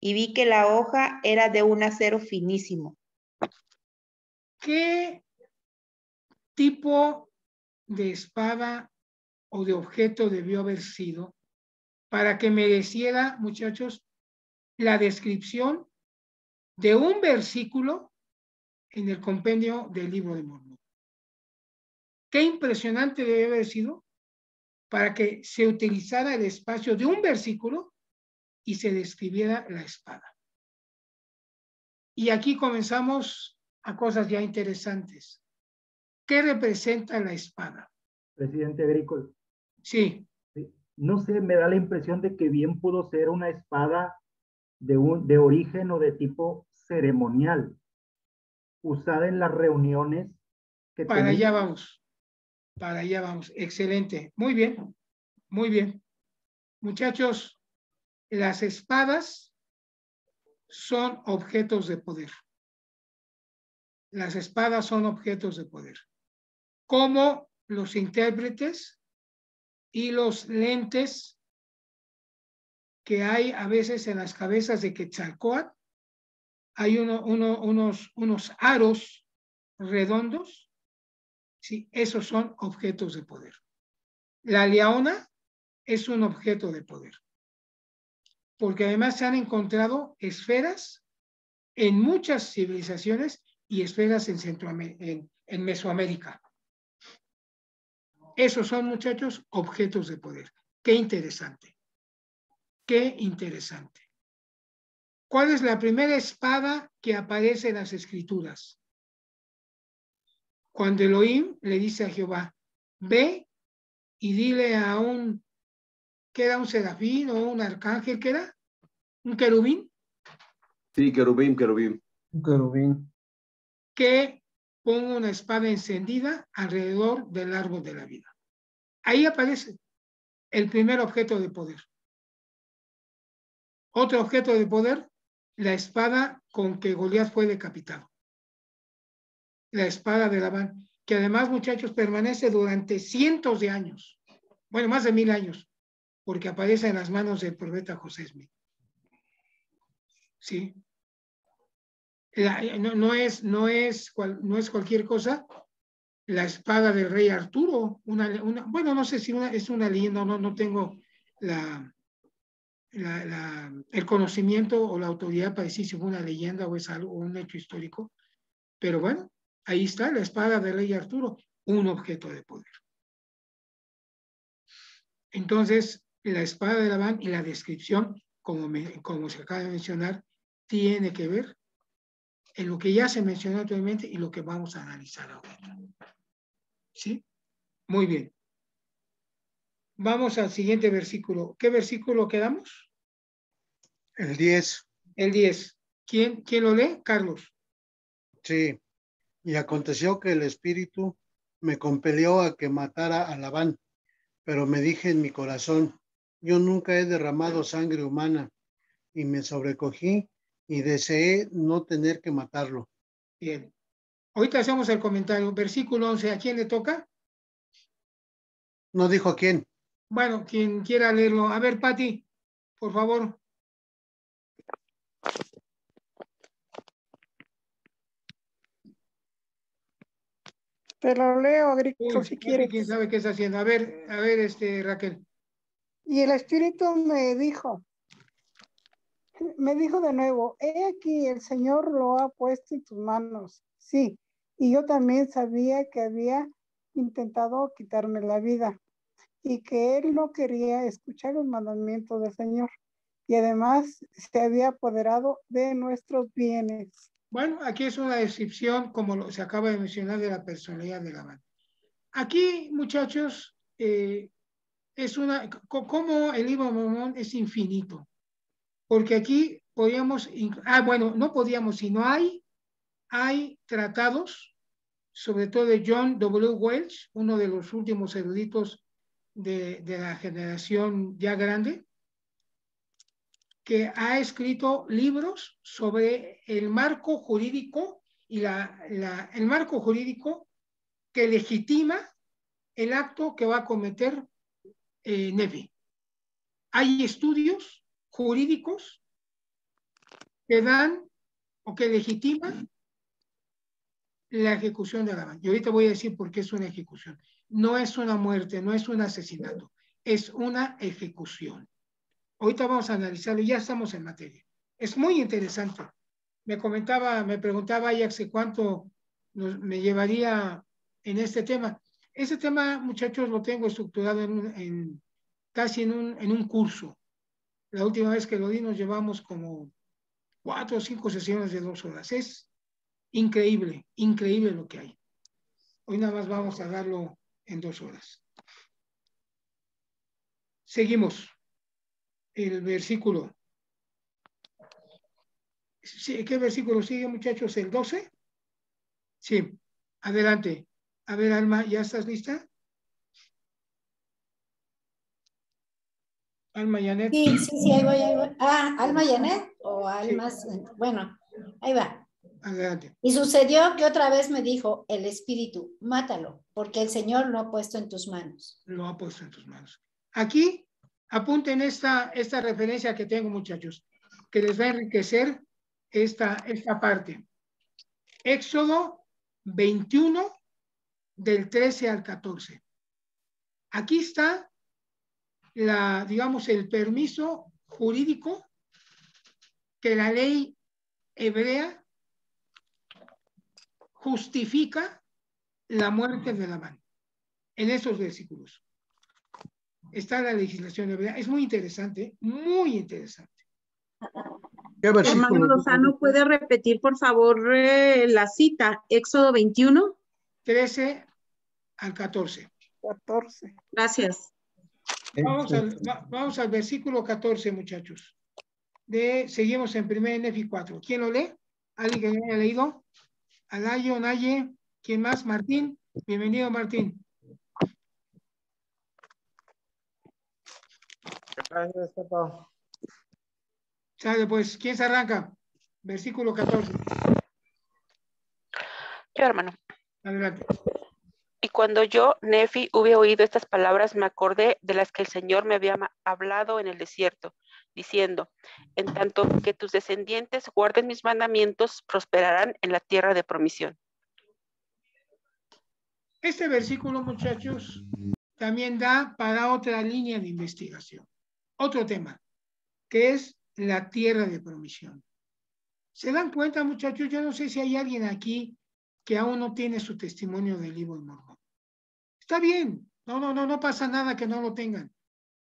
Y vi que la hoja era de un acero finísimo. ¿Qué tipo de espada o de objeto debió haber sido para que mereciera, muchachos, la descripción de un versículo en el compendio del libro de Mormón? Qué impresionante debe haber sido para que se utilizara el espacio de un versículo y se describiera la espada. Y aquí comenzamos a cosas ya interesantes. ¿Qué representa la espada? Presidente agrícola. Sí. No sé, me da la impresión de que bien pudo ser una espada de, un, de origen o de tipo ceremonial, usada en las reuniones que Para allá vamos. Para allá vamos. Excelente. Muy bien. Muy bien. Muchachos, las espadas son objetos de poder. Las espadas son objetos de poder. Como los intérpretes y los lentes que hay a veces en las cabezas de Quetzalcóatl, hay uno, uno- unos, unos aros redondos Sí, esos son objetos de poder. La leona es un objeto de poder. Porque además se han encontrado esferas en muchas civilizaciones y esferas en, en, en Mesoamérica. Esos son, muchachos, objetos de poder. Qué interesante. Qué interesante. ¿Cuál es la primera espada que aparece en las escrituras? cuando Elohim le dice a Jehová, ve y dile a un, ¿qué era un serafín o un arcángel? ¿Qué era? ¿Un querubín? Sí, querubín, querubín. Querubín. Que ponga una espada encendida alrededor del árbol de la vida. Ahí aparece el primer objeto de poder. Otro objeto de poder, la espada con que Goliat fue decapitado. La espada de Labán, que además, muchachos, permanece durante cientos de años, bueno, más de mil años, porque aparece en las manos del profeta José Smith. ¿Sí? No, es, no, es cual- no es cualquier cosa. La espada del rey Arturo, una, bueno, no sé si es una leyenda, no, no tengo la, el conocimiento o la autoridad para decir si fue una leyenda o es algo, un hecho histórico, pero bueno, ahí está la espada del rey Arturo, un objeto de poder. Entonces, la espada de Labán y la descripción, como, como se acaba de mencionar, tiene que ver en lo que ya se mencionó anteriormente y lo que vamos a analizar ahora. ¿Sí? Muy bien. Vamos al siguiente versículo. ¿Qué versículo quedamos? El 10. El 10. ¿Quién, ¿Quién lo lee? Carlos. Sí. Y aconteció que el Espíritu me compelió a que matara a Labán, pero me dije en mi corazón, yo nunca he derramado sangre humana, y me sobrecogí y deseé no tener que matarlo. Bien. Ahorita hacemos el comentario. Versículo 11, ¿a quién le toca? No dijo a quién. Bueno, quien quiera leerlo. A ver, Pati, por favor. Te lo leo, Agricultor, Uy, si quieres. ¿Quién sabe qué está haciendo? A ver, a ver, este, Raquel. Y el Espíritu me dijo, me dijo de nuevo, he aquí, el Señor lo ha puesto en tus manos. Sí, y yo también sabía que había intentado quitarme la vida y que él no quería escuchar los mandamientos del Señor. Y además se había apoderado de nuestros bienes. Bueno, aquí es una descripción, como se acaba de mencionar, de la personalidad de Labán. Aquí, muchachos, eh, es una, co- como el libro de Mormón es infinito. Porque aquí podíamos, ah, bueno, no podíamos, sino hay, hay tratados, sobre todo de John W. Welch, uno de los últimos eruditos de, de la generación ya grande, que ha escrito libros sobre el marco jurídico y la, el marco jurídico que legitima el acto que va a cometer eh, Nefi. Hay estudios jurídicos que dan o que legitiman la ejecución de Labán. Y ahorita voy a decir por qué es una ejecución. No es una muerte, no es un asesinato, es una ejecución. Ahorita vamos a analizarlo, ya estamos en materia. Es muy interesante. Me comentaba, me preguntaba Ajax cuánto me llevaría en este tema. Ese tema, muchachos, lo tengo estructurado en- casi en un, en un curso. La última vez que lo di nos llevamos como cuatro o cinco sesiones de dos horas. Es increíble, increíble lo que hay. Hoy nada más vamos a darlo en dos horas. Seguimos. El versículo. Sí, ¿Qué versículo sigue, muchachos? ¿El 12? Sí, adelante. A ver, Alma, ¿ya estás lista? Alma Yanet. Sí, sí, sí, ahí voy, ahí voy. Ah, Alma Yanet o Almas, bueno, ahí va. Adelante. Y sucedió que otra vez me dijo el Espíritu, mátalo, porque el Señor lo ha puesto en tus manos. Lo ha puesto en tus manos. Aquí, apunten esta, esta referencia que tengo, muchachos, que les va a enriquecer esta, esta parte. Éxodo 21, del 13 al 14. Aquí está la, digamos, el permiso jurídico que la ley hebrea justifica la muerte de Labán. En esos versículos. Está la legislación hebrea. Es muy interesante, muy interesante. ¿Qué Hermano? Lozano, ¿puede repetir, por favor, eh, la cita? Éxodo 21. 13 al 14. 14. Gracias. Vamos al, va- vamos al versículo 14, muchachos. De, seguimos en primer Nefi 4. ¿Quién lo lee? ¿Alguien que haya leído? Alayo, Naye, ¿quién más? Martín. Bienvenido, Martín. Gracias, papá. Sale, pues, ¿quién se arranca? Versículo 14. Yo, hermano. Adelante. Y cuando yo, Nefi, hube oído estas palabras, me acordé de las que el Señor me había hablado en el desierto, diciendo, en tanto que tus descendientes guarden mis mandamientos, prosperarán en la tierra de promisión. Este versículo, muchachos, también da para otra línea de investigación. Otro tema, que es la tierra de promisión. ¿Se dan cuenta, muchachos? Yo no sé si hay alguien aquí que aún no tiene su testimonio del libro de Mormón. Está bien, no, no, no, no pasa nada que no lo tengan.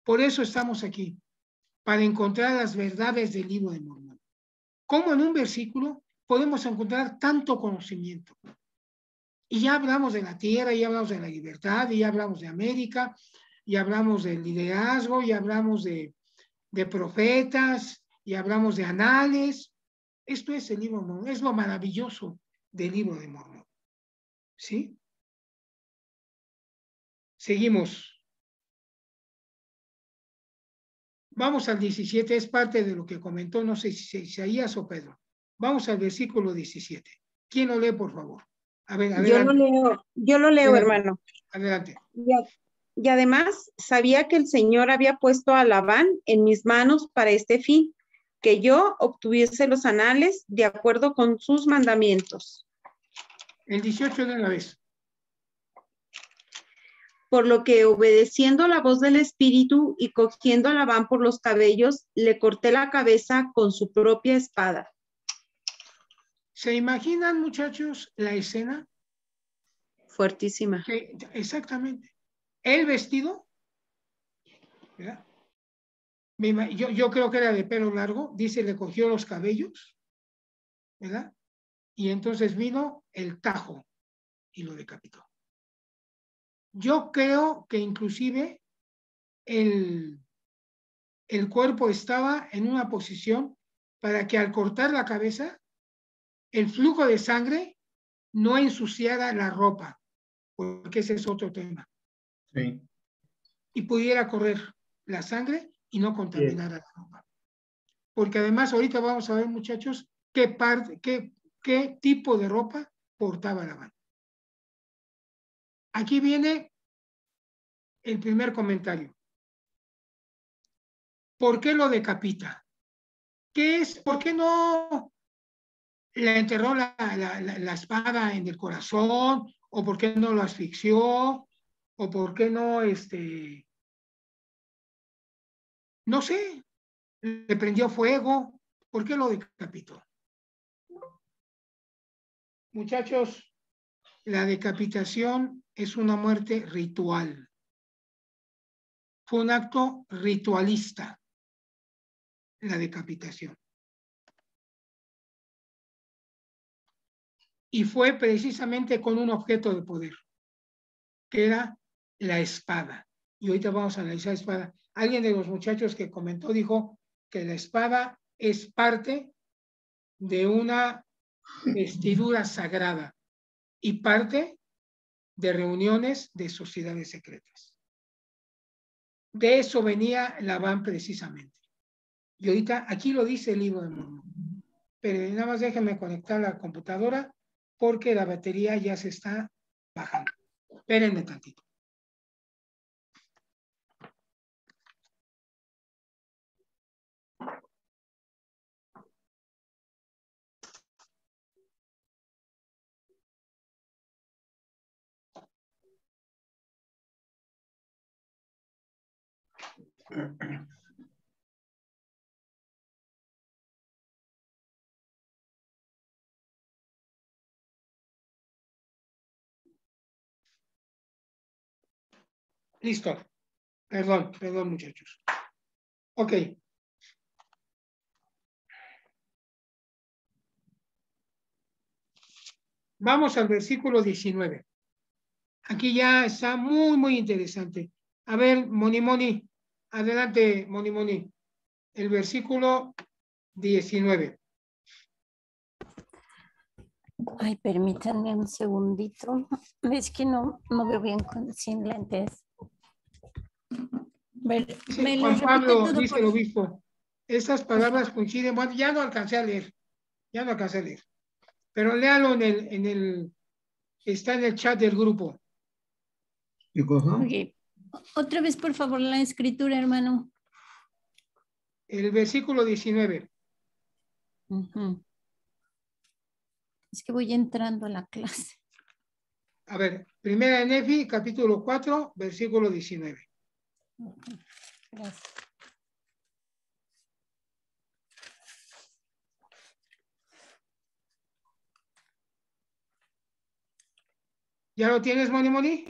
Por eso estamos aquí, para encontrar las verdades del libro de Mormón. Cómo en un versículo podemos encontrar tanto conocimiento. Y ya hablamos de la tierra, ya hablamos de la libertad, y hablamos de América, y hablamos del liderazgo, y hablamos de, de profetas, y hablamos de anales. Esto es el libro es lo maravilloso del libro de Mormón. ¿Sí? Seguimos. Vamos al 17, es parte de lo que comentó, no sé si Isaías o Pedro. Vamos al versículo 17. ¿Quién lo lee, por favor? A ver, adelante. Yo lo leo, yo lo leo, Adelante. hermano. Adelante. Y, y además sabía que el Señor había puesto a Labán en mis manos para este fin, que yo obtuviese los anales de acuerdo con sus mandamientos. El 18 de una vez. Por lo que obedeciendo la voz del Espíritu y cogiendo a Labán por los cabellos, le corté la cabeza con su propia espada. ¿Se imaginan, muchachos, la escena? Fuertísima. Que- exactamente. El vestido, ¿verdad? Me yo, yo creo que era de pelo largo, dice, le cogió los cabellos, ¿verdad? Y entonces vino el tajo y lo decapitó. Yo creo que inclusive el, el cuerpo estaba en una posición para que al cortar la cabeza, el flujo de sangre no ensuciara la ropa, porque ese es otro tema, Sí. y pudiera correr la sangre y no contaminar a la ropa. Porque además ahorita vamos a ver, muchachos, qué, parte, qué, qué tipo de ropa portaba la banda. Aquí viene el primer comentario. ¿Por qué lo decapita? ¿Qué es? ¿Por qué no le enterró la, la- la- la espada en el corazón? ¿O por qué no lo asfixió? ¿O por qué no, este, no sé, le prendió fuego? ¿Por qué lo decapitó? Muchachos, la decapitación es una muerte ritual. Fue un acto ritualista, la decapitación. Y fue precisamente con un objeto de poder, que era la espada. Y ahorita vamos a analizar la espada. Alguien de los muchachos que comentó dijo que la espada es parte de una vestidura sagrada y parte de reuniones de sociedades secretas. De eso venía Labán precisamente. Y ahorita aquí lo dice el libro de Mormón. Pero nada más déjenme conectar la computadora porque la batería ya se está bajando. Espérenme tantito. Listo. Perdón, perdón, muchachos. Ok. Vamos al versículo 19. Aquí ya está muy, muy interesante. A ver, Moni Moni, adelante, Moni Moni. El versículo 19. Ay, permítanme un segundito. Es que no, no veo bien con, sin lentes. Ver- Sí, me Juan Pablo, dice por el obispo, estas palabras coinciden, bueno, ya no alcancé a leer, ya no alcancé a leer, pero léalo en el, en el, está en el chat del grupo. ¿Qué cosa? Ok. Otra vez, por favor, la escritura, hermano. El versículo 19. Ujú. Es que voy entrando a la clase. A ver, primera de Nefi, capítulo 4, versículo 19. Gracias. ¿Ya lo tienes, Moni Moni?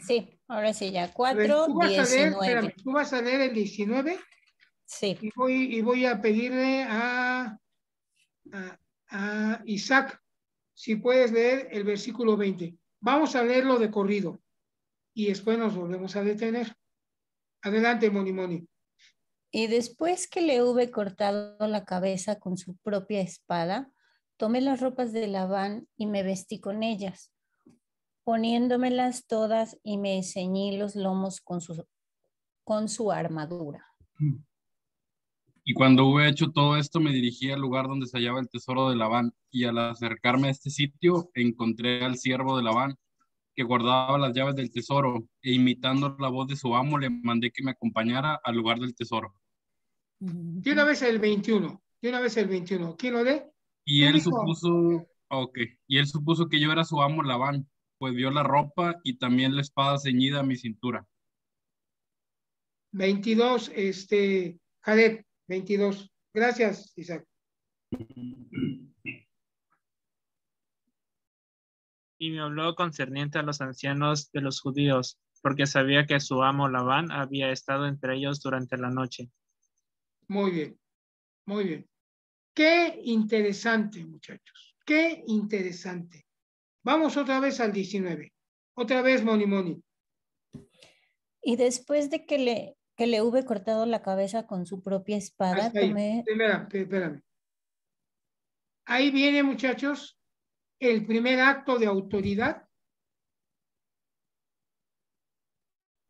Sí, ahora sí, ya. A ver, 4, tú vas a leer, 19. espérame, tú vas a leer el 19 Sí. y voy, y voy a pedirle a, a, a Isaac, si puedes leer el versículo 20. Vamos a leerlo de corrido y después nos volvemos a detener. Adelante, Moni Moni. Y después que le hube cortado la cabeza con su propia espada, tomé las ropas de Labán y me vestí con ellas, poniéndomelas todas y me ceñí los lomos con su, con su armadura. Y cuando hube hecho todo esto, me dirigí al lugar donde se hallaba el tesoro de Labán, y al acercarme a este sitio, encontré al siervo de Labán, que guardaba las llaves del tesoro, e imitando la voz de su amo, le mandé que me acompañara al lugar del tesoro. De una vez el 21, de una vez el 21. ¿Quién lo lee? Y ¿Quién él dijo? supuso, ok, y él supuso que yo era su amo Labán, pues vio la ropa y también la espada ceñida a mi cintura. 22, este, Jared, 22. Gracias, Isaac. Y me habló concerniente a los ancianos de los judíos, porque sabía que su amo Labán había estado entre ellos durante la noche. Muy bien, muy bien. Qué interesante, muchachos. Qué interesante. Vamos otra vez al 19. Otra vez, Moni Moni. Y después de que le, que le hube cortado la cabeza con su propia espada, ahí. tomé... Espérame. Ahí viene, muchachos, el primer acto de autoridad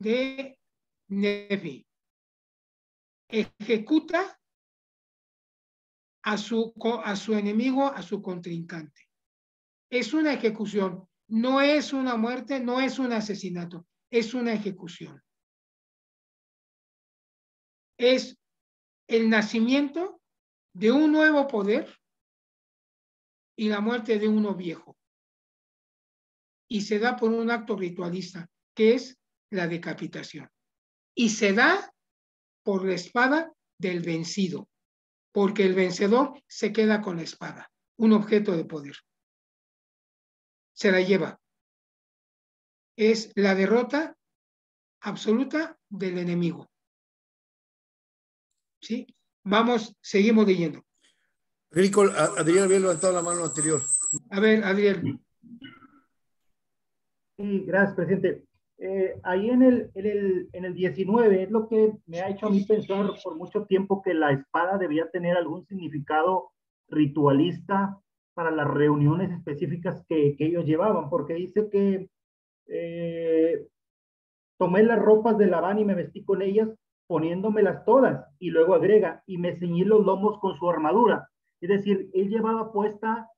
de Nefi. Ejecuta a su, a su enemigo, a su contrincante. Es una ejecución, no es una muerte, no es un asesinato, es una ejecución. Es el nacimiento de un nuevo poder y la muerte de uno viejo. Y se da por un acto ritualista, que es la decapitación. Y se da por la espada del vencido, porque el vencedor se queda con la espada, un objeto de poder. Se la lleva. Es la derrota absoluta del enemigo. ¿Sí? Vamos, seguimos leyendo. Agricol, a- Adrián había levantado la mano anterior. A ver, Adriel. Sí, gracias, presidente. Eh, ahí en el, en, el, en el 19 es lo que me ha hecho a mí pensar por mucho tiempo que la espada debía tener algún significado ritualista para las reuniones específicas que, que ellos llevaban, porque dice que eh, tomé las ropas de Labán y me vestí con ellas, poniéndomelas todas, y luego agrega, y me ceñí los lomos con su armadura. Es decir, él llevaba puesta,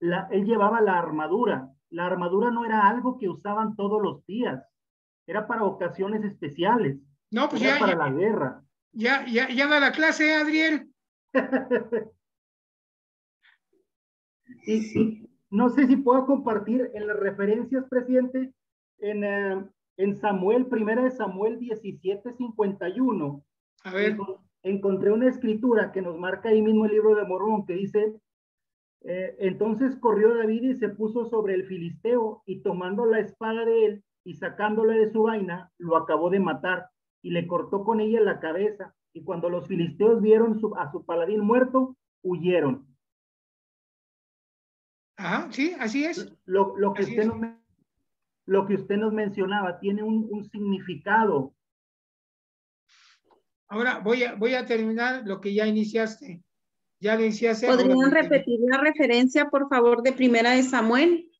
la, él llevaba la armadura. La armadura no era algo que usaban todos los días, era para ocasiones especiales. No, pues era ya- para ya- la guerra. Ya, ya, ya da la clase, Adriel. Y, no sé si puedo compartir en las referencias, presidente, en, eh, en Samuel, primera de Samuel 17:51. A ver. Encon- Encontré una escritura que nos marca ahí mismo el libro de Mormón que dice, eh, entonces corrió David y se puso sobre el filisteo y tomando la espada de él y sacándola de su vaina, lo acabó de matar y le cortó con ella la cabeza. Y cuando los filisteos vieron su- a su paladín muerto, huyeron. Ajá, sí, así es. Lo, lo que Así usted es. nos, lo que usted nos mencionaba tiene un, un significado. Ahora voy a, voy a terminar lo que ya iniciaste. Ya lo iniciaste. ¿Podrían repetir la referencia, por favor, de Primera de Samuel?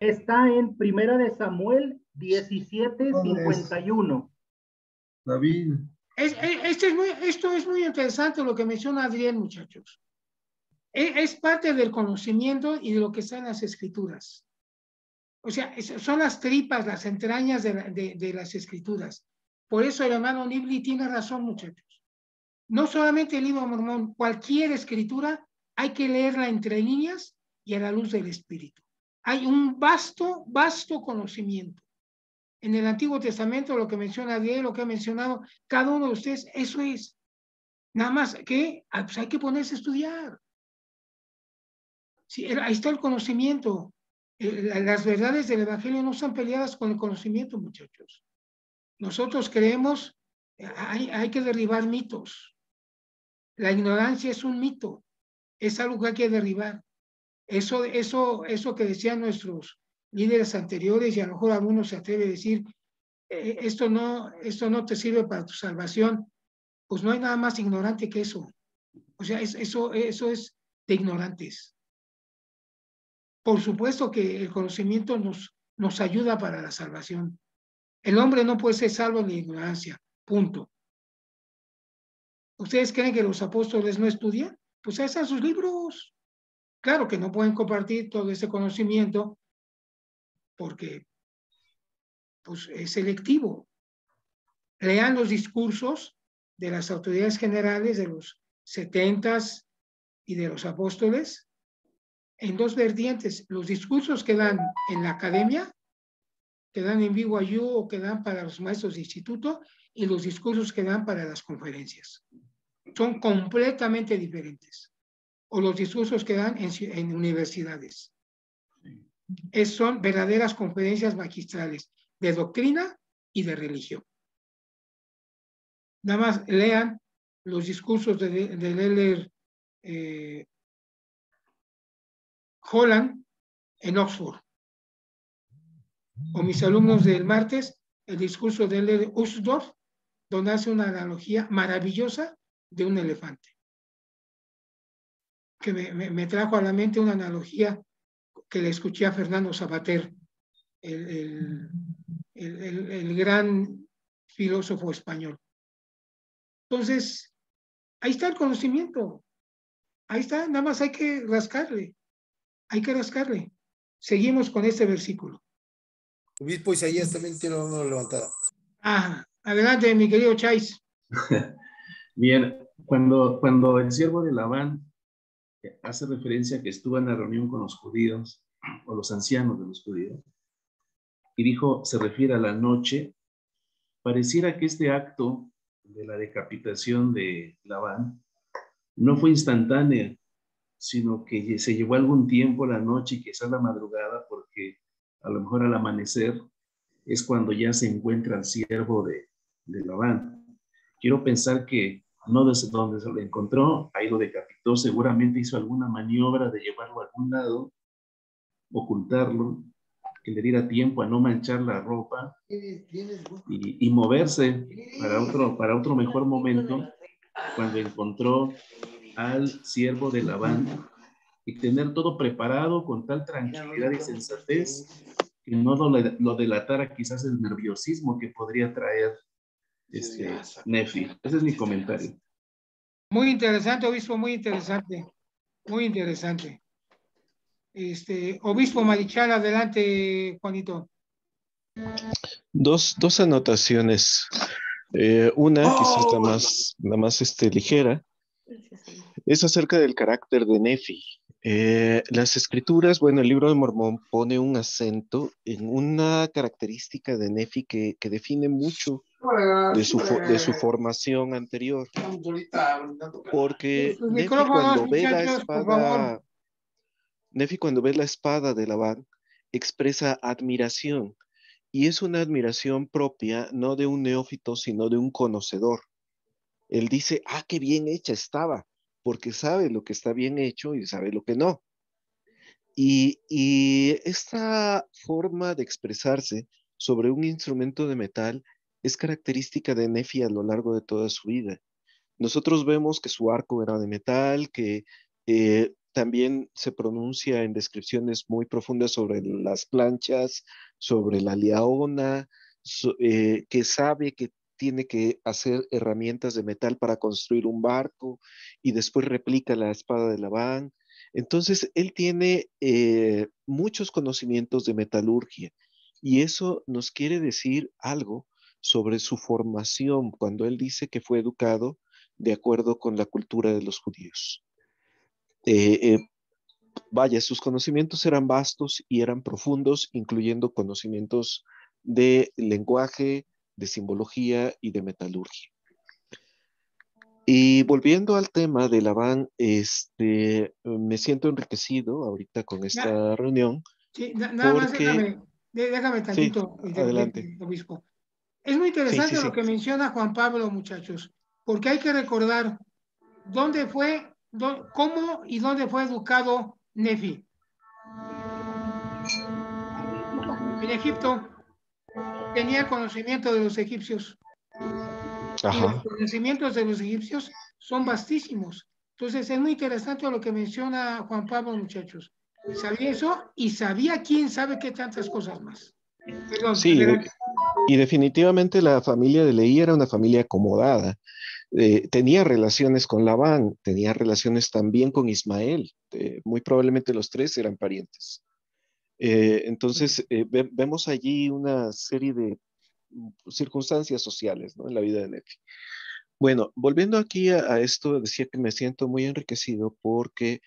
Está en Primera de Samuel 17:51. David. Es, es- este es muy, esto es muy interesante lo que menciona Adrián, muchachos. Es, es parte del conocimiento y de lo que está en las escrituras. O sea, son las tripas, las entrañas de, la- de- de las escrituras. Por eso el hermano Nibli tiene razón, muchachos. No solamente el libro mormón, cualquier escritura hay que leerla entre líneas y a la luz del Espíritu. Hay un vasto, vasto conocimiento. En el Antiguo Testamento, lo que menciona Dios, lo que ha mencionado cada uno de ustedes, eso es. Nada más que ah, pues hay que ponerse a estudiar. El- ahí está el conocimiento. Eh, la- Las verdades del Evangelio no están peleadas con el conocimiento, muchachos. Nosotros creemos, eh, hay, hay que derribar mitos. La ignorancia es un mito. es algo que hay que derribar. Eso, eso, eso que decían nuestros líderes anteriores y a lo mejor algunos se atreve a decir, eh, esto, no, esto no te sirve para tu salvación, pues no hay nada más ignorante que eso. O sea, eso, eso es de ignorantes. Por supuesto que el conocimiento nos, nos ayuda para la salvación. El hombre no puede ser salvo en la ignorancia, punto. ¿Ustedes creen que los apóstoles no estudian? Pues ahí están sus libros. Claro que no pueden compartir todo ese conocimiento porque pues, es selectivo. Lean los discursos de las autoridades generales de los setentas y de los apóstoles en dos vertientes. Los discursos que dan en la academia, que dan en ayú o que dan para los maestros de instituto, y los discursos que dan para las conferencias. Son completamente diferentes. O los discursos que dan en, universidades. Es, son verdaderas conferencias magistrales de doctrina y de religión. Nada más lean los discursos de, de eh, Holland en Oxford. O mis alumnos del martes, el discurso de Leller Usdorf donde hace una analogía maravillosa de un elefante. Que me, trajo a la mente una analogía que le escuché a Fernando Sabater, el, el gran filósofo español. Entonces, ahí está el conocimiento. Ahí está, nada más hay que rascarle. Hay que rascarle. Seguimos con este versículo. Obispo Isaías también tiene una levantada. Ah, Adelante, mi querido Chais. Bien, cuando, cuando el siervo de Labán hace referencia a que estuvo en la reunión con los judíos o los ancianos de los judíos y dijo, se refiere a la noche, pareciera que este acto de la decapitación de Labán no fue instantánea, sino que se llevó algún tiempo la noche y quizás la madrugada, porque a lo mejor al amanecer es cuando ya se encuentra el siervo de, de Labán. Quiero pensar que no desde donde se lo encontró, ahí lo decapitó, seguramente hizo alguna maniobra de llevarlo a algún lado, ocultarlo, que le diera tiempo a no manchar la ropa y, moverse para otro, para otro mejor momento cuando encontró al siervo de Labán y tener todo preparado con tal tranquilidad y sensatez que no lo, lo delatara quizás el nerviosismo que podría traer este, Nefi. Ese es mi comentario. Muy interesante, obispo, muy interesante. Muy interesante. Este, obispo Marichal, adelante, Juanito. Dos, dos anotaciones. Eh, una, quizás la más, la más este, ligera, es acerca del carácter de Nefi. Eh, las escrituras, bueno, el libro de Mormón pone un acento en una característica de Nefi que, que define mucho de su, de su formación anterior. Porque Nefi cuando ve la espada, Nefi cuando ve la espada de Labán, expresa admiración. Y es una admiración propia, no de un neófito, sino de un conocedor. Él dice, ah, qué bien hecha estaba, porque sabe lo que está bien hecho y sabe lo que no. Y, y esta forma de expresarse sobre un instrumento de metal es característica de Nefi a lo largo de toda su vida. Nosotros vemos que su arco era de metal, que eh, también se pronuncia en descripciones muy profundas sobre las planchas, sobre la liaona, eh, que sabe que tiene que hacer herramientas de metal para construir un barco y después replica la espada de Labán. Entonces, él tiene eh, muchos conocimientos de metalurgia y eso nos quiere decir algo sobre su formación cuando él dice que fue educado de acuerdo con la cultura de los judíos. Eh, eh, vaya, sus conocimientos eran vastos y eran profundos, incluyendo conocimientos de lenguaje, de simbología y de metalurgia. Y volviendo al tema de Labán, este, me siento enriquecido ahorita con esta reunión. Sí, nada más déjame, déjame tantito, adelante. obispo. Es muy interesante lo que menciona Juan Pablo, muchachos, porque hay que recordar dónde fue ¿cómo y dónde fue educado Nefi? En Egipto tenía conocimiento de los egipcios. Y los conocimientos de los egipcios son vastísimos. Entonces es muy interesante lo que menciona Juan Pablo, muchachos. Sabía eso y sabía quién sabe qué tantas cosas más. Perdón, Sí, y definitivamente la familia de Leí era una familia acomodada. Eh, tenía relaciones con Labán, tenía relaciones también con Ismael. Eh, muy probablemente los tres eran parientes. Eh, entonces, eh, ve- vemos allí una serie de mm, circunstancias sociales ¿no? en la vida de Nefi. Bueno, volviendo aquí a, a esto, decía que me siento muy enriquecido porque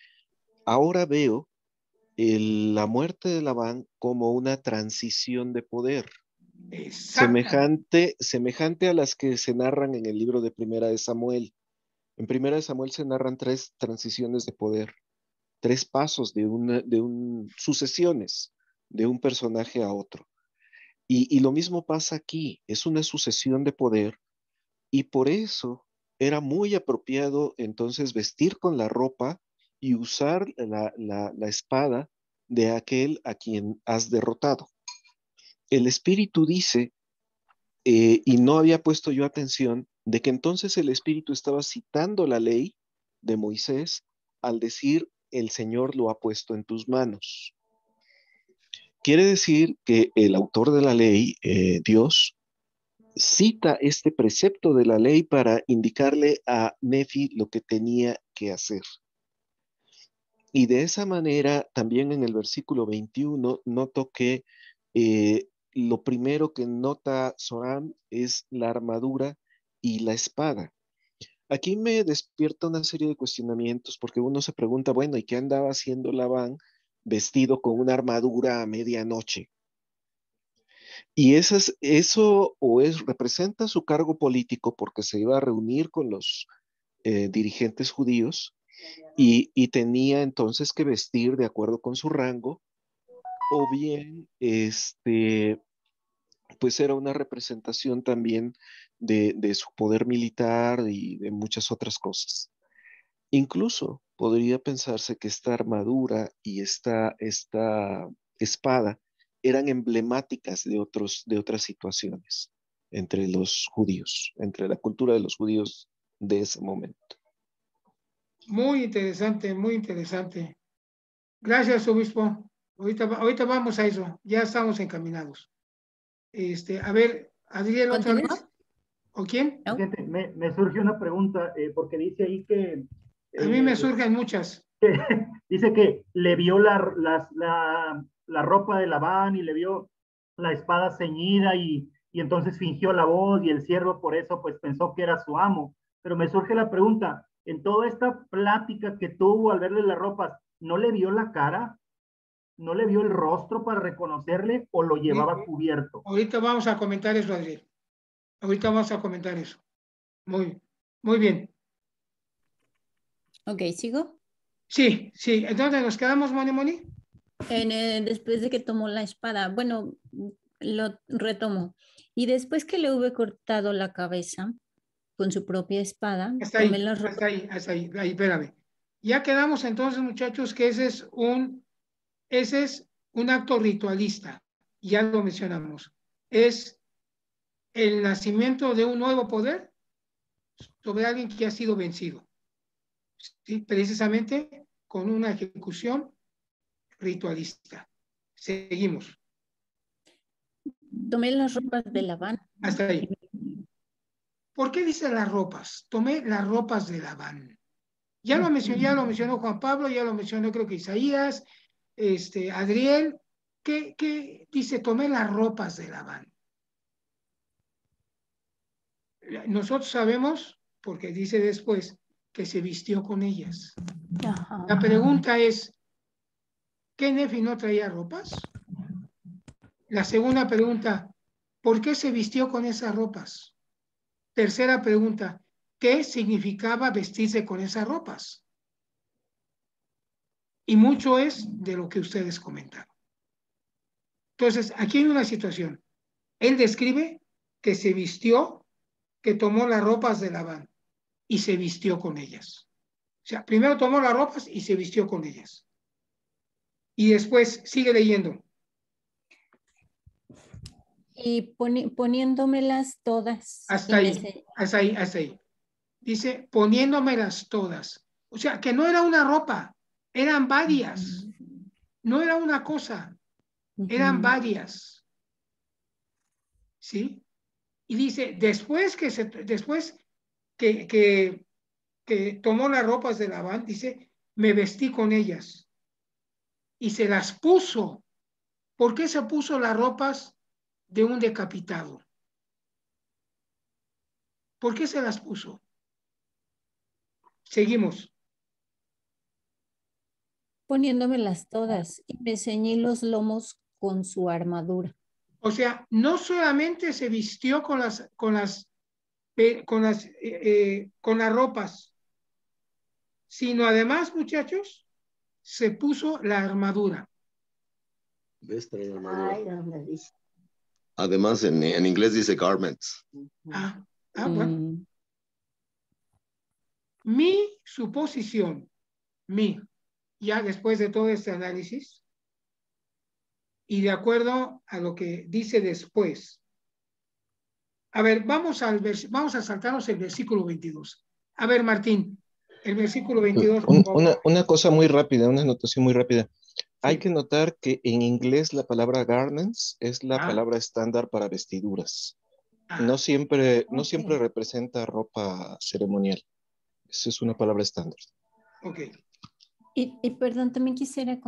ahora veo el- la muerte de Labán como una transición de poder semejante, semejante a las que se narran en el libro de Primera de Samuel. En Primera de Samuel se narran tres transiciones de poder, tres pasos de una, de un, sucesiones de un personaje a otro. Y, y lo mismo pasa aquí, es una sucesión de poder y por eso era muy apropiado entonces vestir con la ropa y usar la, la- la espada de aquel a quien has derrotado. El espíritu dice, eh, y no había puesto yo atención, de que entonces el espíritu estaba citando la ley de Moisés al decir, el Señor lo ha puesto en tus manos. Quiere decir que el autor de la ley, eh, Dios, cita este precepto de la ley para indicarle a Nefi lo que tenía que hacer. Y de esa manera, también en el versículo 21, noto que eh, lo primero que nota Soram es la armadura y la espada. Aquí me despierta una serie de cuestionamientos porque uno se pregunta, bueno, ¿y qué andaba haciendo Labán vestido con una armadura a medianoche? Y eso o es, representa su cargo político porque se iba a reunir con los eh, dirigentes judíos y, y tenía entonces que vestir de acuerdo con su rango, o bien este, pues era una representación también de, de su poder militar y de muchas otras cosas. Incluso podría pensarse que esta armadura y esta, esta espada eran emblemáticas de, otros, de otras situaciones entre los judíos, entre la cultura de los judíos de ese momento. Muy interesante, muy interesante. Gracias, obispo. Ahorita, ahorita vamos a eso. Ya estamos encaminados. Este, a ver, Adriel, otra vez. ¿O quién? Gente, me, me surge una pregunta, eh, porque dice ahí que... A mí me eh, surgen muchas. dice que le vio la, las- la, la ropa de Labán y le vio la espada ceñida y, y entonces fingió la voz y el siervo por eso pues pensó que era su amo. Pero me surge la pregunta, en toda esta plática que tuvo al verle las ropas, ¿no le vio la cara? ¿No le vio el rostro para reconocerle o lo llevaba cubierto? Ahorita vamos a comentar eso, Adriel. Ahorita vamos a comentar eso. Muy, muy bien. Ok, ¿sigo? Sí, sí. ¿Dónde nos quedamos, Moni Moni? En, eh, después de que tomó la espada, bueno, lo retomo. Y después que le hube cortado la cabeza con su propia espada, Hasta ahí, las hasta ahí, hasta ahí, ahí, espérame. Ya quedamos entonces, muchachos, que ese es un, ese es un acto ritualista. Ya lo mencionamos. Es el nacimiento de un nuevo poder sobre alguien que ha sido vencido. ¿Sí? Precisamente con una ejecución ritualista. Seguimos. Tomé las ropas de Labán. Hasta ahí. ¿Por qué dice las ropas? Tomé las ropas de Labán. Ya lo mencionó, ya lo mencionó Juan Pablo, ya lo mencionó creo que Isaías, este, Adriel. ¿Qué, qué dice? Tomé las ropas de Labán. Nosotros sabemos, porque dice después, que se vistió con ellas. La pregunta es, ¿qué Nefi no traía ropas? La segunda pregunta, ¿por qué se vistió con esas ropas? Tercera pregunta, ¿qué significaba vestirse con esas ropas? Y mucho es de lo que ustedes comentaron. Entonces, aquí hay una situación. Él describe que se vistió, que tomó las ropas de Labán y se vistió con ellas. O sea, primero tomó las ropas y se vistió con ellas. Y después sigue leyendo. Y poniéndomelas todas. Hasta ahí, hasta ahí, hasta ahí. Dice, poniéndomelas todas. O sea, que no era una ropa, eran varias. No era una cosa, eran varias. ¿Sí? Y dice, después que se, después que, que, tomó las ropas de Labán, dice, me vestí con ellas. Y se las puso. ¿Por qué se puso las ropas de un decapitado? ¿Por qué se las puso? Seguimos. Poniéndomelas todas y me ceñí los lomos con su armadura. O sea, no solamente se vistió con las, con las, con las, eh, eh, con las ropas, sino además, muchachos, se puso la armadura. Además, en, en, inglés dice garments. Ah, ah bueno. Mm. Mi suposición, mi, ya después de todo este análisis, y de acuerdo a lo que dice después. A ver, vamos, al vamos a saltarnos el versículo 22. A ver, Martín, el versículo 22. una, una, cosa muy rápida, una anotación muy rápida. Hay que notar que en inglés la palabra garments es la ah. palabra estándar para vestiduras. Ah. No siempre, no siempre representa ropa ceremonial. Esa es una palabra estándar. Ok. Y, y perdón, también quisiera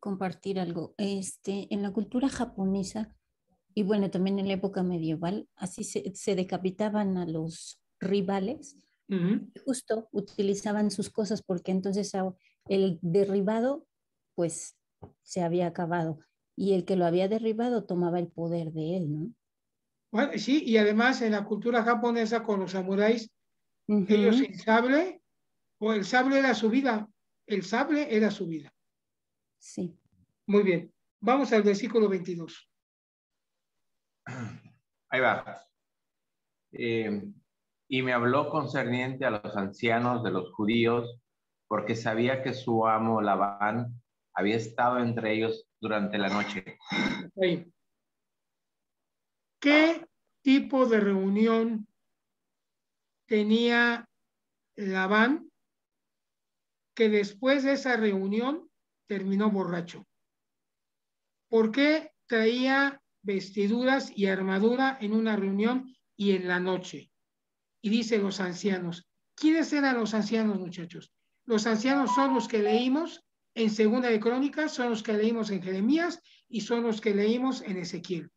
compartir algo. Este, en la cultura japonesa, y bueno, también en la época medieval, así se, se decapitaban a los rivales. Justo utilizaban sus cosas porque entonces el derribado, pues, se había acabado. Y el que lo había derribado tomaba el poder de él, ¿no? Bueno, sí, y además en la cultura japonesa con los samuráis ellos el sable, o el sable era su vida, el sable era su vida. Sí. Muy bien. Vamos al versículo 22. Ahí va. Eh, y me habló concerniente a los ancianos de los judíos, porque sabía que su amo Labán había estado entre ellos durante la noche. ¿Qué tipo de reunión tenía Labán que después de esa reunión terminó borracho? ¿Por qué traía vestiduras y armadura en una reunión y en la noche? Y dice los ancianos. ¿Quiénes eran los ancianos, muchachos? Los ancianos son los que leímos en Segunda de Crónicas, son los que leímos en Jeremías y son los que leímos en Ezequiel.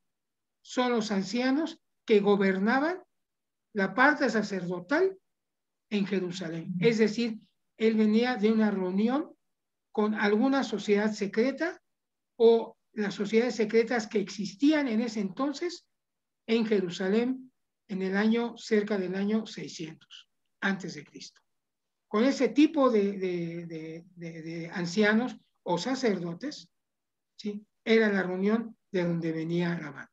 Son los ancianos que gobernaban la parte sacerdotal en Jerusalén. Es decir, él venía de una reunión con alguna sociedad secreta o las sociedades secretas que existían en ese entonces en Jerusalén en el año cerca del año 600 antes de Cristo. Con ese tipo de, ancianos o sacerdotes, ¿sí? era la reunión de donde venía la mano.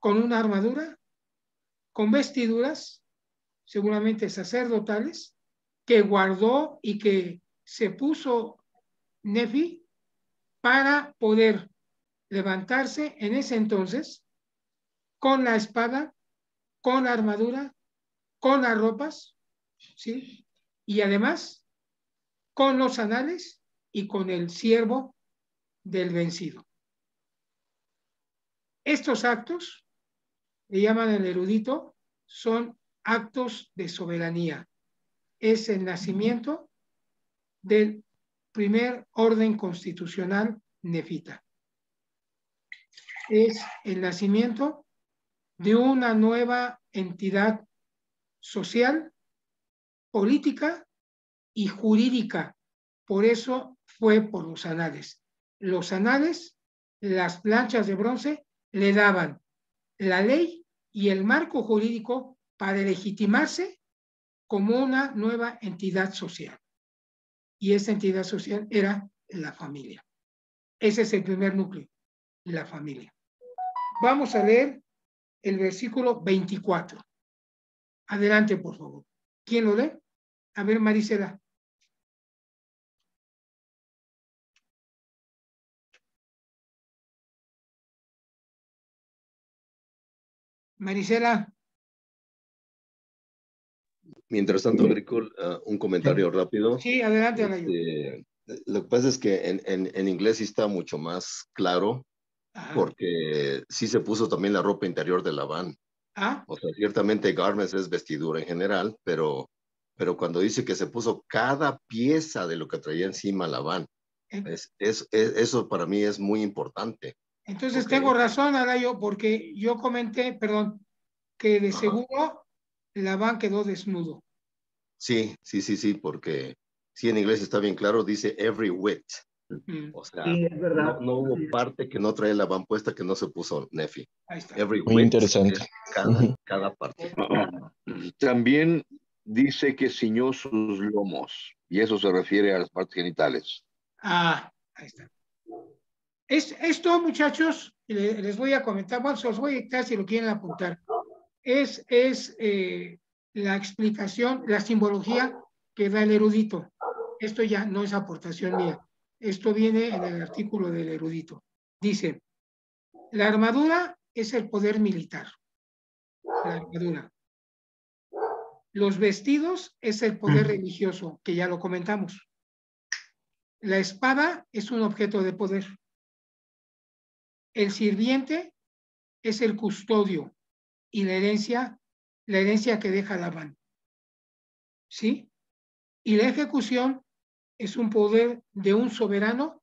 Con una armadura con vestiduras, seguramente sacerdotales, que guardó y que se puso Nefi para poder levantarse en ese entonces con la espada, con la armadura, con las ropas, ¿sí? Y además con los anales y con el siervo del vencido. Estos actos le llaman el erudito, son actos de soberanía. Es el nacimiento del primer orden constitucional nefita. Es el nacimiento de una nueva entidad social, política y jurídica. Por eso fue por los anales. Los anales, las planchas de bronce, le daban la ley y el marco jurídico para legitimarse como una nueva entidad social y esa entidad social era la familia. Ese es el primer núcleo, la familia. Vamos a leer el versículo 24. Adelante, por favor. ¿Quién lo lee? A ver, Marisela. Marisela. Mientras tanto, Agricol, uh, un comentario rápido. Sí, adelante, Alayo. Este, lo que pasa es que en, en, en, inglés sí está mucho más claro, Ajá. porque sí se puso también la ropa interior de la van. ¿Ah? O sea, ciertamente garments es vestidura en general, pero, pero cuando dice que se puso cada pieza de lo que traía encima la van, ¿Eh? es, es, es, eso para mí es muy importante. Entonces okay. tengo razón, Alayo, porque yo comenté, perdón, que de Ajá. seguro la van quedó desnudo. Sí, sí, sí, sí, porque sí en inglés está bien claro, dice every wit. Mm. O sea, sí, es verdad. No, no, hubo parte que no trae la van puesta que no se puso Nefi. Ahí está. Every Muy wit interesante. Cada, -huh. cada parte. También dice que ciñó sus lomos, y eso se refiere a las partes genitales. Ah, ahí está. Es, esto, muchachos, les voy a comentar, bueno, se los voy a dictar si lo quieren apuntar. Es, es eh, la explicación, la simbología que da el erudito. Esto ya no es aportación mía. Esto viene en el artículo del erudito. Dice, la armadura es el poder militar. La armadura. Los vestidos es el poder religioso, que ya lo comentamos. La espada es un objeto de poder. El sirviente es el custodio y la herencia, la herencia que deja Labán. ¿Sí? Y la ejecución es un poder de un soberano,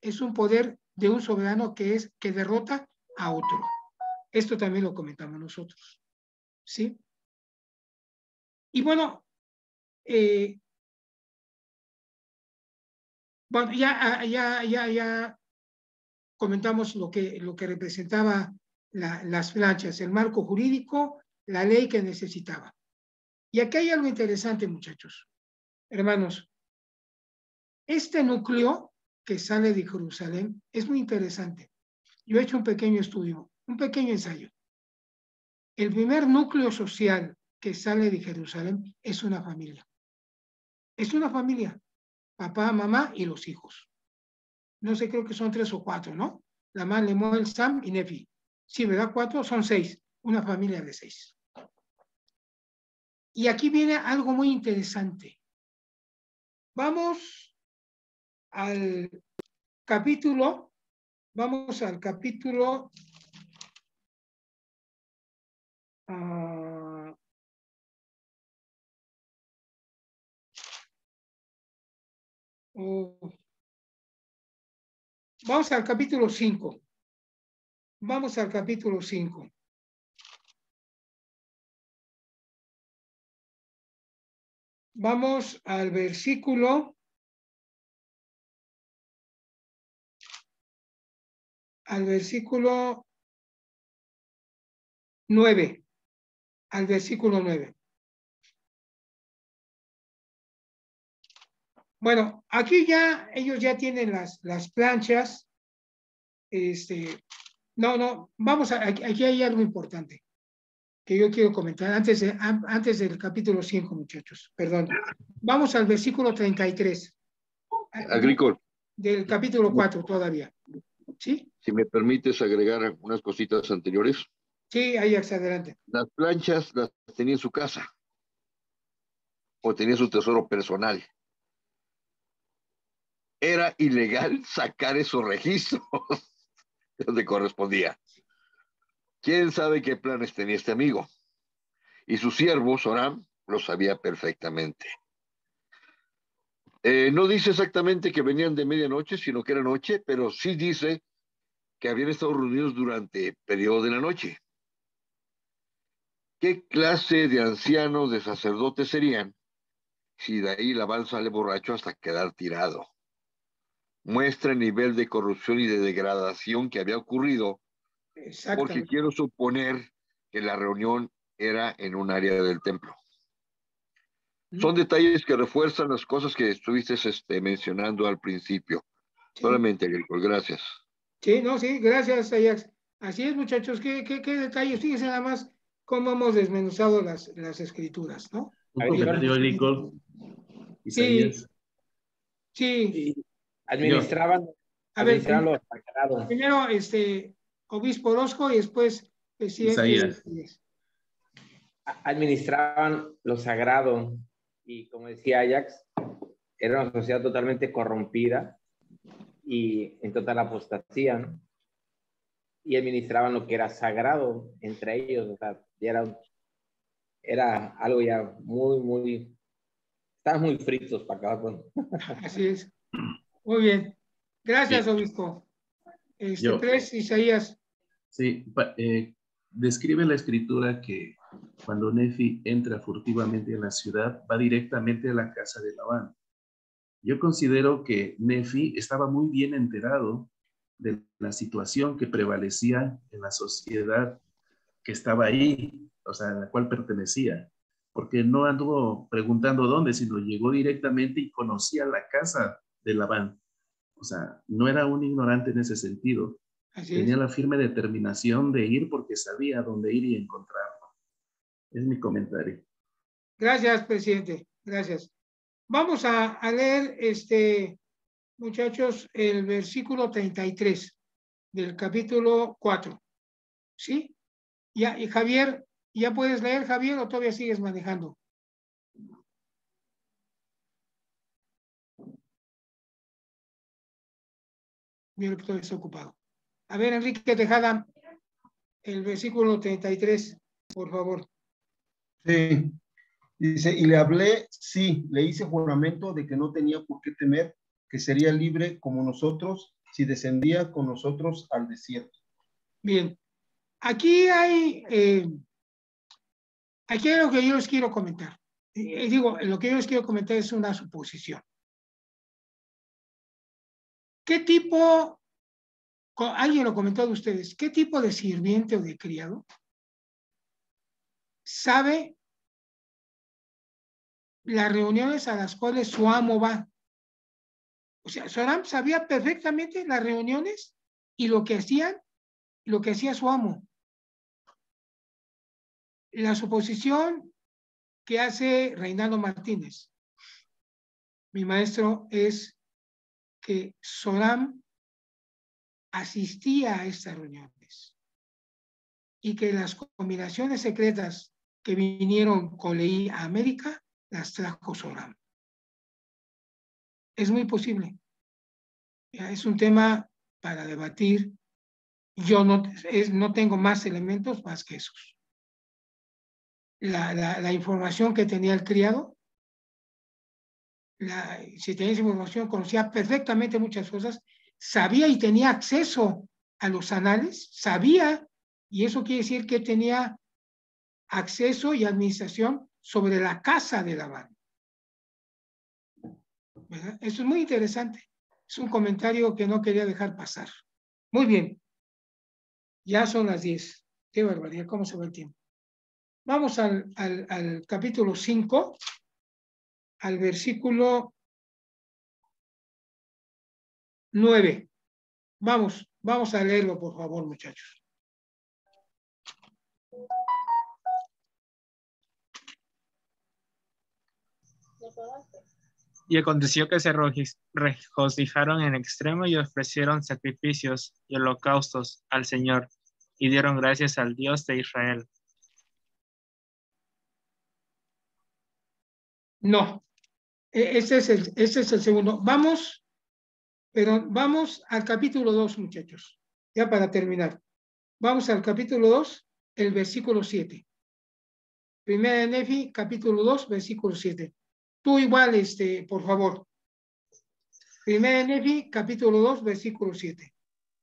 es un poder de un soberano que es que derrota a otro. Esto también lo comentamos nosotros. ¿Sí? Y bueno, eh, bueno, ya, ya, ya, ya comentamos lo que, lo que representaba la, las planchas, el marco jurídico, la ley que necesitaba. Y aquí hay algo interesante, muchachos, hermanos. Este núcleo que sale de Jerusalén es muy interesante. Yo he hecho un pequeño estudio, un pequeño ensayo. El primer núcleo social que sale de Jerusalén es una familia. Es una familia, papá, mamá y los hijos. No sé, creo que son tres o cuatro, ¿no? La mamá, Lemuel, Sam y Nefi. Sí, ¿verdad? Cuatro, son seis. Una familia de seis. Y aquí viene algo muy interesante. Vamos al capítulo, vamos al capítulo uh, uh, vamos al capítulo 5. Vamos al capítulo 5. Vamos al versículo al versículo 9. Al versículo 9. Bueno, aquí ya ellos ya tienen las, las planchas. Este, no, no, vamos a, aquí hay algo importante que yo quiero comentar antes, de, antes del capítulo 5, muchachos. Perdón. Vamos al versículo 33. Agrícola. Del capítulo 4 todavía. ¿Sí? Si me permites agregar unas cositas anteriores. Sí, ahí adelante. Las planchas las tenía en su casa. O tenía su tesoro personal. Era ilegal sacar esos registros donde correspondía. ¿Quién sabe qué planes tenía este amigo? Y su siervo, Soram, lo sabía perfectamente. Eh, no dice exactamente que venían de medianoche, sino que era noche, pero sí dice que habían estado reunidos durante el periodo de la noche. ¿Qué clase de ancianos, de sacerdotes serían si de ahí Labán sale borracho hasta quedar tirado? Muestra el nivel de corrupción y de degradación que había ocurrido porque quiero suponer que la reunión era en un área del templo. Son detalles que refuerzan las cosas que estuviste este, mencionando al principio. Sí. Solamente, Agricol, gracias. Sí, no, sí, gracias, Ajax. Así es, muchachos, qué, qué, qué detalles. Fíjense nada más cómo hemos desmenuzado las, las escrituras, ¿no? Agricol. Sí. Sí. Administraban, a ver, administraban los sagrados. Primero, este, obispo Orozco y después Isaías. Administraban lo sagrado y como decía Ajax, era una sociedad totalmente corrompida y en total apostasía, y administraban lo que era sagrado entre ellos, o sea, era, era algo ya muy, muy, estaban muy fritos para acabar con. Así es. Muy bien. Gracias, obispo. Este, tres, Isaías. Sí, eh, describe la escritura que cuando Nefi entra furtivamente en la ciudad, va directamente a la casa de Labán. Yo considero que Nefi estaba muy bien enterado de la situación que prevalecía en la sociedad que estaba ahí, o sea, a la cual pertenecía, porque no anduvo preguntando dónde, sino llegó directamente y conocía la casa de Labán. O sea, no era un ignorante en ese sentido. Tenía la firme determinación de ir porque sabía dónde ir y encontrarlo. Es mi comentario. Gracias, presidente. Gracias. Vamos a, leer, este, muchachos, el versículo 33 del capítulo 4. ¿Sí? Ya, y Javier, ¿ya puedes leer, Javier, o todavía sigues manejando? Mira que estoy ocupado. A ver, Enrique Tejada, el versículo 33, por favor. Sí. Dice, y le hablé, sí, le hice juramento de que no tenía por qué temer, que sería libre como nosotros si descendía con nosotros al desierto. Bien, aquí hay, eh, aquí hay lo que yo les quiero comentar. Eh, digo, lo que yo les quiero comentar es una suposición. ¿Qué tipo, alguien lo comentó de ustedes, qué tipo de sirviente o de criado sabe las reuniones a las cuales su amo va. O sea, Soram sabía perfectamente las reuniones y lo que hacían, lo que hacía su amo. La suposición que hace Reinaldo Martínez, mi maestro, es que Soram asistía a estas reuniones y que las combinaciones secretas que vinieron con Leí a América las trajo Soram. Es muy posible. Es un tema para debatir. Yo no, no tengo más elementos más que esos. La, la, información que tenía el criado, la, si tenía esa información, conocía perfectamente muchas cosas, sabía y tenía acceso a los anales, sabía, y eso quiere decir que tenía acceso y administración sobre la casa de Labán. Eso es muy interesante. Es un comentario que no quería dejar pasar. Muy bien. Ya son las 10. Qué barbaridad, cómo se va el tiempo. Vamos al, al capítulo 5, al versículo 9. Vamos, vamos a leerlo, por favor, muchachos. Y aconteció que se regocijaron en extremo y ofrecieron sacrificios y holocaustos al Señor y dieron gracias al Dios de Israel. No, ese es el, ese es el segundo. Vamos, pero vamos al capítulo 2, muchachos, ya para terminar. Vamos al capítulo 2, el versículo 7. Primera de Nefi, capítulo 2, versículo 7. Tú igual, este, por favor. Primera Nefi, capítulo 2, versículo 7.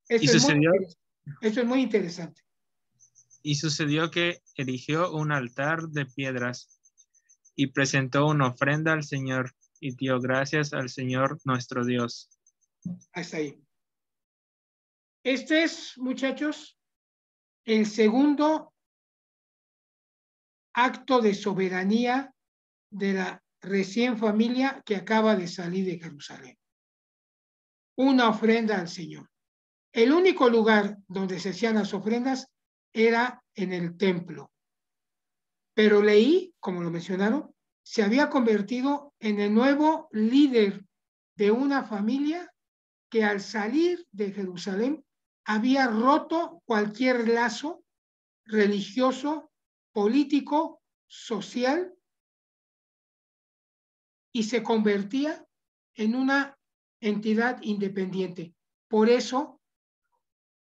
Esto, sucedió? esto es muy interesante. Y sucedió que erigió un altar de piedras y presentó una ofrenda al Señor y dio gracias al Señor nuestro Dios. Hasta ahí. Este es, muchachos, el segundo acto de soberanía de la recién familia que acaba de salir de Jerusalén. Una ofrenda al Señor. El único lugar donde se hacían las ofrendas era en el templo. Pero Leí, como lo mencionaron, se había convertido en el nuevo líder de una familia que al salir de Jerusalén había roto cualquier lazo religioso, político, social y se convertía en una entidad independiente. Por eso,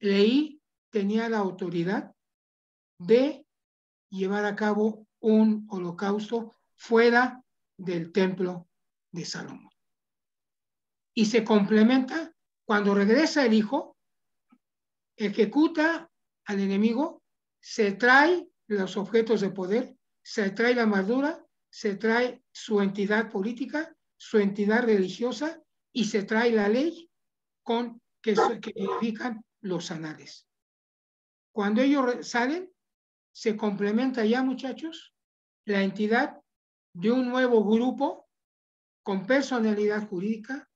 Leí tenía la autoridad de llevar a cabo un holocausto fuera del templo de Salomón. Y se complementa cuando regresa el hijo, ejecuta al enemigo, se trae los objetos de poder, se trae la armadura, se trae su entidad política, su entidad religiosa y se trae la ley con que, que edifican los anales. Cuando ellos salen, se complementa ya, muchachos, la entidad de un nuevo grupo con personalidad jurídica,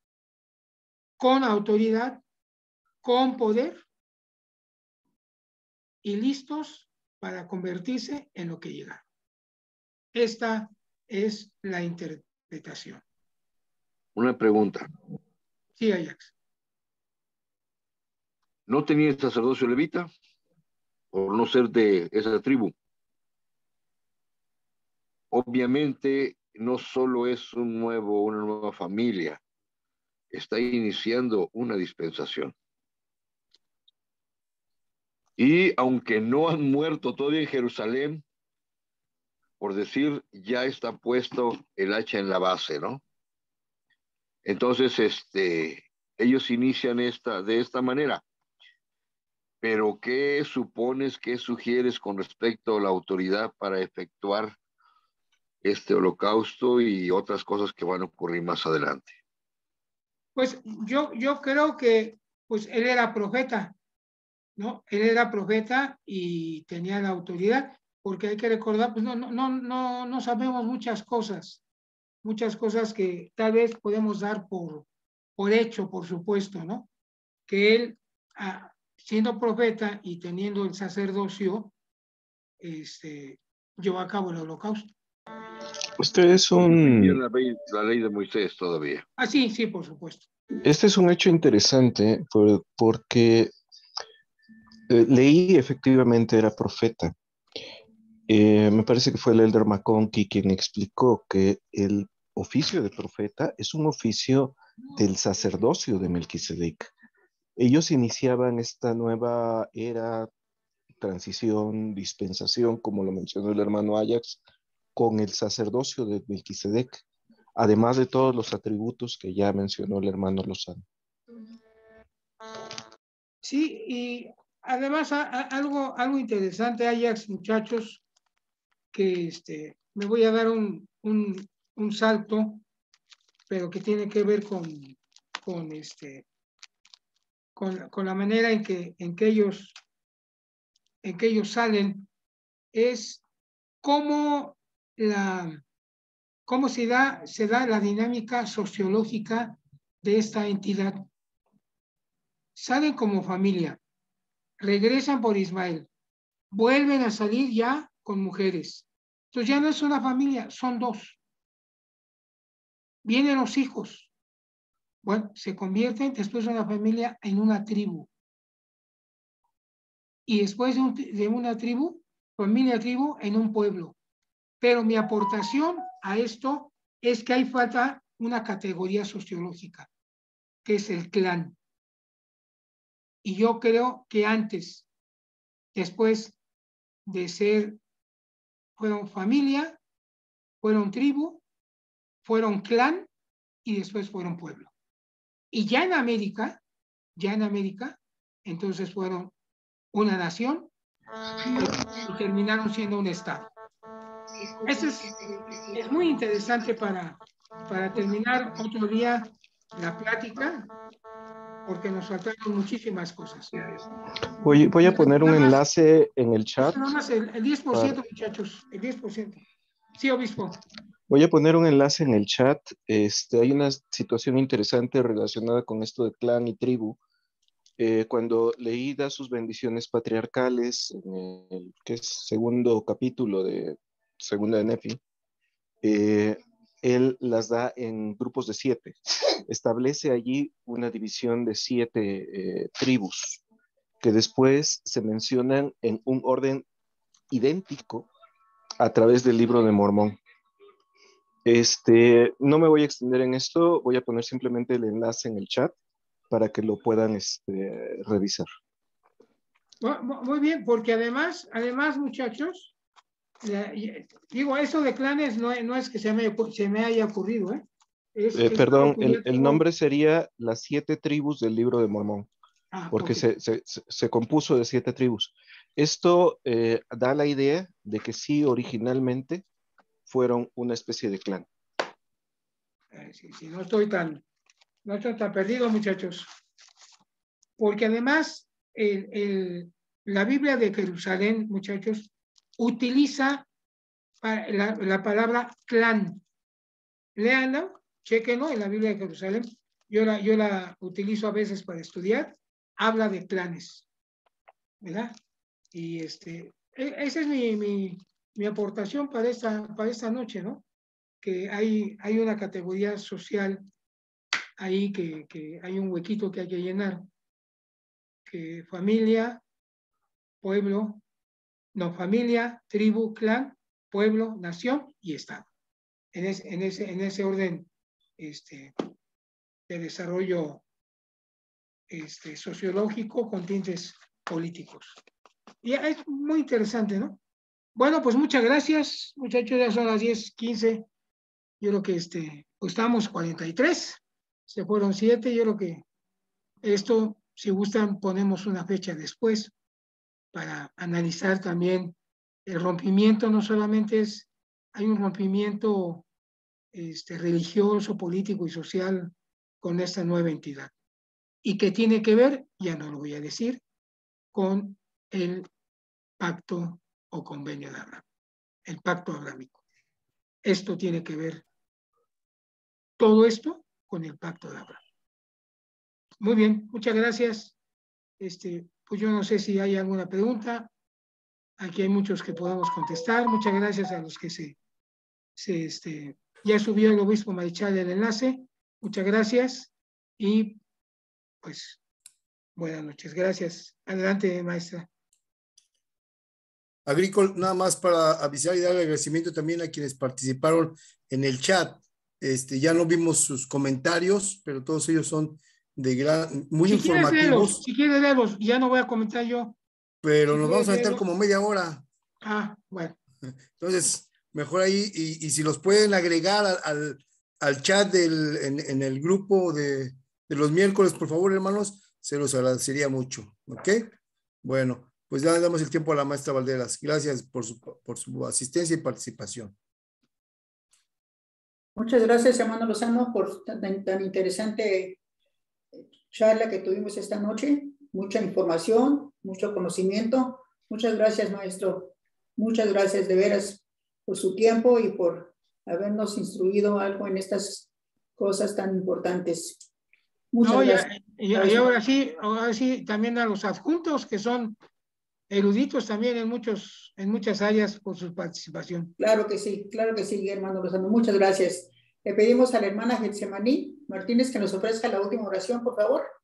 con autoridad, con poder y listos para convertirse en lo que llega. Esta es la interpretación. Una pregunta. Sí, Ajax. ¿No tenía sacerdocio levita por no ser de esa tribu? Obviamente no solo es un nuevo, una nueva familia, está iniciando una dispensación. Y aunque no han muerto todavía en Jerusalén, por decir, ya está puesto el hacha en la base, ¿no? Entonces, este, ellos inician esta, de esta manera. Pero, ¿qué supones, qué sugieres con respecto a la autoridad para efectuar este holocausto y otras cosas que van a ocurrir más adelante? Pues yo, yo creo que pues él era profeta, ¿no? Él era profeta y tenía la autoridad, porque hay que recordar, pues no, no, no, no sabemos muchas cosas, muchas cosas que tal vez podemos dar por, por hecho, por supuesto, ¿no? Que él, ah, siendo profeta y teniendo el sacerdocio, este, llevó a cabo el holocausto. Usted es un... La ley, la ley de Moisés todavía. Ah, sí, sí, por supuesto. Este es un hecho interesante por, porque eh, leí efectivamente era profeta. Eh, me parece que fue el elder McConkie quien explicó que el oficio de profeta es un oficio del sacerdocio de Melquisedec. Ellos iniciaban esta nueva era, transición, dispensación, como lo mencionó el hermano Ajax, con el sacerdocio de Melquisedec, además de todos los atributos que ya mencionó el hermano Lozano. Sí, y además algo, algo interesante, Ajax, muchachos, que este, me voy a dar un, un, salto, pero que tiene que ver con, con, este, con, con la manera en que, en, que ellos, en que ellos salen, es cómo la, cómo se da, se da la dinámica sociológica de esta entidad. Salen como familia, regresan por Ismael, vuelven a salir ya con mujeres. Entonces ya no es una familia, son dos. Vienen los hijos. Bueno, se convierten después de una familia en una tribu. Y después de, de una tribu, familia tribu, en un pueblo. Pero mi aportación a esto es que hay falta una categoría sociológica, que es el clan. Y yo creo que antes, después de ser, fueron familia, fueron tribu, fueron clan y después fueron pueblo. Y ya en América, ya en América, entonces fueron una nación y terminaron siendo un estado. Eso es, muy interesante para, para terminar otro día la plática, porque nos faltaron muchísimas cosas. Voy, voy a poner un enlace en el chat. Nada más el, 10%, muchachos, el 10%. Sí, obispo. Voy a poner un enlace en el chat. Este, hay una situación interesante relacionada con esto de clan y tribu. Eh, cuando leí da sus bendiciones patriarcales en el que es segundo capítulo de segunda de Nefi, eh, él las da en grupos de siete. Establece allí una división de siete eh, tribus que después se mencionan en un orden idéntico a través del libro de Mormón. Este, no me voy a extender en esto, voy a poner simplemente el enlace en el chat para que lo puedan este, revisar. Muy bien, porque además, además muchachos, digo, eso de clanes no, no es que se me, se me haya ocurrido, ¿eh? eh perdón, el, nombre sería las siete tribus del libro de Mormón, ah, porque se, se, se, compuso de siete tribus. Esto eh, da la idea de que sí, originalmente fueron una especie de clan. Eh, sí, no estoy tan, no estoy tan perdido, muchachos. Porque además, el, la Biblia de Jerusalén, muchachos, utiliza la, la palabra clan. Léanlo, chequenlo en la Biblia de Jerusalén. Yo la, yo la utilizo a veces para estudiar. Habla de clanes. ¿Verdad? Y este, e, esa es mi, mi, mi, aportación para esta, para esta noche, ¿no? Que hay, hay una categoría social ahí que, que hay un huequito que hay que llenar. Que familia, pueblo, no familia, tribu, clan, pueblo, nación y Estado. En, en, ese, en ese orden este, de desarrollo este, sociológico con tintes políticos. Y es muy interesante, ¿no? Bueno, pues muchas gracias, muchachos, ya son las 10, 15. Yo creo que este, pues estamos 43, se fueron 7, yo creo que esto, si gustan, ponemos una fecha después para analizar también el rompimiento, no solamente es, hay un rompimiento este, religioso, político y social con esta nueva entidad. Y que tiene que ver, ya no lo voy a decir, con el pacto o convenio de Abraham, el pacto abrámico. Esto tiene que ver, todo esto, con el pacto de Abraham. Muy bien, muchas gracias. Este, pues yo no sé si hay alguna pregunta. Aquí hay muchos que podamos contestar. Muchas gracias a los que se, se este, ya subió el obispo Marichal el enlace. Muchas gracias y pues buenas noches. Gracias. Adelante, maestra. Agrícola, nada más para avisar y dar agradecimiento también a quienes participaron en el chat. Este, ya no vimos sus comentarios, pero todos ellos son de gran, muy informativos. si quieres verlos, ya no voy a comentar yo. Pero nos vamos a meter como media hora. Ah, bueno. Entonces, mejor ahí, y, si los pueden agregar al, al, chat del, en, en, el grupo de, de los miércoles, por favor, hermanos, se los agradecería mucho. ¿Ok? Bueno, pues ya le damos el tiempo a la maestra Valderas. Gracias por su, por su asistencia y participación. Muchas gracias, hermano Lozano, por tan, tan interesante charla que tuvimos esta noche. Mucha información, mucho conocimiento. Muchas gracias, maestro. Muchas gracias de veras por su tiempo y por habernos instruido algo en estas cosas tan importantes. Muchas gracias. Y, y, ahora sí, ahora sí, también a los adjuntos que son eruditos también en, muchos, en muchas áreas por su participación. Claro que sí, claro que sí, hermano Lozano. Muchas gracias. Le pedimos a la hermana Getsemaní Martínez que nos ofrezca la última oración, por favor.